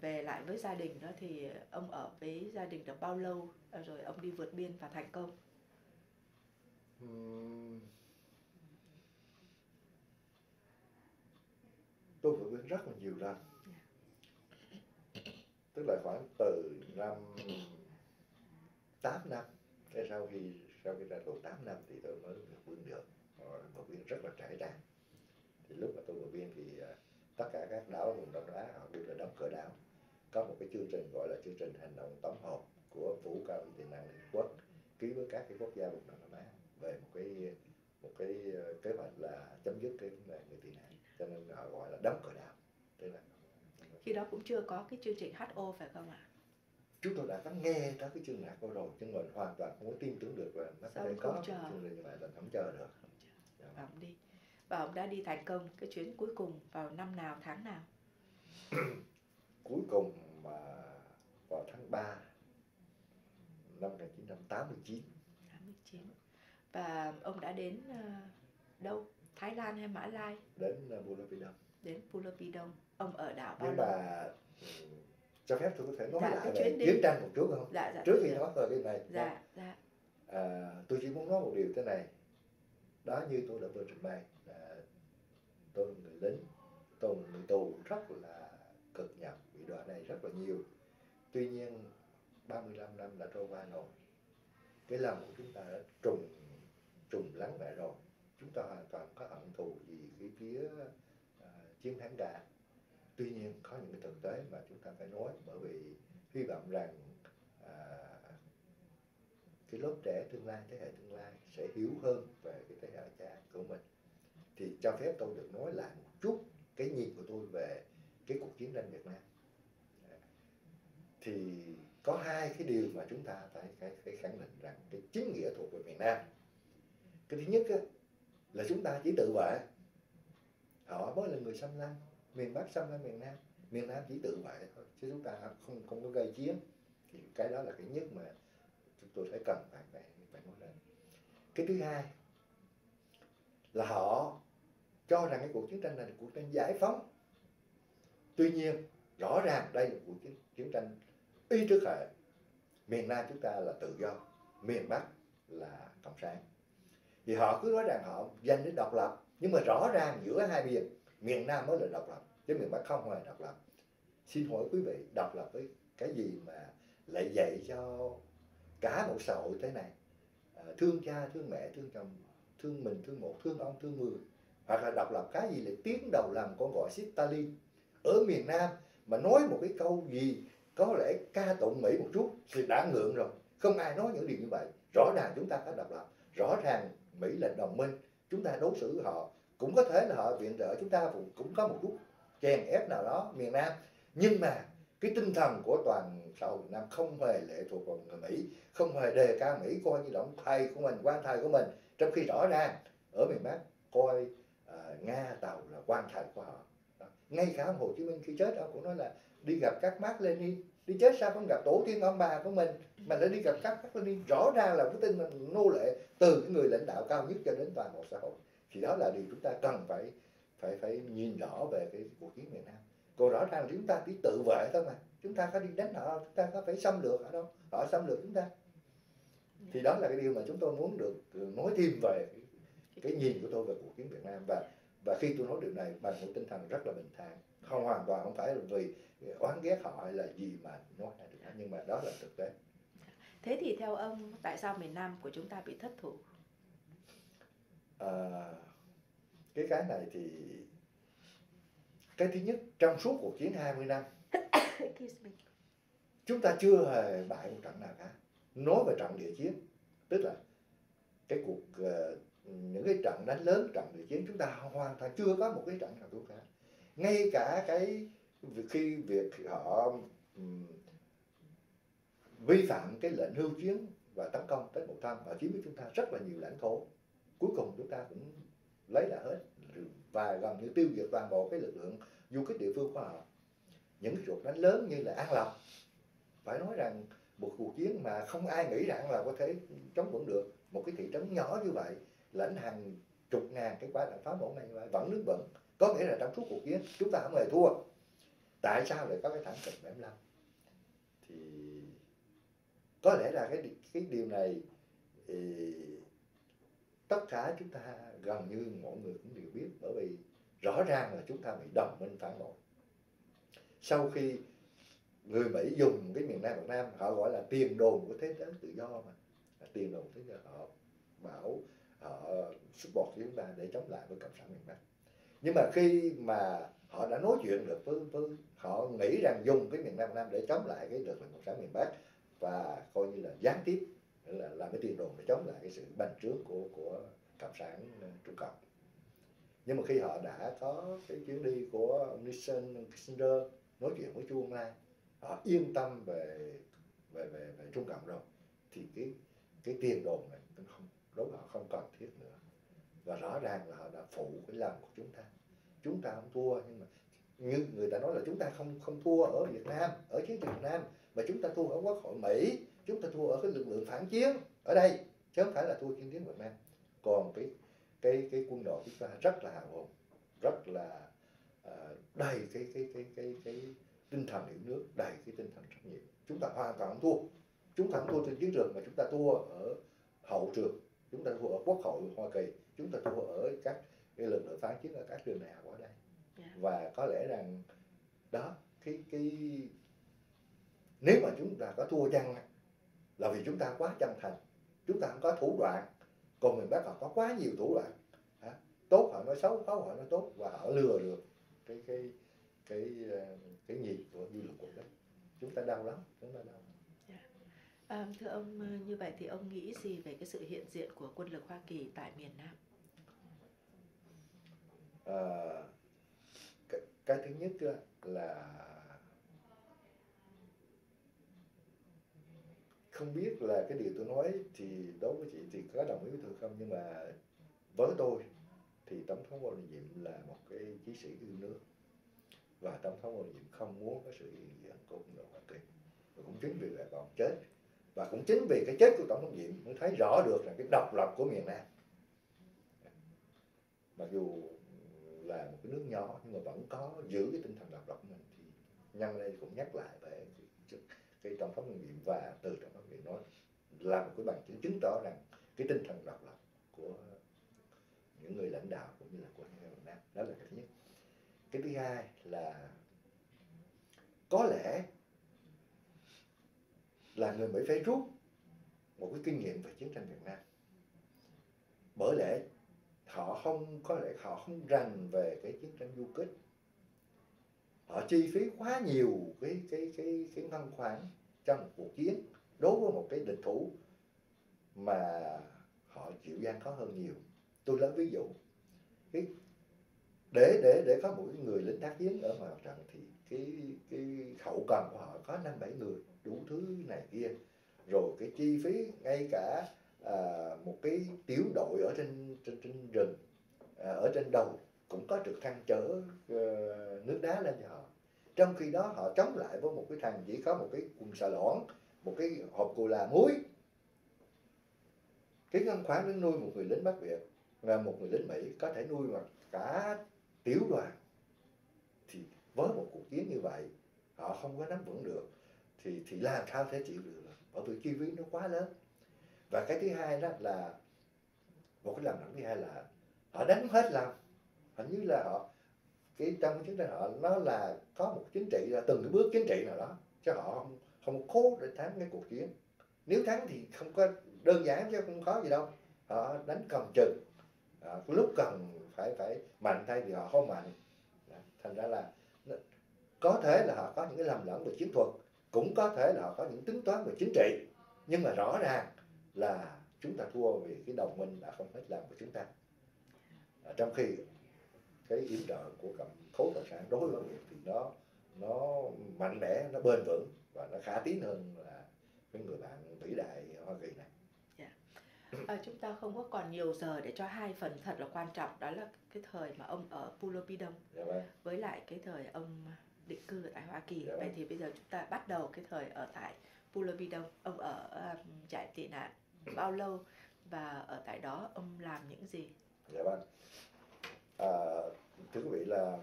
về lại với gia đình đó thì ông ở với gia đình được bao lâu? Rồi ông đi vượt biên và thành công? Uhm... tôi vượt biên rất là nhiều lần. Tức là khoảng từ năm 8 năm. Cái sau khi sau khi ra tù 8 năm thì tôi mới vượt biên được. Vượt biên rất là trải tràng thì lúc mà tôi vượt biên thì uh, tất cả các đảo vùng đông á họ đều là đóng cửa đảo có một cái chương trình gọi là chương trình hành động tổng hợp của vũ cao tị nạn liên quốc ký với các cái quốc gia vùng đông nam á về một cái một cái uh, kế hoạch là chấm dứt cái vấn đề người tị nạn cho nên họ gọi là đóng cửa đảo tức là khi đó cũng chưa có cái chương trình HO phải không ạ? Chúng tôi đã có nghe tới cái chương HO rồi nhưng mà hoàn toàn không có tin tưởng được là nó Sao có chương trình như vậy là không chờ được. Không chờ. Và ông đi. Và ông đã đi thành công cái chuyến cuối cùng vào năm nào, tháng nào? Cuối cùng mà vào tháng 3 năm 1989. 89. Và ông đã đến uh, đâu? Thái Lan hay Mã Lai? Đến Pulau Pidong. Đến Pulau Pidong. Ông ở đảo bao Nhưng lâu? mà ừ, cho phép tôi có thể nói Dạ, lại về chiến tranh một chút không? Dạ, dạ. Trước khi nói về cái này. Dạ, dạ. À, tôi chỉ muốn nói một điều thế này đó như tôi đã vừa trình bày tôi là người lính. Tôi là người tù rất là cực nhọc bị đoạn này rất là nhiều. Tuy nhiên 35 năm đã trôi qua rồi. Cái lòng của chúng ta đã trùng trùng lắng lại rồi. Chúng ta hoàn toàn có hận thù gì cái phía uh, chiến thắng cả tuy nhiên có những cái thực tế mà chúng ta phải nói bởi vì hy vọng rằng à, cái lớp trẻ tương lai thế hệ tương lai sẽ hiểu hơn về cái thế hệ cha của mình thì cho phép tôi được nói lại một chút cái nhìn của tôi về cái cuộc chiến tranh Việt Nam. Thì có hai cái điều mà chúng ta phải phải phải khẳng định rằng cái chính nghĩa thuộc về miền Nam. Cái thứ nhất á, là chúng ta chỉ tự vệ. Họ mới là người xâm lăng miền Bắc xâm lăng miền Nam. Miền Nam chỉ tự vệ thôi chứ chúng ta không không có gây chiến. Thì cái đó là cái nhất mà chúng tôi phải cần phải phải phải nói lên cái thứ hai là họ cho rằng cái cuộc chiến tranh này là cuộc chiến giải phóng. Tuy nhiên rõ ràng đây là cuộc chiến, chiến tranh y trước hệ. Miền Nam chúng ta là tự do miền Bắc là cộng sản. Thì họ cứ nói rằng họ giành đến độc lập nhưng mà rõ ràng giữa hai miền miền Nam mới là độc lập chứ miền Bắc không hề độc lập. Xin hỏi quý vị độc lập với cái gì mà lại dạy cho cả một xã hội thế này? À, thương cha thương mẹ thương chồng thương mình thương một thương ông thương người hoặc là độc lập cái gì lại tiến đầu làm con gọi Stalin ở miền Nam mà nói một cái câu gì có lẽ ca tụng Mỹ một chút thì đã ngượng rồi. Không ai nói những điều như vậy. Rõ ràng chúng ta phải độc lập. Rõ ràng Mỹ là đồng minh. Chúng ta đối xử họ. Cũng có thể là họ viện trợ chúng ta cũng, có một chút chèn ép nào đó miền Nam. Nhưng mà cái tinh thần của toàn xã hội Việt Nam không hề lệ thuộc vào người Mỹ không hề đề cao Mỹ coi như động thầy của mình quan thầy của mình. Trong khi rõ ràng ở miền Bắc coi Ờ, Nga, Tàu là quan trọng của họ. Đó. ngay cả Hồ Chí Minh khi chết ông cũng nói là đi gặp các mác Lenin. Đi chết sao không gặp tổ tiên ông bà của mình, mà lại đi gặp các mác Lenin. Rõ ràng là cái tinh nô lệ từ cái người lãnh đạo cao nhất cho đến toàn bộ xã hội. Thì đó là điều chúng ta cần phải phải phải nhìn rõ về cái cuộc chiến miền Nam. Còn rõ ràng là chúng ta chỉ tự vệ thôi mà. Chúng ta có đi đánh họ, chúng ta có phải xâm lược họ đâu? Họ xâm lược chúng ta. Thì đó là cái điều mà chúng tôi muốn được ừ, nói thêm về cái, nhìn của tôi về cuộc chiến Việt Nam và và khi tôi nói điều này bằng một tinh thần rất là bình thản. Không hoàn toàn không phải là vì oán ghét họ hay là gì mà nói ra được. Nhưng mà đó là thực tế. Thế thì theo ông tại sao miền Nam của chúng ta bị thất thủ? À, cái cái này thì cái thứ nhất trong suốt cuộc chiến 20 năm chúng ta chưa hề bại một trận nào cả. Nói về trận địa chiến tức là cái cuộc uh, những cái trận đánh lớn trận địa chiến chúng ta hoàn toàn chưa có một cái trận nào thua cả. Ngay cả cái khi việc họ um, vi phạm cái lệnh hưu chiến và tấn công tới một trăm và chiếm với chúng ta rất là nhiều lãnh thổ. Cuối cùng chúng ta cũng lấy lại hết và gần như tiêu diệt toàn bộ cái lực lượng du kích địa phương của họ. Những cái cuộc đánh lớn như là An Lộc phải nói rằng một cuộc chiến mà không ai nghĩ rằng là có thể chống vững được một cái thị trấn nhỏ như vậy lãnh hàng chục ngàn cái quái đạn pháo nổ này vẫn nước vững có nghĩa là trong suốt cuộc chiến, chúng ta không hề thua. Tại sao lại có cái thảm kịch 75 thì có lẽ là cái cái điều này, thì tất cả chúng ta gần như mọi người cũng đều biết, bởi vì rõ ràng là chúng ta bị đồng minh phản bội. Sau khi người Mỹ dùng cái miền Nam, Việt Nam, họ gọi là tiền đồn của thế giới tự do mà. Tiền đồn thế giới, họ bảo họ support chúng ta để chống lại với cộng sản miền Bắc. Nhưng mà khi mà họ đã nói chuyện được với, với họ nghĩ rằng dùng cái miền Nam Nam để chống lại cái lực lượng cộng sản miền Bắc và coi như là gián tiếp là làm cái tiền đồn để chống lại cái sự bành trướng của của cộng sản ờ, Trung Cộng. Nhưng mà khi họ đã có cái chuyến đi của ông Nixon Kissinger nói chuyện với Chu Lai họ yên tâm về về về, về Trung Cộng rồi thì cái cái tiền đồn này nó không đối với họ không cần thiết nữa. Và rõ ràng là họ đã phụ cái lòng của chúng ta. Chúng ta không thua nhưng mà như người ta nói là chúng ta không không thua ở Việt Nam ở chiến trường Việt Nam mà chúng ta thua ở quốc hội Mỹ chúng ta thua ở cái lực lượng phản chiến ở đây chứ không phải là thua chiến tuyến Việt Nam. Còn cái cái cái quân đội chúng ta rất là hào hùng rất là uh, đầy cái cái cái cái cái tinh thần yêu nước đầy cái tinh thần trách nhiệm. Chúng ta hoàn toàn không thua. Chúng ta không thua trên chiến trường mà chúng ta thua ở hậu trường chúng ta thua ở quốc hội hoa kỳ chúng ta thua ở các cái lực lượng phản chiến ở các trường đại học ở đây yeah. Dạ. và có lẽ rằng đó cái cái nếu mà chúng ta có thua chăng là vì chúng ta quá chân thành chúng ta không có thủ đoạn còn miền bắc họ có quá nhiều thủ đoạn hả? tốt họ nói xấu xấu họ nói tốt và họ lừa được cái cái cái ờ, cái nhìn của dư luận quốc tế chúng ta đau lắm chúng ta đau À, thưa ông, ờ, như vậy thì ông nghĩ gì về cái sự hiện diện của quân lực Hoa Kỳ tại miền Nam? À, cái, cái thứ nhất là không biết là cái điều tôi nói thì đối với chị thì có đồng ý với tôi không? Nhưng mà với tôi thì tổng thống Ngô Đình Diệm là một cái chiến sĩ yêu nước. Và tổng thống Ngô Đình Diệm không muốn có sự hiện diện của quân đội Hoa Kỳ. Và cũng chính vì vậy còn chết và cũng chính vì cái chết của tổng thống Diệm mới thấy rõ được là cái độc lập của miền Nam. Mặc dù là một cái nước nhỏ nhưng mà vẫn có giữ cái tinh thần độc lập của mình thì nhân đây cũng nhắc lại về cái, cái tổng thống Diệm và từ tổng thống Diệm nói là một cái bằng chứng chứng tỏ rằng cái tinh thần độc lập của những người lãnh đạo cũng như là của miền Nam. Đó là cái thứ nhất. Cái thứ hai là có lẽ là người Mỹ phải rút một cái kinh nghiệm về chiến tranh Việt Nam. Bởi lẽ họ không, có lẽ họ không rành về cái chiến tranh du kích. Họ chi phí quá nhiều cái cái cái cái ngân khoản trong một cuộc chiến đối với một cái địch thủ mà họ chịu gian khó hơn nhiều. Tôi lấy ví dụ, cái, để để để có một người lính tác chiến ở ngoài mặt trận thì cái cái hậu cần của họ có năm bảy người đủ thứ này kia. Rồi cái chi phí ngay cả à, một cái tiểu đội ở trên trên, trên rừng à, ở trên đầu cũng có trực thăng chở uh, nước đá lên cho họ. Trong khi đó họ chống lại với một cái thằng chỉ có một cái quần xà lõn một cái hộp cù là muối. Cái ngân khoản để nuôi một người lính Bắc Việt là một người lính Mỹ có thể nuôi mà cả tiểu đoàn. Thì với một cuộc chiến như vậy họ không có nắm vững được thì thì làm sao thể chịu được bởi vì chi phí nó quá lớn. Và cái thứ hai đó là một cái làm nặng thứ hai là họ đánh hết lòng. Hình như là họ cái trong chiến tranh họ nó là có một chính trị là từng cái bước chính trị nào đó chứ họ không không cố để thắng cái cuộc chiến. Nếu thắng thì không có đơn giản chứ không có gì đâu. Họ đánh cầm chừng. À, lúc cần phải phải mạnh tay thì họ không mạnh. Thành ra là có thể là họ có những cái lầm lẫn về chiến thuật cũng có thể là họ có những tính toán về chính trị nhưng mà rõ ràng là chúng ta thua vì cái đồng minh đã không hết lòng của chúng ta. À, trong khi cái yểm trợ của cầm khối cộng sản đối với việt thì nó nó mạnh mẽ nó bền vững và nó khả tín hơn là cái người bạn vĩ đại hoa kỳ này. À, chúng ta không có còn nhiều giờ để cho hai phần thật là quan trọng đó là cái thời mà ông ở Pulo Pidong dạ vâng. với lại cái thời ông định cư ở tại Hoa Kỳ. Dạ Vậy thì bây giờ chúng ta bắt đầu cái thời ở tại Pidong. Ông ở um, trại tị nạn bao lâu và ở tại đó ông làm những gì? dạ vâng à, thưa quý vị là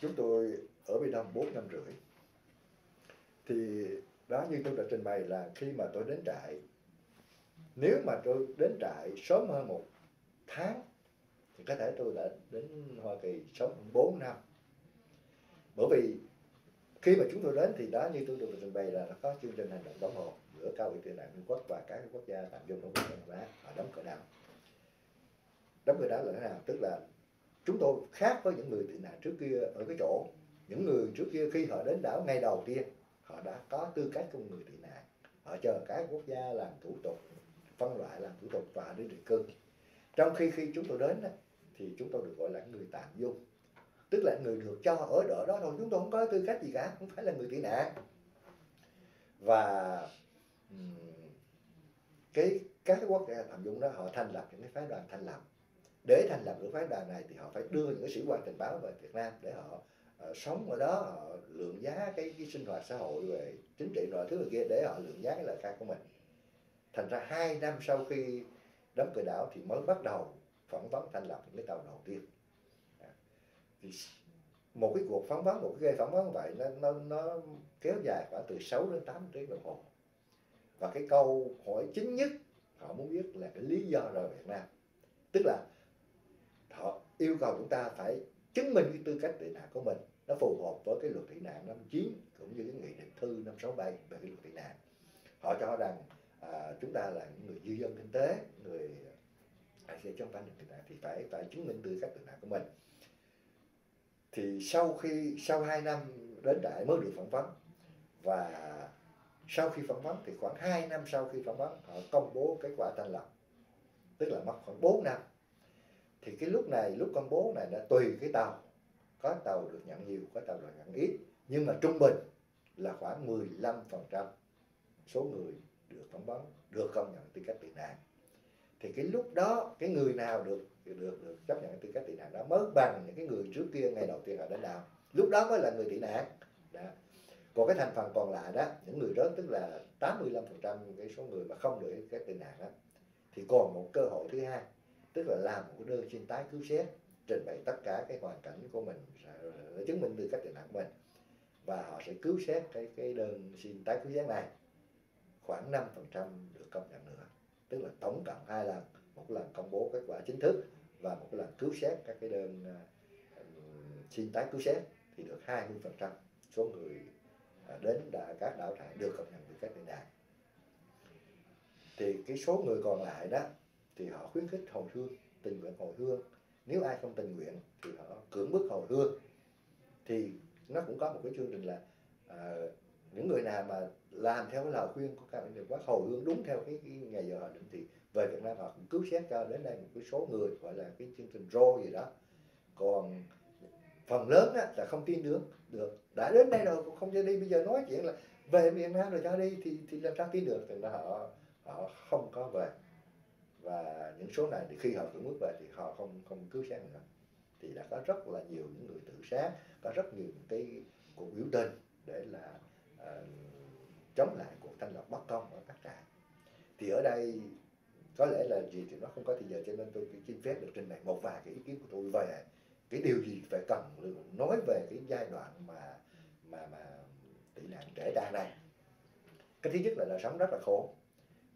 chúng tôi ở bên Đông 4 năm rưỡi thì đó như tôi đã trình bày là khi mà tôi đến trại nếu mà tôi đến trại sớm hơn một tháng thì có thể tôi đã đến Hoa Kỳ sống 4 năm bởi vì khi mà chúng tôi đến thì đó như tôi được trình bày là nó có chương trình hành động đóng hộp giữa cao ủy tị nạn Trung Quốc và các quốc gia tạm dung đóng cửa đá Đông họ đóng cửa đảo. Đóng cửa đảo là thế nào? Tức là chúng tôi khác với những người tị nạn trước kia ở cái chỗ, những người trước kia khi họ đến đảo ngày đầu tiên, họ đã có tư cách của người tị nạn. Họ chờ các quốc gia làm thủ tục, phân loại làm thủ tục và đi định cư. Trong khi khi chúng tôi đến thì chúng tôi được gọi là người tạm dung tức là người được cho ở đỡ đó thôi chúng tôi không có tư cách gì cả không phải là người tị nạn. Và cái các quốc gia tham dụng đó họ thành lập những cái phái đoàn thành lập. Để thành lập những phái đoàn này thì họ phải đưa những cái sĩ quan tình báo về Việt Nam để họ uh, sống ở đó họ lượng giá cái, cái sinh hoạt xã hội về chính trị rồi thứ người kia để họ lượng giá cái lời khai của mình. Thành ra hai năm sau khi đóng cửa đảo thì mới bắt đầu phỏng vấn thành lập những cái tàu đầu tiên thì một cái cuộc phỏng vấn một cái gây phỏng vấn vậy nó nó nó kéo dài khoảng từ 6 đến 8 tiếng đồng hồ. Và cái câu hỏi chính nhất họ muốn biết là cái lý do rời Việt Nam. Tức là họ yêu cầu chúng ta phải chứng minh cái tư cách tị nạn của mình. Nó phù hợp với cái luật tị nạn năm 9 cũng như cái nghị định thư năm 67 về cái luật tị nạn. Họ cho rằng à, chúng ta là những người dư dân kinh tế người ai sẽ trong phải được tị nạn thì phải phải chứng minh tư cách tị nạn của mình thì sau khi, sau 2 năm đến đại mới được phỏng vấn, và sau khi phỏng vấn thì khoảng 2 năm sau khi phỏng vấn, họ công bố kết quả thành lập. Tức là mất khoảng 4 năm. Thì cái lúc này, lúc công bố này đã tùy cái tàu. Có tàu được nhận nhiều, có tàu được nhận ít. Nhưng mà trung bình là khoảng 15% số người được phỏng vấn, được công nhận tư cách tị nạn. Thì cái lúc đó, cái người nào được được được chấp nhận tư cách tị nạn đó, mới bằng những cái người trước kia, ngày đầu tiên họ đến đảo. Lúc đó mới là người tị nạn. Đó. còn cái thành phần còn lại đó, những người rớt, tức là 85% cái số người mà không được cái tị nạn đó, thì còn một cơ hội thứ hai, tức là làm một cái đơn xin tái cứu xét, trình bày tất cả cái hoàn cảnh của mình để chứng minh tư cách tị nạn của mình. Và họ sẽ cứu xét cái cái đơn xin tái cứu xét này. Khoảng 5% được công nhận nữa, tức là tổng cộng hai lần, một lần công bố kết quả chính thức và một lần cứu xét các cái đơn à, xin tái cứu xét thì được 20% số người à, đến đã, các đảo trại được cập nhận được các tị nạn thì cái số người còn lại đó thì họ khuyến khích hồi hương tình nguyện hồi hương. Nếu ai không tình nguyện thì họ cưỡng bức hồi hương. Thì nó cũng có một cái chương trình là uh, những người nào mà làm theo cái lời khuyên của các bạn quá hồi hương đúng theo cái, cái ngày giờ họ định thì về Việt Nam họ cũng cứu xét cho đến đây một cái số người gọi là cái chương trình rô gì đó. Còn phần lớn á, là không tin được được. Đã đến đây rồi cũng không cho đi bây giờ nói chuyện là về Việt Nam rồi cho đi thì thì làm sao tin được? Thì là họ họ không có về. Và những số này thì khi họ cưỡng bước về thì họ không không cứu xét nữa. Thì đã có rất là nhiều những người tự sát có rất nhiều cái cuộc biểu tình để là uh, chống lại cuộc thanh lọc bất công ở các trại thì ở đây có lẽ là gì thì nó không có thì giờ cho nên tôi xin phép được trình bày một vài cái ý kiến của tôi về cái điều gì phải cần nói về cái giai đoạn mà mà mà tị nạn trẻ đa này. Cái thứ nhất là đời sống rất là khổ.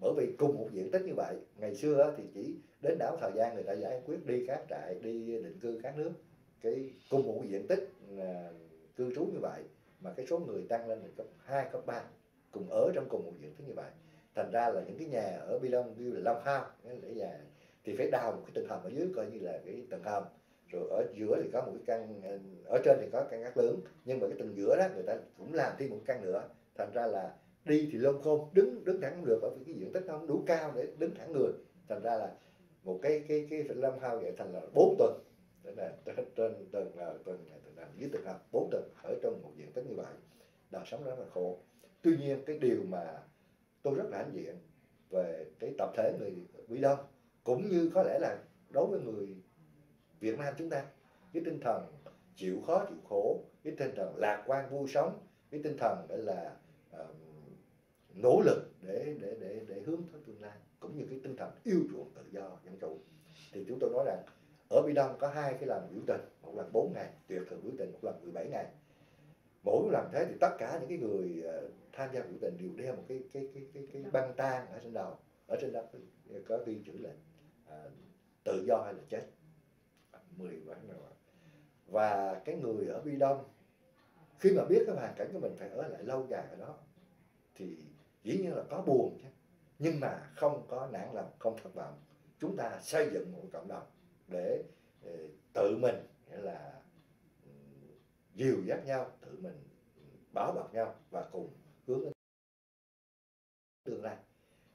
Bởi vì cùng một diện tích như vậy ngày xưa thì chỉ đến đảo thời gian người ta giải quyết đi các trại đi định cư các nước. Cái cùng một diện tích à, cư trú như vậy mà cái số người tăng lên cấp 2, cấp 3 cùng ở trong cùng một diện tích như vậy thành ra là những cái nhà ở bi đông view là long hao là nhà thì phải đào một cái tầng hầm ở dưới coi như là cái tầng hầm. Rồi ở giữa thì có một cái căn ờ, ở trên thì có căn gác lớn, nhưng mà cái tầng giữa đó người ta cũng làm thêm một căn nữa. Thành ra là đi thì lông khôn đứng đứng thẳng không được, bởi vì cái diện tích nó không đủ cao để đứng thẳng người. Thành ra là một cái cái cái lâm hao vậy thành là bốn tuần tức là trên tầng tầng, là tầng tầng dưới tầng hầm, bốn tuần ở trong một diện tích như vậy. Đời sống rất là khổ. Tuy nhiên cái điều mà tôi rất là hãnh diện về cái tập thể người Mỹ Đông cũng như có lẽ là đối với người Việt Nam chúng ta. Cái tinh thần chịu khó chịu khổ cái tinh thần lạc quan vui sống cái tinh thần để là uh, nỗ lực để để để để hướng tới tương lai cũng như cái tinh thần yêu chuộng tự do dân chủ. Thì chúng tôi nói rằng ở Bi Đông có hai cái lần biểu tình một lần 4 ngày tuyệt thực biểu tình một lần 17 ngày mỗi lần thế thì tất cả những cái người ờ, tham gia biểu tình đều đeo một cái cái cái cái, cái băng tang ở trên đầu ở trên đó có ghi chữ là uh, tự do hay là chết. Mười vạn rồi. Và cái người ở Bi Đông khi mà biết cái hoàn cảnh của mình phải ở lại lâu dài ở đó thì dĩ nhiên là có buồn chứ. Nhưng mà không có nản lòng không thất vọng. Chúng ta xây dựng một cộng đồng để, để tự mình nghĩa là dìu dắt nhau tự mình bảo bọc nhau và cùng hướng đến tương lai.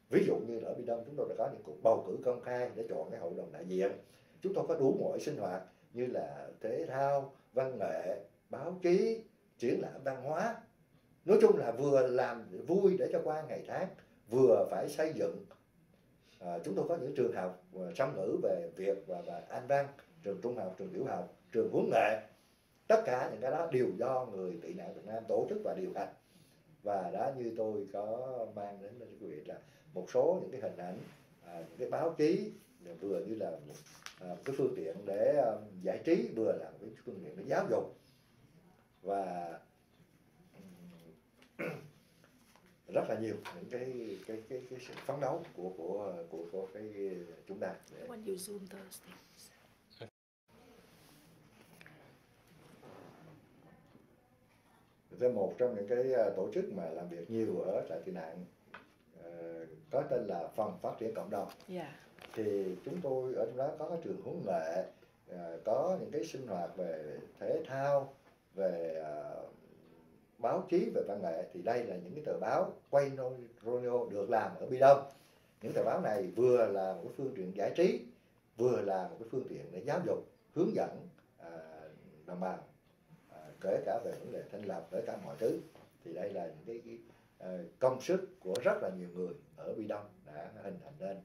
Ví dụ như ở Bi Đông chúng tôi đã có những cuộc bầu cử công khai để chọn cái hội đồng đại diện. Chúng tôi có đủ mọi sinh hoạt như là thể thao văn nghệ báo chí triển lãm văn hóa. Nói chung là vừa làm vui để cho qua ngày tháng vừa phải xây dựng. À, chúng tôi có những trường học à, song ngữ về Việt và, và Anh văn trường trung học trường tiểu học trường huấn nghệ tất cả những cái đó đều do người tị nạn Việt Nam tổ chức và điều hành. Và đó như tôi có mang đến cho quý vị là một số những cái hình ảnh à, những cái báo chí vừa như là một, à, một cái phương tiện để um, giải trí vừa là một cái phương tiện để giáo dục. Và um, rất là nhiều những cái cái cái cái sự phấn đấu của của của của cái chúng ta để Đây một trong những cái à, tổ chức mà làm việc nhiều ở trại tị nạn uh, có tên là phòng phát triển cộng đồng. Yeah. thì chúng tôi ở trong đó có cái trường huấn nghệ uh, có những cái sinh hoạt về thể thao về báo chí về văn nghệ. Thì đây là những cái tờ báo quay Romeo được làm ở Bi Đông. Những tờ báo này vừa là một cái phương tiện giải trí vừa là một cái phương tiện để giáo dục hướng dẫn à, đồng bào kể cả về vấn đề thanh lập kể cả mọi thứ thì đây là những cái, cái công sức của rất là nhiều người ở Bi Đông đã hình thành lên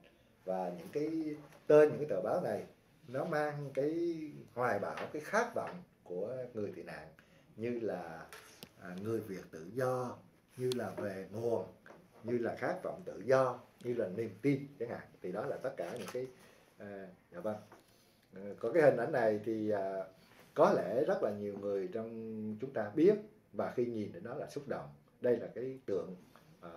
và những cái tên những cái tờ báo này nó mang cái hoài bão cái khát vọng của người tị nạn như là à, người Việt tự do như là về nguồn như là khát vọng tự do như là niềm tin chẳng hạn. Thì đó là tất cả những cái à, dạ vâng. Ờ, có cái hình ảnh này thì à, có lẽ rất là nhiều người trong chúng ta biết và khi nhìn đến nó là xúc động đây là cái tượng à,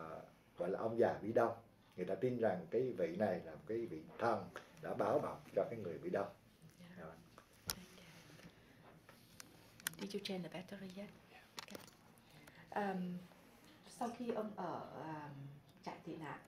gọi là ông già bị Đông người ta tin rằng cái vị này là một cái vị thần đã bảo bọc cho cái người bị Đông Dạ. Did you change the battery yet? Okay. Um, sau khi ông ở um, trại tị nạn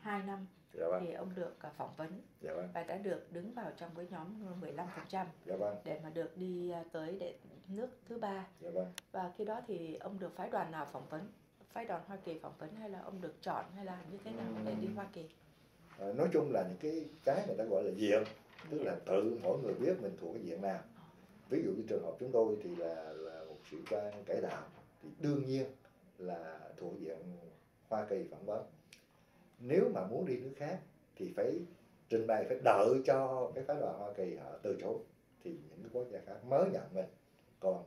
2 năm dạ vâng. Thì ông được uh, phỏng vấn. Dạ vâng. Và đã được đứng vào trong cái nhóm 15% dạ vâng. để mà được đi uh, tới để nước thứ ba. Dạ vâng. Và khi đó thì ông được phái đoàn nào phỏng vấn? Phái đoàn Hoa Kỳ phỏng vấn hay là ông được chọn hay là như thế nào để đi Hoa Kỳ? Ờ, nói chung là những cái cái người ta gọi là diện tức là tự mỗi người biết mình thuộc cái diện nào. Ví dụ như trường hợp chúng tôi thì là, là một sĩ quan cải tạo thì đương nhiên là thuộc diện Hoa Kỳ phỏng vấn nếu mà muốn đi nước khác thì phải trình bày phải đợi cho cái phái đoàn Hoa Kỳ họ từ chối thì những quốc gia khác mới nhận mình. Còn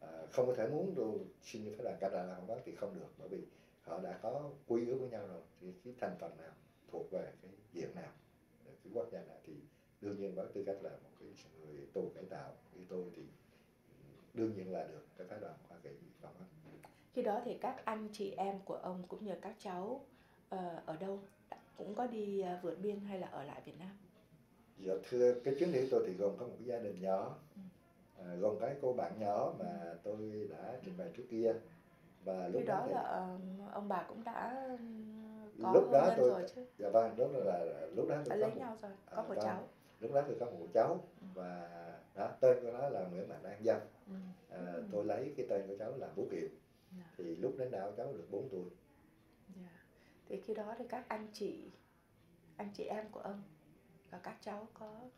à, không có thể muốn đồ xin như phái đoàn Canada không vấn thì không được bởi vì họ đã có quy ước với nhau rồi. Thì cái thành phần nào thuộc về cái diện nào cái quốc gia nào thì đương nhiên với tư cách là một cái người tù cải tạo như tôi thì ừ, đương nhiên là được cái phái đoàn Hoa Kỳ. Phỏng khi đó thì các anh chị em của ông cũng như các cháu ở đâu cũng có đi ờ, vượt biên hay là ở lại Việt Nam Dạ thưa cái chuyến đi tôi thì gồm có một cái gia đình nhỏ à, gồm cái cô bạn nhỏ mà tôi đã trình bày trước kia và lúc khi đó thì, là ờ, ông bà cũng đã ờ, có Lúc đó tôi- rồi chứ dạ vâng đó là, lúc đó tôi có lấy một, nhau rồi có à, một vâng. cháu lúc đó tôi có một cháu và đó tên của nó là Nguyễn Mạnh An Dân ừ. à, Ừ. tôi lấy cái tên của cháu là Vũ Kiều Dạ. thì lúc đến nào cháu được 4 tuổi thì khi đó thì các anh chị anh chị em của ông và các cháu có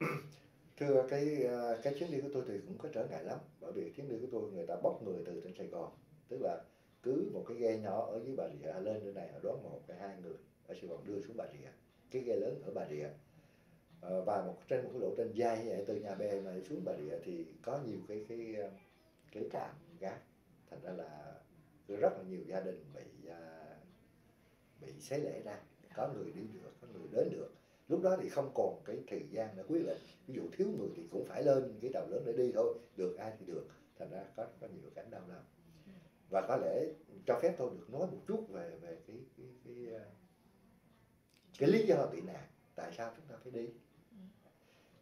thưa cái ờ, cái chuyến đi của tôi thì cũng có trở ngại lắm, bởi vì chuyến đi của tôi người ta bốc người từ trên Sài Gòn. Tức là cứ một cái ghe nhỏ ở dưới Bà Rịa lên trên này, họ đón một cái hai người ở Sài Gòn đưa xuống Bà Rịa. Cái ghe lớn ở Bà Rịa. Ờ, và một, trên một cái lộ trên dài như vậy từ nhà bè mà xuống Bà Rịa thì có nhiều cái cái ờ, cái trạm gác. Thành ra là rất là nhiều gia đình bị bị xé lẻ ra có người đi được có người đến được. Lúc đó thì không còn cái thời gian để quyết định. Ví dụ thiếu người thì cũng phải lên cái tàu lớn để đi thôi. Được ai thì được. Thành ra có có nhiều cảnh đau lòng. Và có lẽ cho phép tôi được nói một chút về về cái cái cái, ờ, cái lý do tị nạn tại sao chúng ta phải đi.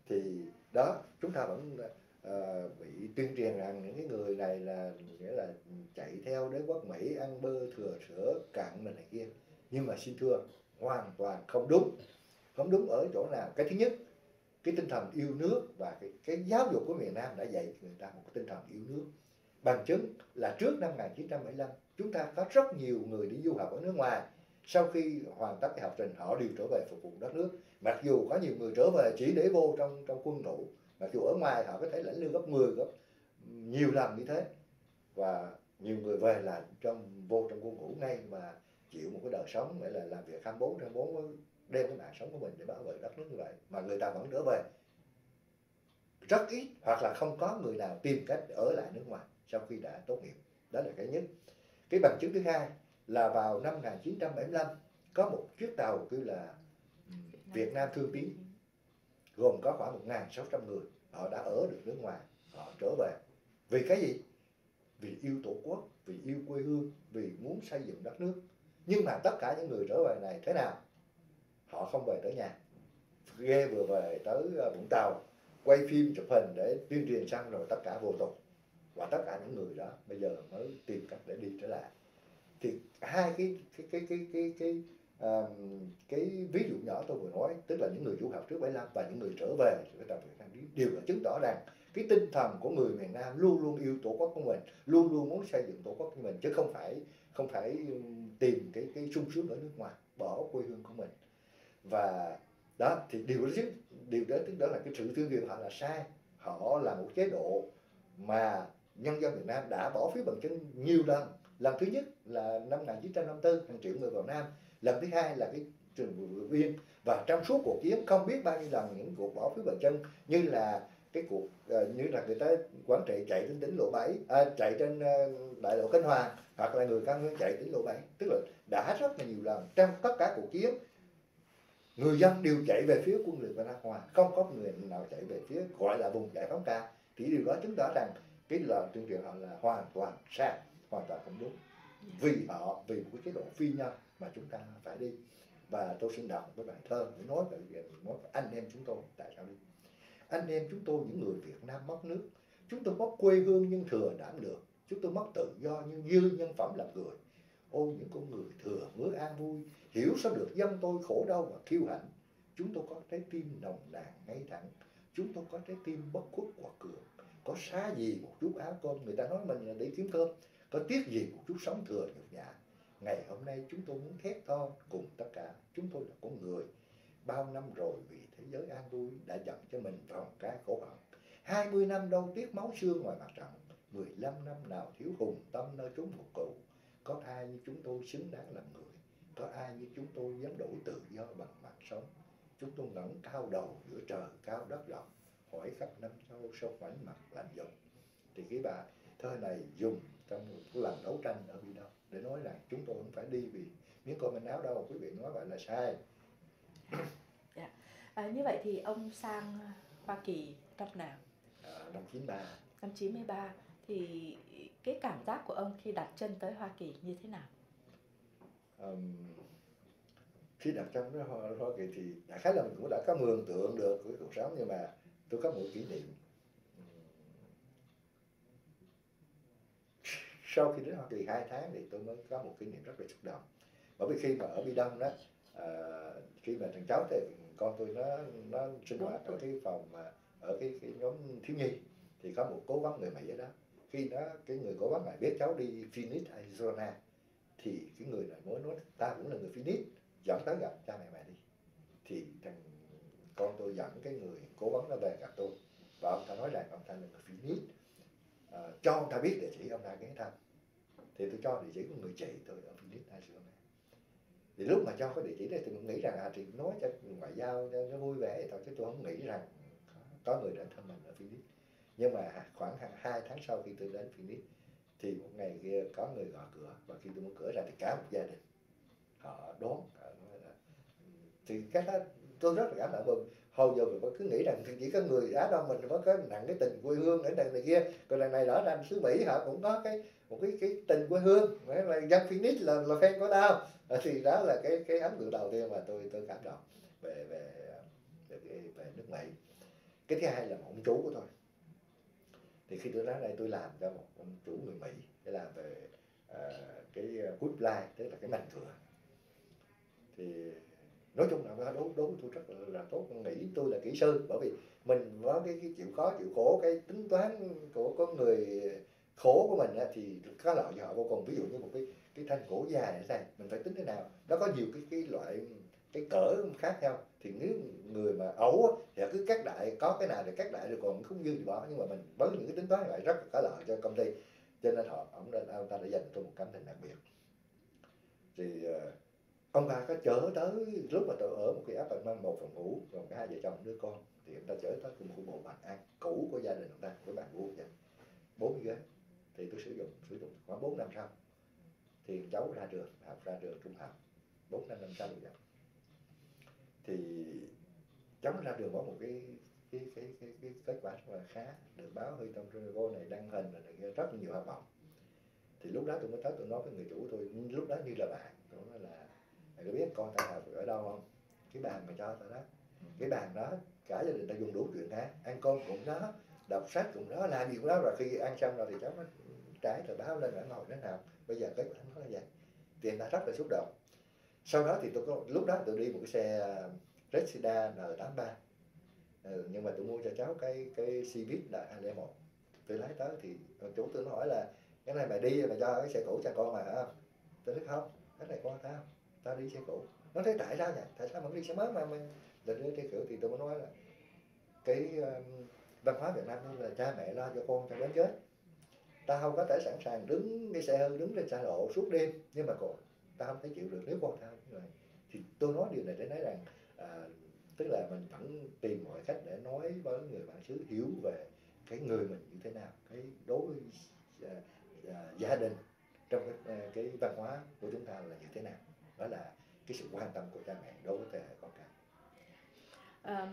Thì đó chúng ta vẫn à, bị tuyên truyền rằng những cái người này là nghĩa là chạy theo đế quốc Mỹ ăn bơ thừa sữa cặn này, này kia nhưng mà xin thưa hoàn toàn không đúng. Không đúng ở chỗ nào. Cái thứ nhất cái tinh thần yêu nước và cái, cái giáo dục của miền Nam đã dạy người ta một cái tinh thần yêu nước. Bằng chứng là trước năm 1975 chúng ta có rất nhiều người đi du học ở nước ngoài. Sau khi hoàn tất cái học trình họ đều trở về phục vụ đất nước. Mặc dù có nhiều người trở về chỉ để vô trong trong quân ngũ mặc dù ở ngoài họ có thể lãnh lương gấp 10 gấp nhiều lần như thế. Và nhiều người về là trong vô trong quân ngũ ngay mà chịu một cái đời sống nghĩa là làm việc 24 trên 4 đem cái mạng sống của mình để bảo vệ đất nước như vậy mà người ta vẫn trở về. Rất ít hoặc là không có người nào tìm cách ở lại nước ngoài sau khi đã tốt nghiệp. Đó là cái nhất. Cái bằng chứng thứ hai là vào năm 1975 có một chiếc tàu kêu là Việt Nam Thương Tín gồm có khoảng 1.600 người họ đã ở được nước ngoài họ trở về. Vì cái gì? Vì yêu tổ quốc vì yêu quê hương vì muốn xây dựng đất nước nhưng mà tất cả những người trở về này thế nào? Họ không về tới nhà. Ghe vừa về tới ờ, Vũng Tàu quay phim chụp hình để tuyên truyền xong rồi tất cả vô tục. Và tất cả những người đó bây giờ mới tìm cách để đi trở lại. Thì hai cái cái cái cái cái cái um, cái ví dụ nhỏ tôi vừa nói tức là những người du học trước 75 và những người trở về với tàu Việt Nam đều là chứng tỏ rằng cái tinh thần của người miền Nam luôn luôn yêu tổ quốc của mình luôn luôn muốn xây dựng tổ quốc của mình chứ không phải không phải tìm cái cái sung sướng ở nước ngoài, bỏ quê hương của mình. Và đó, thì điều đó điều đó tức đó là cái sự thương hiệu họ là sai, họ là một chế độ mà nhân dân Việt Nam đã bỏ phiếu bằng chân nhiều lần. Lần thứ nhất là năm 1954 hàng triệu người vào Nam. Lần thứ hai là cái trường viên. Và trong suốt cuộc chiến không biết bao nhiêu lần những cuộc bỏ phiếu bằng chân như là cái cuộc uh, như là người ta quán trị chạy đến tỉnh lộ 7 à, chạy trên uh, đại lộ Khánh Hòa hoặc là người căn nguyên chạy tỉnh lộ 7 tức là đã rất là nhiều lần trong tất cả cuộc chiến. Người dân đều chạy về phía quân lực và Đảng Hòa không có người nào chạy về phía gọi là vùng giải phóng ca thì điều đó chứng tỏ rằng cái lời tuyên truyền họ là hoàn toàn sai hoàn toàn không đúng. Vì họ vì một cái chế độ phi nhân mà chúng ta phải đi. Và tôi xin đọc cái bài thơ để nói về việc nói anh em chúng tôi tại sao đi anh em chúng tôi, những người Việt Nam mất nước, chúng tôi mất quê hương nhưng thừa đảm lược chúng tôi mất tự do nhưng dư nhân phẩm làm người. Ôi những con người thừa mứa an vui, hiểu sao được dân tôi khổ đau và kiêu hãnh. Chúng tôi có trái tim nồng nàn ngay thẳng, chúng tôi có trái tim bất khuất quả cường. Có xá gì một chút áo cơm, người ta nói mình là để kiếm cơm. Có tiếc gì một chút sống thừa nhục nhã. Ngày hôm nay chúng tôi muốn thét to cùng tất cả, chúng tôi là con người. Bao năm rồi vì thế giới an vui đã dặn cho mình vòng ca khổ hận. 20 năm đâu tiếc máu xương ngoài mặt trận 15 năm nào thiếu hùng tâm nơi chúng một cụ có ai như chúng tôi xứng đáng làm người? Có ai như chúng tôi dám đổi tự do bằng mạng sống? Chúng tôi ngẩng cao đầu giữa trời, cao đất rộng, hỏi khắp năm châu sâu ngoảnh mặt làm dụng thì cái bà, thơ này dùng trong một lần đấu tranh ở Bi Đông để nói rằng chúng tôi không phải đi vì miếng cơm manh áo đâu, quý vị nói vậy là sai à, như vậy thì ông sang Hoa Kỳ năm nào? À, năm 93 năm 93 thì cái cảm giác của ông khi đặt chân tới Hoa Kỳ như thế nào? Um, khi đặt chân tới Hoa, Hoa Kỳ thì đại khái là mình cũng đã có mường tượng được với cuộc sống nhưng mà tôi có một kỷ niệm. Sau khi đến Hoa Kỳ hai tháng thì tôi mới có một kỷ niệm rất là xúc động. Bởi vì khi mà ở Bi Đông đó à, khi mà thằng cháu thì con tôi nó nó sinh hoạt ở cái phòng mà ở cái cái nhóm thiếu nhi. Thì có một cố vấn người Mỹ ở đó. Khi đó cái người cố vấn này biết cháu đi Phoenix Arizona. Thì cái người này mới nói ta cũng là người Phoenix dẫn tới gặp cha mẹ mẹ đi. Thì thằng con tôi dẫn cái người cố vấn nó về gặp tôi. Và ông ta nói rằng ông ta là người Phoenix. À, cho ông ta biết địa chỉ ông ta ghé thăm. Thì tôi cho địa chỉ của người chị tôi ở Phoenix Arizona thì lúc mà cho cái địa chỉ đấy tôi cũng nghĩ rằng à thì nói cho ngoại giao cho nó vui vẻ thôi, chứ tôi không nghĩ rằng có người đến thăm mình ở Phoenix nhưng mà khoảng hai tháng sau khi tôi đến Phoenix thì một ngày kia có người gõ cửa, và khi tôi mở cửa ra thì cả một gia đình, họ đón thì cái đó tôi rất là cảm động mừng hồi giờ mình cứ nghĩ rằng chỉ có người Á Đông mình mới có nặng cái tình quê hương ở đằng này kia. Còn đằng này rõ ràng xứ Mỹ họ cũng có cái, một cái cái tình quê hương phải là dân Phoenix là là fan của tao. Ờ, thì đó là cái cái ấn tượng đầu tiên mà tôi tôi cảm động về về về, về, về nước Mỹ. Cái thứ hai là một ông chú của tôi. Thì khi tôi nói đây tôi làm cho một ông chủ người Mỹ để làm về uh, cái ờ, wood line tức là cái mảnh thừa. Thì nói chung là đối đối tôi rất là, là tốt. Nghĩ tôi là kỹ sư bởi vì mình có cái, cái chịu khó chịu khổ cái tính toán của con người khổ của mình thì có lợi cho họ vô cùng. Ví dụ như một cái cái thanh gỗ dài này mình phải tính thế nào? Nó có nhiều cái cái loại, cái cỡ khác nhau. Thì nếu người mà ấu thì cứ cắt đại, có cái nào thì cắt đại được, còn không dư thì bỏ. Nhưng mà mình với những cái tính toán lại rất là có lợi cho công ty. Cho nên họ, ông nên ông ta đã dành cho một cảm tình đặc biệt. Thì ờ, ông ba có chở tới, lúc mà tôi ở một cái áp apartment một phòng ngủ, còn cả hai vợ chồng đứa con, thì ông ta chở tới một cái bộ bàn ăn cũ của gia đình ông ta với bàn vuông vậy bốn ghế. Thì tôi sử dụng sử dụng khoảng bốn năm sau thì cháu ra trường học ra trường trung học bốn năm năm sau vậy thì cháu ra trường có một cái cái cái cái, cái kết quả rất là khá. Được báo huy tâm cô này đăng hình là rất nhiều học bổng thì lúc đó tôi mới tới tôi nói với người chủ tôi lúc đó như là bạn tôi nói là mày có biết con tao học ở đâu không? Cái bàn mà cho tao đó. Cái bàn đó cả gia đình ta dùng đủ chuyện khác ăn cơm cũng đó đọc sách cũng đó làm gì cũng đó. Rồi khi ăn xong rồi thì cháu mới trái tờ báo lên phản ngồi thế nào bây giờ kết quả nó là vậy. Thì ta rất là xúc động. Sau đó thì tôi có lúc đó tôi đi một cái xe Resida N83 ừ, nhưng mà tôi mua cho cháu cái cái Civic là 201 tôi lái tới thì chủ tôi nó hỏi là cái này mày đi mà cho cái xe cũ cho con mà hả? Tôi nói không cái này con tao tao đi xe cũ. Nó thấy tại sao nhỉ tại sao mà đi xe mới mà mình lên đưa cái kiểu thì tôi mới nói là cái um, văn hóa Việt Nam là cha mẹ lo cho con cho đến chết ta không có thể sẵn sàng đứng cái xe hơi đứng trên xa lộ suốt đêm nhưng mà còn ta không thể chịu được. Nếu con tao như vậy thì tôi nói điều này để nói rằng à, tức là mình vẫn tìm mọi cách để nói với người bạn xứ hiểu về cái người mình như thế nào cái đối với à, à, gia đình trong cái, à, cái văn hóa của chúng ta là như thế nào. Đó là cái sự quan tâm của cha mẹ đối với thế hệ con cái. Um,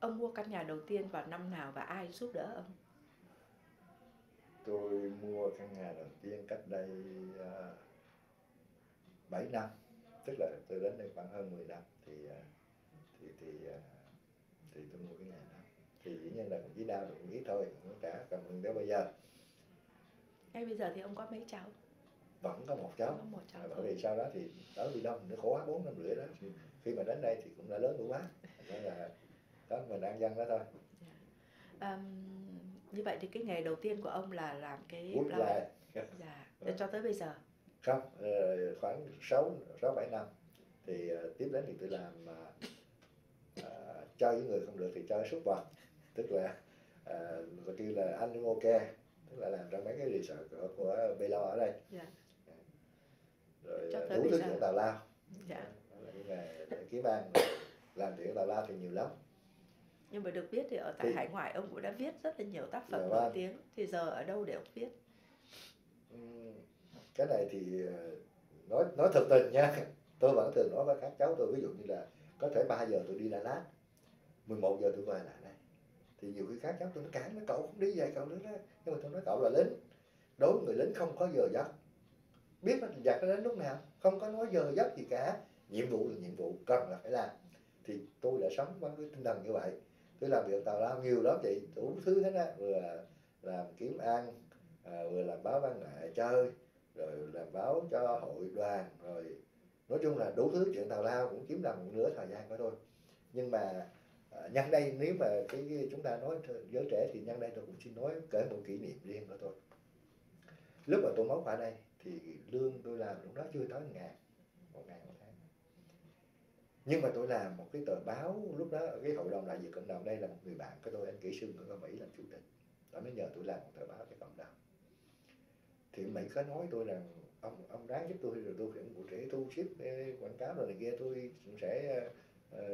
ông mua căn nhà đầu tiên vào năm nào và ai giúp đỡ ông? Tôi mua căn nhà đầu tiên cách đây uh, 7 năm tức là tôi đến đây khoảng hơn 10 năm thì uh, thì thì uh, thì tôi mua cái nhà đó. Thì dĩ nhiên là chỉ đau được ít thôi không trả cầm đến tới bây giờ. Ngay bây giờ thì ông có mấy cháu? vẫn có một cháu. Có một cháu À, bởi vì sau đó thì ở Việt Đông nó khổ quá bốn năm rưỡi đó. Thì khi mà đến đây thì cũng đã lớn tuổi quá. Nên là đó mình ăn dân đó thôi. Ờm, như vậy thì cái nghề đầu tiên của ông là làm cái động. line. Dạ. Để cho tới bây giờ. không ờ, khoảng 6 sáu bảy năm thì ờ, tiếp đến thì tôi làm ờ, chơi với người không được thì chơi suốt vật tức là uh, kêu là animal care tức là làm trong mấy cái resort của, của Belo ở đây Dạ. rồi Cho đủ thứ chuyện tào lao Dạ. đó là cái nghề kiếm ăn làm chuyện tào lao thì nhiều lắm Nhưng mà được biết thì ở tại Thì- hải ngoại ông cũng đã viết rất là nhiều tác phẩm Dạ nổi vâng. tiếng. Thì giờ ở đâu để ông viết? Ừm, cái này thì ờ, nói nói thật tình nha tôi vẫn thường nói với các cháu tôi ví dụ như là có thể 3 giờ tôi đi Đà Lạt 11 giờ tôi về lại đây thì nhiều khi các cháu tôi nó cản nó cậu không đi về cậu nữa đó nhưng mà tôi nói cậu là lính đối với người lính không có giờ giấc biết nó giặc nó đến lúc nào không có nói giờ giấc gì cả nhiệm vụ là nhiệm vụ cần là phải làm thì tôi đã sống với cái tinh thần như vậy cứ làm việc tào lao nhiều lắm chị đủ thứ hết á. Vừa làm kiếm ăn à, vừa làm báo văn nghệ chơi rồi làm báo cho hội đoàn rồi nói chung là đủ thứ chuyện tào lao cũng chiếm gần một nửa thời gian của tôi. Nhưng mà à, nhân đây nếu mà cái, cái chúng ta nói giới trẻ thì nhân đây tôi cũng xin nói kể một kỷ niệm riêng của tôi. Lúc mà tôi mới qua đây thì lương tôi làm lúc đó chưa tới ngàn một ngàn. một nhưng mà tôi làm một cái tờ báo lúc đó ở cái hội đồng đại diện cộng đồng đây là một người bạn của tôi anh kỹ sư người Mỹ làm chủ tịch. Đã mới nhờ tôi làm một tờ báo cho cộng đồng. Thì Mỹ có nói tôi rằng ông ông ráng giúp tôi rồi tôi cũng trẻ thu ship eh, quảng cáo rồi này kia tôi sẽ ờ,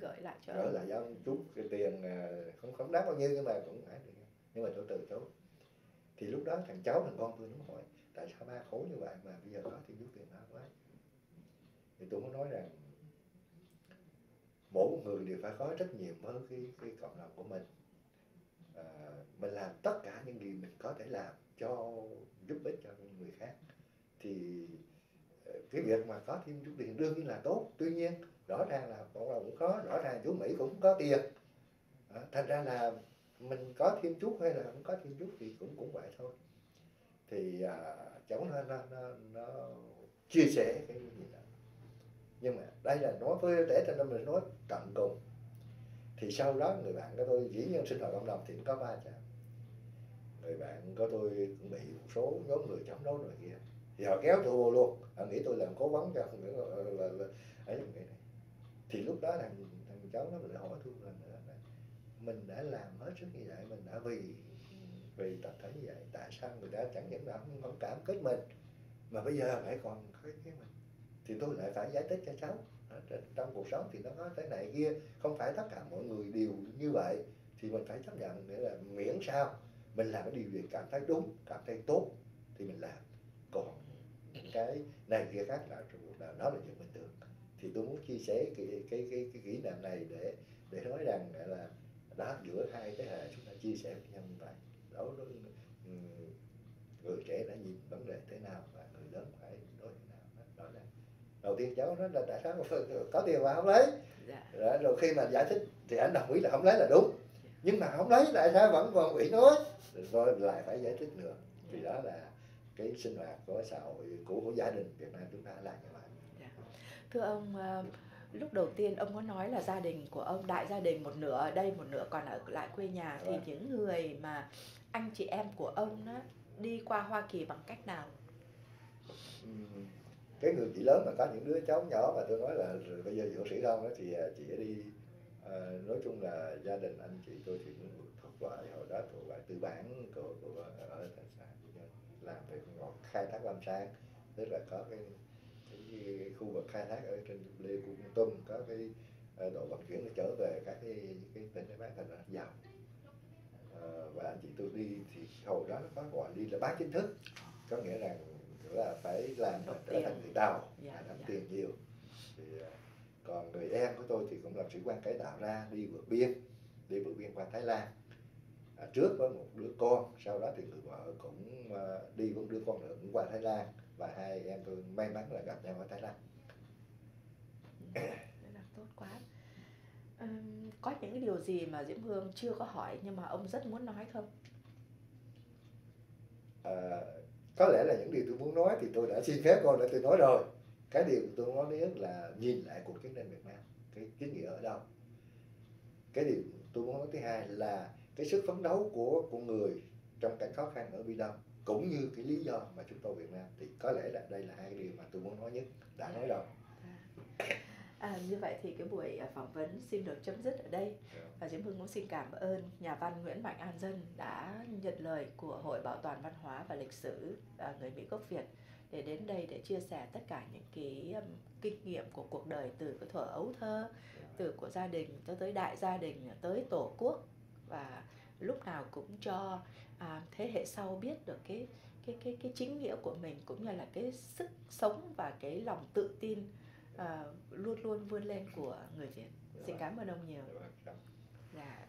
Gửi lại cho gửi lại cho ông chút cái tiền ờ, không không đáng bao nhiêu nhưng mà cũng phải được. nhưng mà tôi từ chối. Thì lúc đó thằng cháu thằng con tôi nó hỏi tại sao ba khổ như vậy mà bây giờ có thì giúp tiền ba quá? Thì tôi muốn nói rằng mỗi người đều phải có trách nhiệm với cái cái cộng đồng của mình. À, mình làm tất cả những gì mình có thể làm cho giúp ích cho những người khác. Thì ờ, cái việc mà có thêm chút tiền đương nhiên là tốt. Tuy nhiên rõ ràng là cộng đồng cũng có rõ ràng chú Mỹ cũng có tiền. À, thành ra là mình có thêm chút hay là không có thêm chút thì cũng cũng vậy thôi. Thì à, cháu nó, nó, nó, nó chia sẻ cái gì đó nhưng mà đây là nói với để cho nên mình nói tận cùng. Thì sau đó người bạn của tôi dĩ nhiên sinh hoạt cộng đồng thì cũng có ba cháu người bạn của tôi cũng bị một số nhóm người chống đối rồi kia. Thì họ kéo tôi vô luôn. Họ nghĩ tôi làm cố vấn cho không là, là, là, là ấy cái này. Thì lúc đó thằng thằng cháu nó lại hỏi tôi là mình đã làm hết sức như vậy mình đã vì vì tập thể như vậy tại sao người ta chẳng những là không, không cảm kết mình mà bây giờ lại còn cái cái mình thì tôi lại phải giải thích cho cháu. Trong cuộc sống thì nó có thế này kia. Không phải tất cả mọi người đều như vậy. Thì mình phải chấp nhận nghĩa là miễn sao mình làm cái điều gì cảm thấy đúng cảm thấy tốt thì mình làm. Còn những cái này kia khác là là nó là chuyện bình thường. Thì tôi muốn chia sẻ cái cái cái, cái kỹ năng này để để nói rằng là đó giữa hai thế hệ chúng ta chia sẻ với nhau như vậy. Đối với người trẻ đã nhìn vấn đề thế nào và người lớn phải đối thế nào đó, đó là đầu tiên cháu nói là tại sao có tiền mà không lấy Dạ. rồi, rồi khi mà giải thích thì anh đồng ý là không lấy là đúng nhưng mà không lấy tại sao vẫn còn bị nói rồi lại phải giải thích nữa thì đó là cái sinh hoạt của xã hội của, của gia đình Việt Nam chúng ta là như vậy Thưa ông, ờ, lúc đầu tiên ông có nói là gia đình của ông đại gia đình một nửa ở đây một nửa còn ở lại quê nhà thì Vâng. những người mà anh chị em của ông đó đi qua Hoa Kỳ bằng cách nào? Cái người chị lớn mà có những đứa cháu nhỏ mà tôi nói là bây giờ dưỡng sĩ không đó thì à, chị đi à, nói chung là gia đình anh chị tôi thì cũng thuộc loại hồi đó thuộc loại tư bản của, của ở thành xã làm về khai thác lâm sản tức là có cái, cái, cái khu vực khai thác ở trên lê của con tum có cái à, độ vận chuyển nó trở về các cái cái tỉnh để bán thành giàu. À, và anh chị tôi đi thì hồi đó nó có gọi đi là bán chính thức. Có nghĩa rằng là phải làm Nộp trở thành người tàu Dạ, đóng dạ. tiền nhiều thì ờ, còn người em của tôi thì cũng làm sĩ quan cải tạo ra đi vượt biên đi vượt biên qua Thái Lan à, trước với một đứa con sau đó thì người vợ cũng ờ, đi với một đứa con nữa cũng qua Thái Lan và hai em tôi may mắn là gặp nhau ở Thái Lan Rất là tốt quá. Ừm, có những cái điều gì mà Diễm Hương chưa có hỏi nhưng mà ông rất muốn nói không? À, có lẽ là những điều tôi muốn nói thì tôi đã xin phép con đã tôi nói rồi. Cái điều tôi muốn nói nhất là nhìn lại cuộc chiến tranh Việt Nam. Cái ý nghĩa ở đâu? Cái điều tôi muốn nói thứ hai là cái sức phấn đấu của con người trong cảnh khó khăn ở Bi Đông, cũng như cái lý do mà chúng tôi Việt Nam, thì có lẽ là đây là hai cái điều mà tôi muốn nói nhất. Đã nói rồi. Dạ. À, như vậy thì cái buổi à, phỏng vấn xin được chấm dứt ở đây. Và Diễm Hương cũng xin cảm ơn nhà văn Nguyễn Mạnh An Dân đã nhận lời của Hội Bảo toàn Văn hóa và Lịch sử à, người Mỹ gốc Việt để đến đây để chia sẻ tất cả những cái um, kinh nghiệm của cuộc đời từ cái thuở ấu thơ, từ của gia đình cho tới đại gia đình tới tổ quốc. Và lúc nào cũng cho à, thế hệ sau biết được cái cái cái cái chính nghĩa của mình cũng như là cái sức sống và cái lòng tự tin à, luôn luôn vươn lên của người Việt. Xin cảm ơn ông nhiều. Dạ vâng, Dạ.